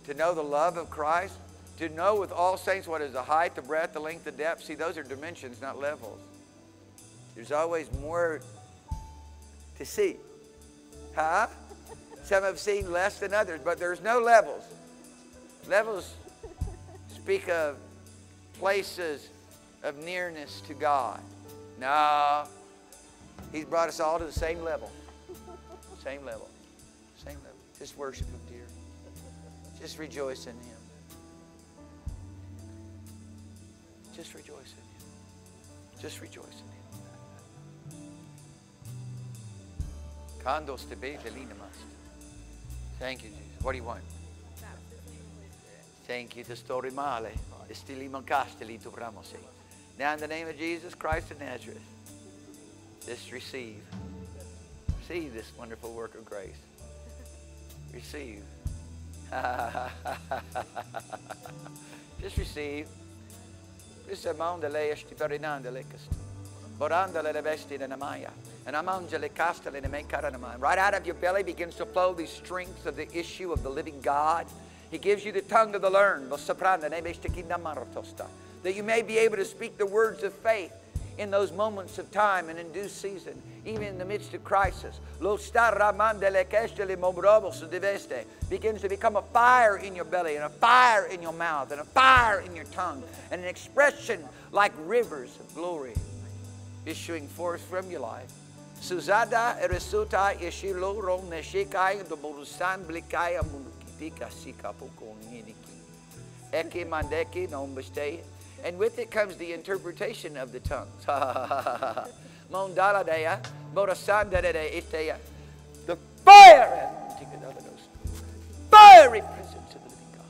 Speaker 2: to know the love of Christ, to know with all saints what is the height, the breadth, the length, the depth. See, those are dimensions, not levels. There's always more to see. Huh? Some have seen less than others, but there's no levels. Levels speak of places of nearness to God. No. He's brought us all to the same level. Same level. Same level. Just worship Him, dear. Just rejoice in Him. Just rejoice in Him. Just rejoice in Him. Kandos te be. Thank you, Jesus. What do you want? Thank you, the story male. Stili mancasteli tu ramose. Now, in the name of Jesus Christ of Nazareth, just receive. Receive this wonderful work of grace. Receive. just receive. Risamandele esti perinandele cast. Borandele le vesti de namaya. And amangele castele ne mekaranamaya. Right out of your belly begins to flow the strength of the issue of the living God. He gives you the tongue of the learned. That you may be able to speak the words of faith in those moments of time and in due season, even in the midst of crisis. Begins to become a fire in your belly and a fire in your mouth and a fire in your tongue and an expression like rivers of glory issuing forth from your life. Suzada eresuta ishilo rom neshikai doborusan blikaya Eke mandeki nombeste and with it comes the interpretation of the tongues. Mondaladea, Bodasandadea, the fire, fiery presence of the living God.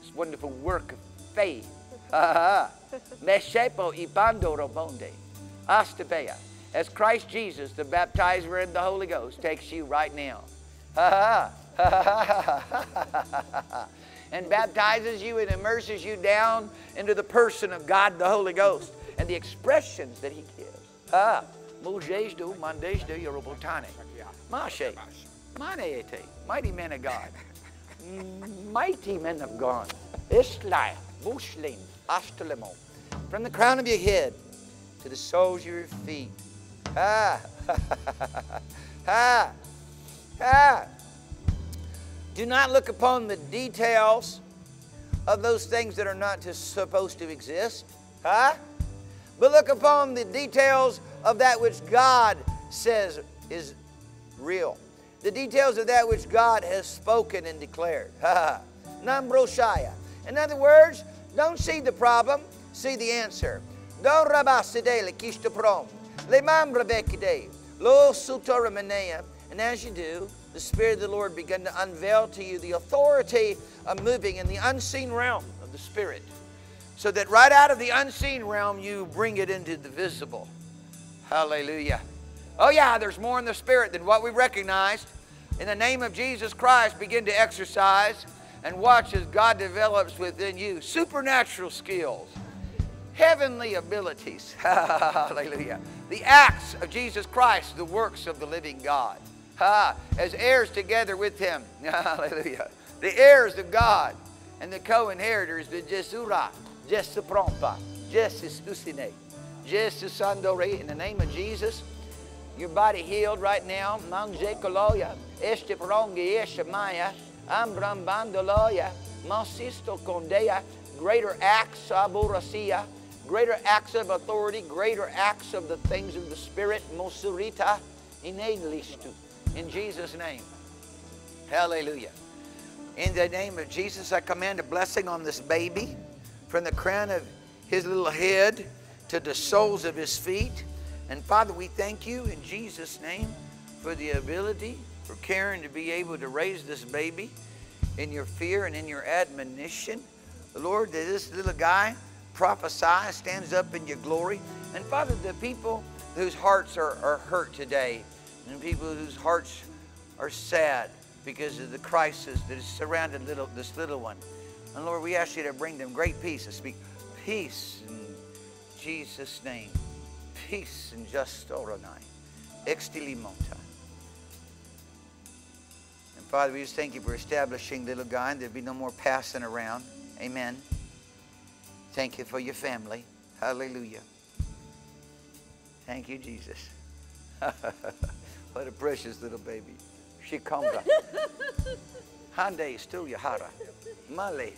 Speaker 2: This wonderful work of faith. Meshepo robonde, astabea. As Christ Jesus, the baptizer in the Holy Ghost, takes you right now. and baptizes you and immerses you down into the person of God the Holy Ghost and the expressions that He gives. Ah, Mujejdu, Mandejdu, Yorobotane. Mashe, Maneete, mighty men of God. Mighty men of God. Islay, Bushlim, Ashtalemo. From the crown of your head to the soles of your feet. Ah, ah, ah. Do not look upon the details of those things that are not supposed to exist. Huh? But look upon the details of that which God says is real. The details of that which God has spoken and declared. Nambroshaya. In other words, don't see the problem, see the answer. Don't rabasidele kistoprom. Le mambra bekide. Lo sutoramenea. And as you do, the Spirit of the Lord begin to unveil to you the authority of moving in the unseen realm of the Spirit. So that right out of the unseen realm, you bring it into the visible. Hallelujah. Oh, yeah, there's more in the Spirit than what we recognized. In the name of Jesus Christ, begin to exercise and watch as God develops within you supernatural skills, heavenly abilities. Hallelujah. The acts of Jesus Christ, the works of the living God ha, as heirs together with him. Hallelujah. The heirs of God and the co-inheritors, the Jesura, Jesuprompa, Jesustusine, Jesusandore, in the name of Jesus. Your body healed right now. Manje koloya, este prongi eshamaya, ambram bandoloya, masisto kondeya, greater acts aburasia, greater acts of authority, greater acts of the things of the Spirit, mosurita, inelistu. In Jesus' name. Hallelujah. In the name of Jesus, I command a blessing on this baby from the crown of his little head to the soles of his feet. And Father, we thank you in Jesus' name for the ability for Karen to be able to raise this baby in your fear and in your admonition. Lord, that this little guy prophesies, stands up in your glory. And Father, the people whose hearts are, are hurt today, and people whose hearts are sad because of the crisis that has surrounded little, this little one. And Lord, we ask you to bring them great peace and speak peace in Jesus' name. Peace in just oronai. Extilimonta. And Father, we just thank you for establishing little guy. And There'll be no more passing around. Amen. Thank you for your family. Hallelujah. Thank you, Jesus. What a precious little baby. Shikonga. Hande Stuyahara. Male.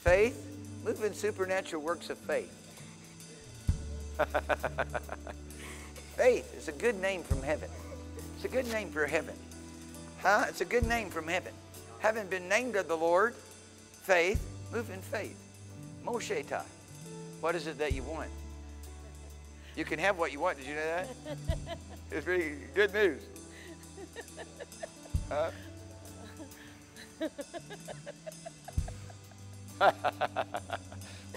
Speaker 2: Faith. Move in supernatural works of faith. faith is a good name from heaven. It's a good name for heaven. Huh? It's a good name from heaven. Having been named of the Lord, faith, move in faith. Moshe Tai. What is it that you want? You can have what you want. Did you know that? It's pretty good news. Huh? well,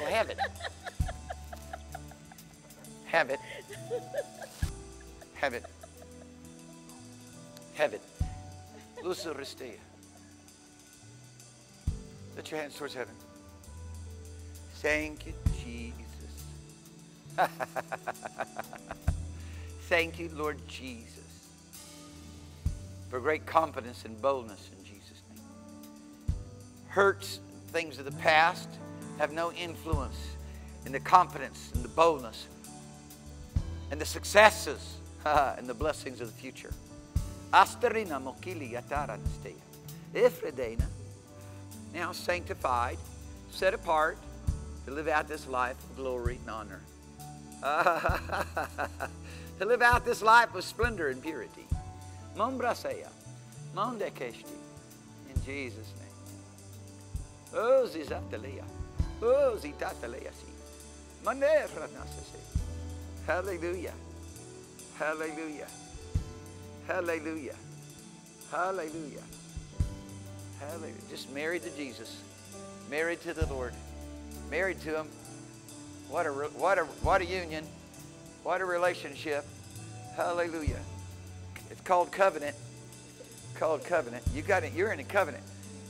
Speaker 2: have it. Have it. Have it. Have it. Lusa Ristea. Let your hands towards heaven. Thank you, Jesus. Thank you, Lord Jesus, for great confidence and boldness in Jesus' name. Hurts, things of the past have no influence in the confidence and the boldness and the successes and the blessings of the future. Asterina mokili yatara nestea. Ifredena, now sanctified, set apart to live out this life of glory and honor. to live out this life of splendor and purity. Mon brasea, mon dekeshti, in Jesus' name. Zizatelia, oh, zitatelia si. Manefra nasase. Hallelujah. Hallelujah. Hallelujah. Hallelujah. Hallelujah. Just married to Jesus. Married to the Lord. Married to Him. What a, what a, what a union. What a relationship. Hallelujah. Called covenant. Called covenant. You got it. You're in a covenant.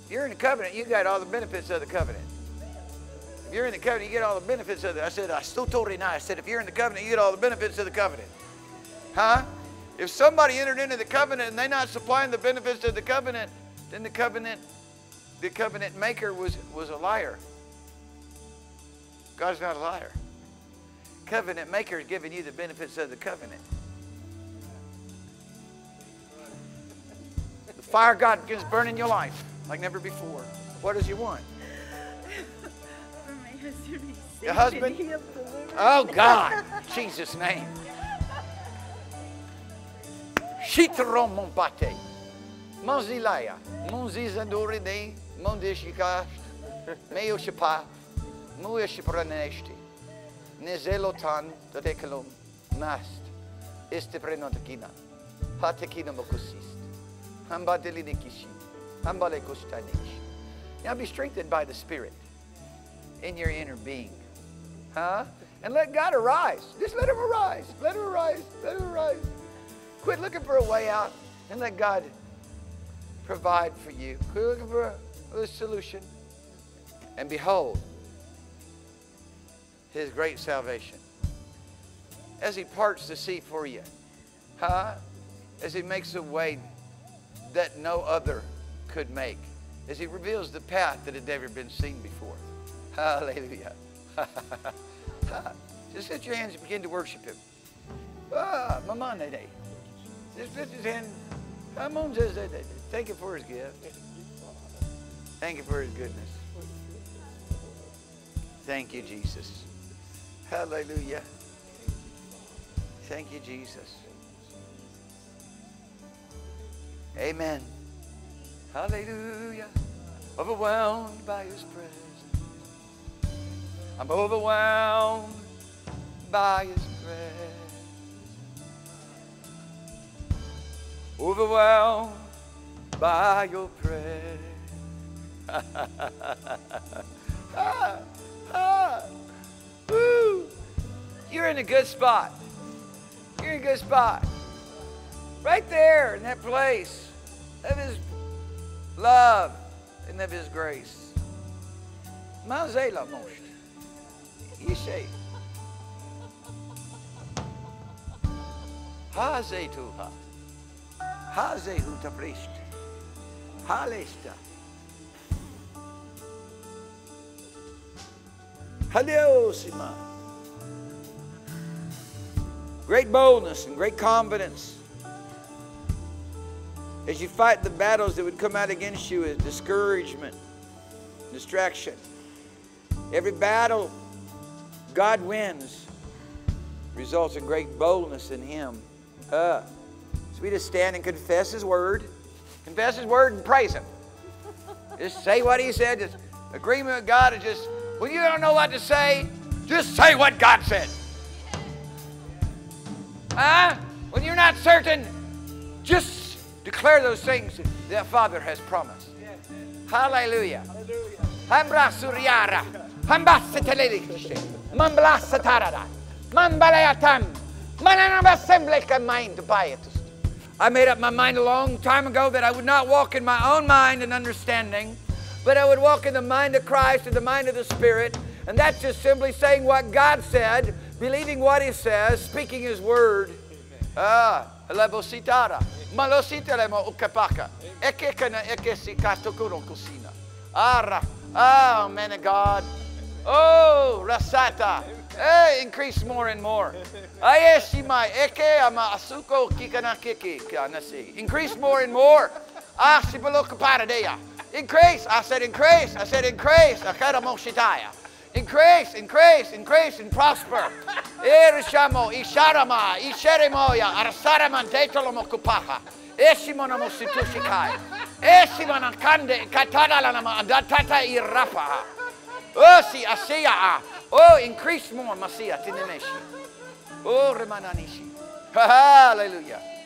Speaker 2: If you're in a covenant, you got all the benefits of the covenant. If you're in the covenant, you get all the benefits of it. I said, I still told you now. I said, if you're in the covenant, you get all the benefits of the covenant. Huh? If somebody entered into the covenant and they're not supplying the benefits of the covenant, then the covenant, the covenant maker was, was a liar. God's not a liar. Covenant maker is giving you the benefits of the covenant. Fire God is burning your life like never before. What does you want?
Speaker 4: For my husband to be saved
Speaker 2: Your husband?
Speaker 4: and healed, delivered.
Speaker 2: Oh God, Jesus' name. Shitro mompate. Monzilaya. Monzizanduri de mondishikash. Meo shapa. Mueshipraneshti. Nezelotan tadekalum. Mast. Esteprenontakina. Patekina mokusist. Now be strengthened by the Spirit in your inner being. Huh? And let God arise. Just let him arise. Let him arise. Let him arise. Quit looking for a way out and let God provide for you. Quit looking for a solution. And behold, his great salvation. As he parts the sea for you. Huh? As he makes a way that no other could make. As he reveals the path that had never been seen before. Hallelujah. Just lift your hands and begin to worship him. Ah, mamane day. Just lift his hand. Thank you for his gift. Thank you for his goodness. Thank you, Jesus. Hallelujah. Thank you, Jesus. Amen. Hallelujah. Overwhelmed by his presence. I'm overwhelmed by his presence. Overwhelmed by your presence. ah, ah, woo. You're in a good spot. You're in a good spot. Right there in that place of his love and of his grace. Mazela most. Ishe. Hazetuha. Hazehuta priest. Halesta. Haleosima. Great boldness and great confidence as you fight the battles that would come out against you as discouragement, distraction. Every battle God wins results in great boldness in Him. Uh, so we just stand and confess His word, confess His word and praise Him. Just say what He said. Just agreement with God is just when you don't know what to say, just say what God said. Huh? When you're not certain, just declare those things that Father has promised. Hallelujah. I made up my mind a long time ago that I would not walk in my own mind and understanding, but I would walk in the mind of Christ and the mind of the Spirit. And that's just simply saying what God said, believing what He says, speaking His word. Ah, lebositara. Malositaremo ukapaka. Ekekana ekesikatukuro kusina. Ara. Oh, man of God. Oh, rasata. Hey, increase more and more. Ayeshima eke ama asuko kikana kiki kanasi. Increase more and more. Ah, sipaloka paradea. Increase. I said increase. I said increase. Akara moshitaya. Increase, increase, increase, and prosper. Irishamo, Isharama, Isheremoya, Arsaraman, Tetolomokupaha, Eshimonamo Situshikai, Eshimanakande, Katadalanama, Adatata Irapaha. Osi Asiya. Oh, increase more, Masia Tinimeshi. Oh, Remananishi. Hallelujah.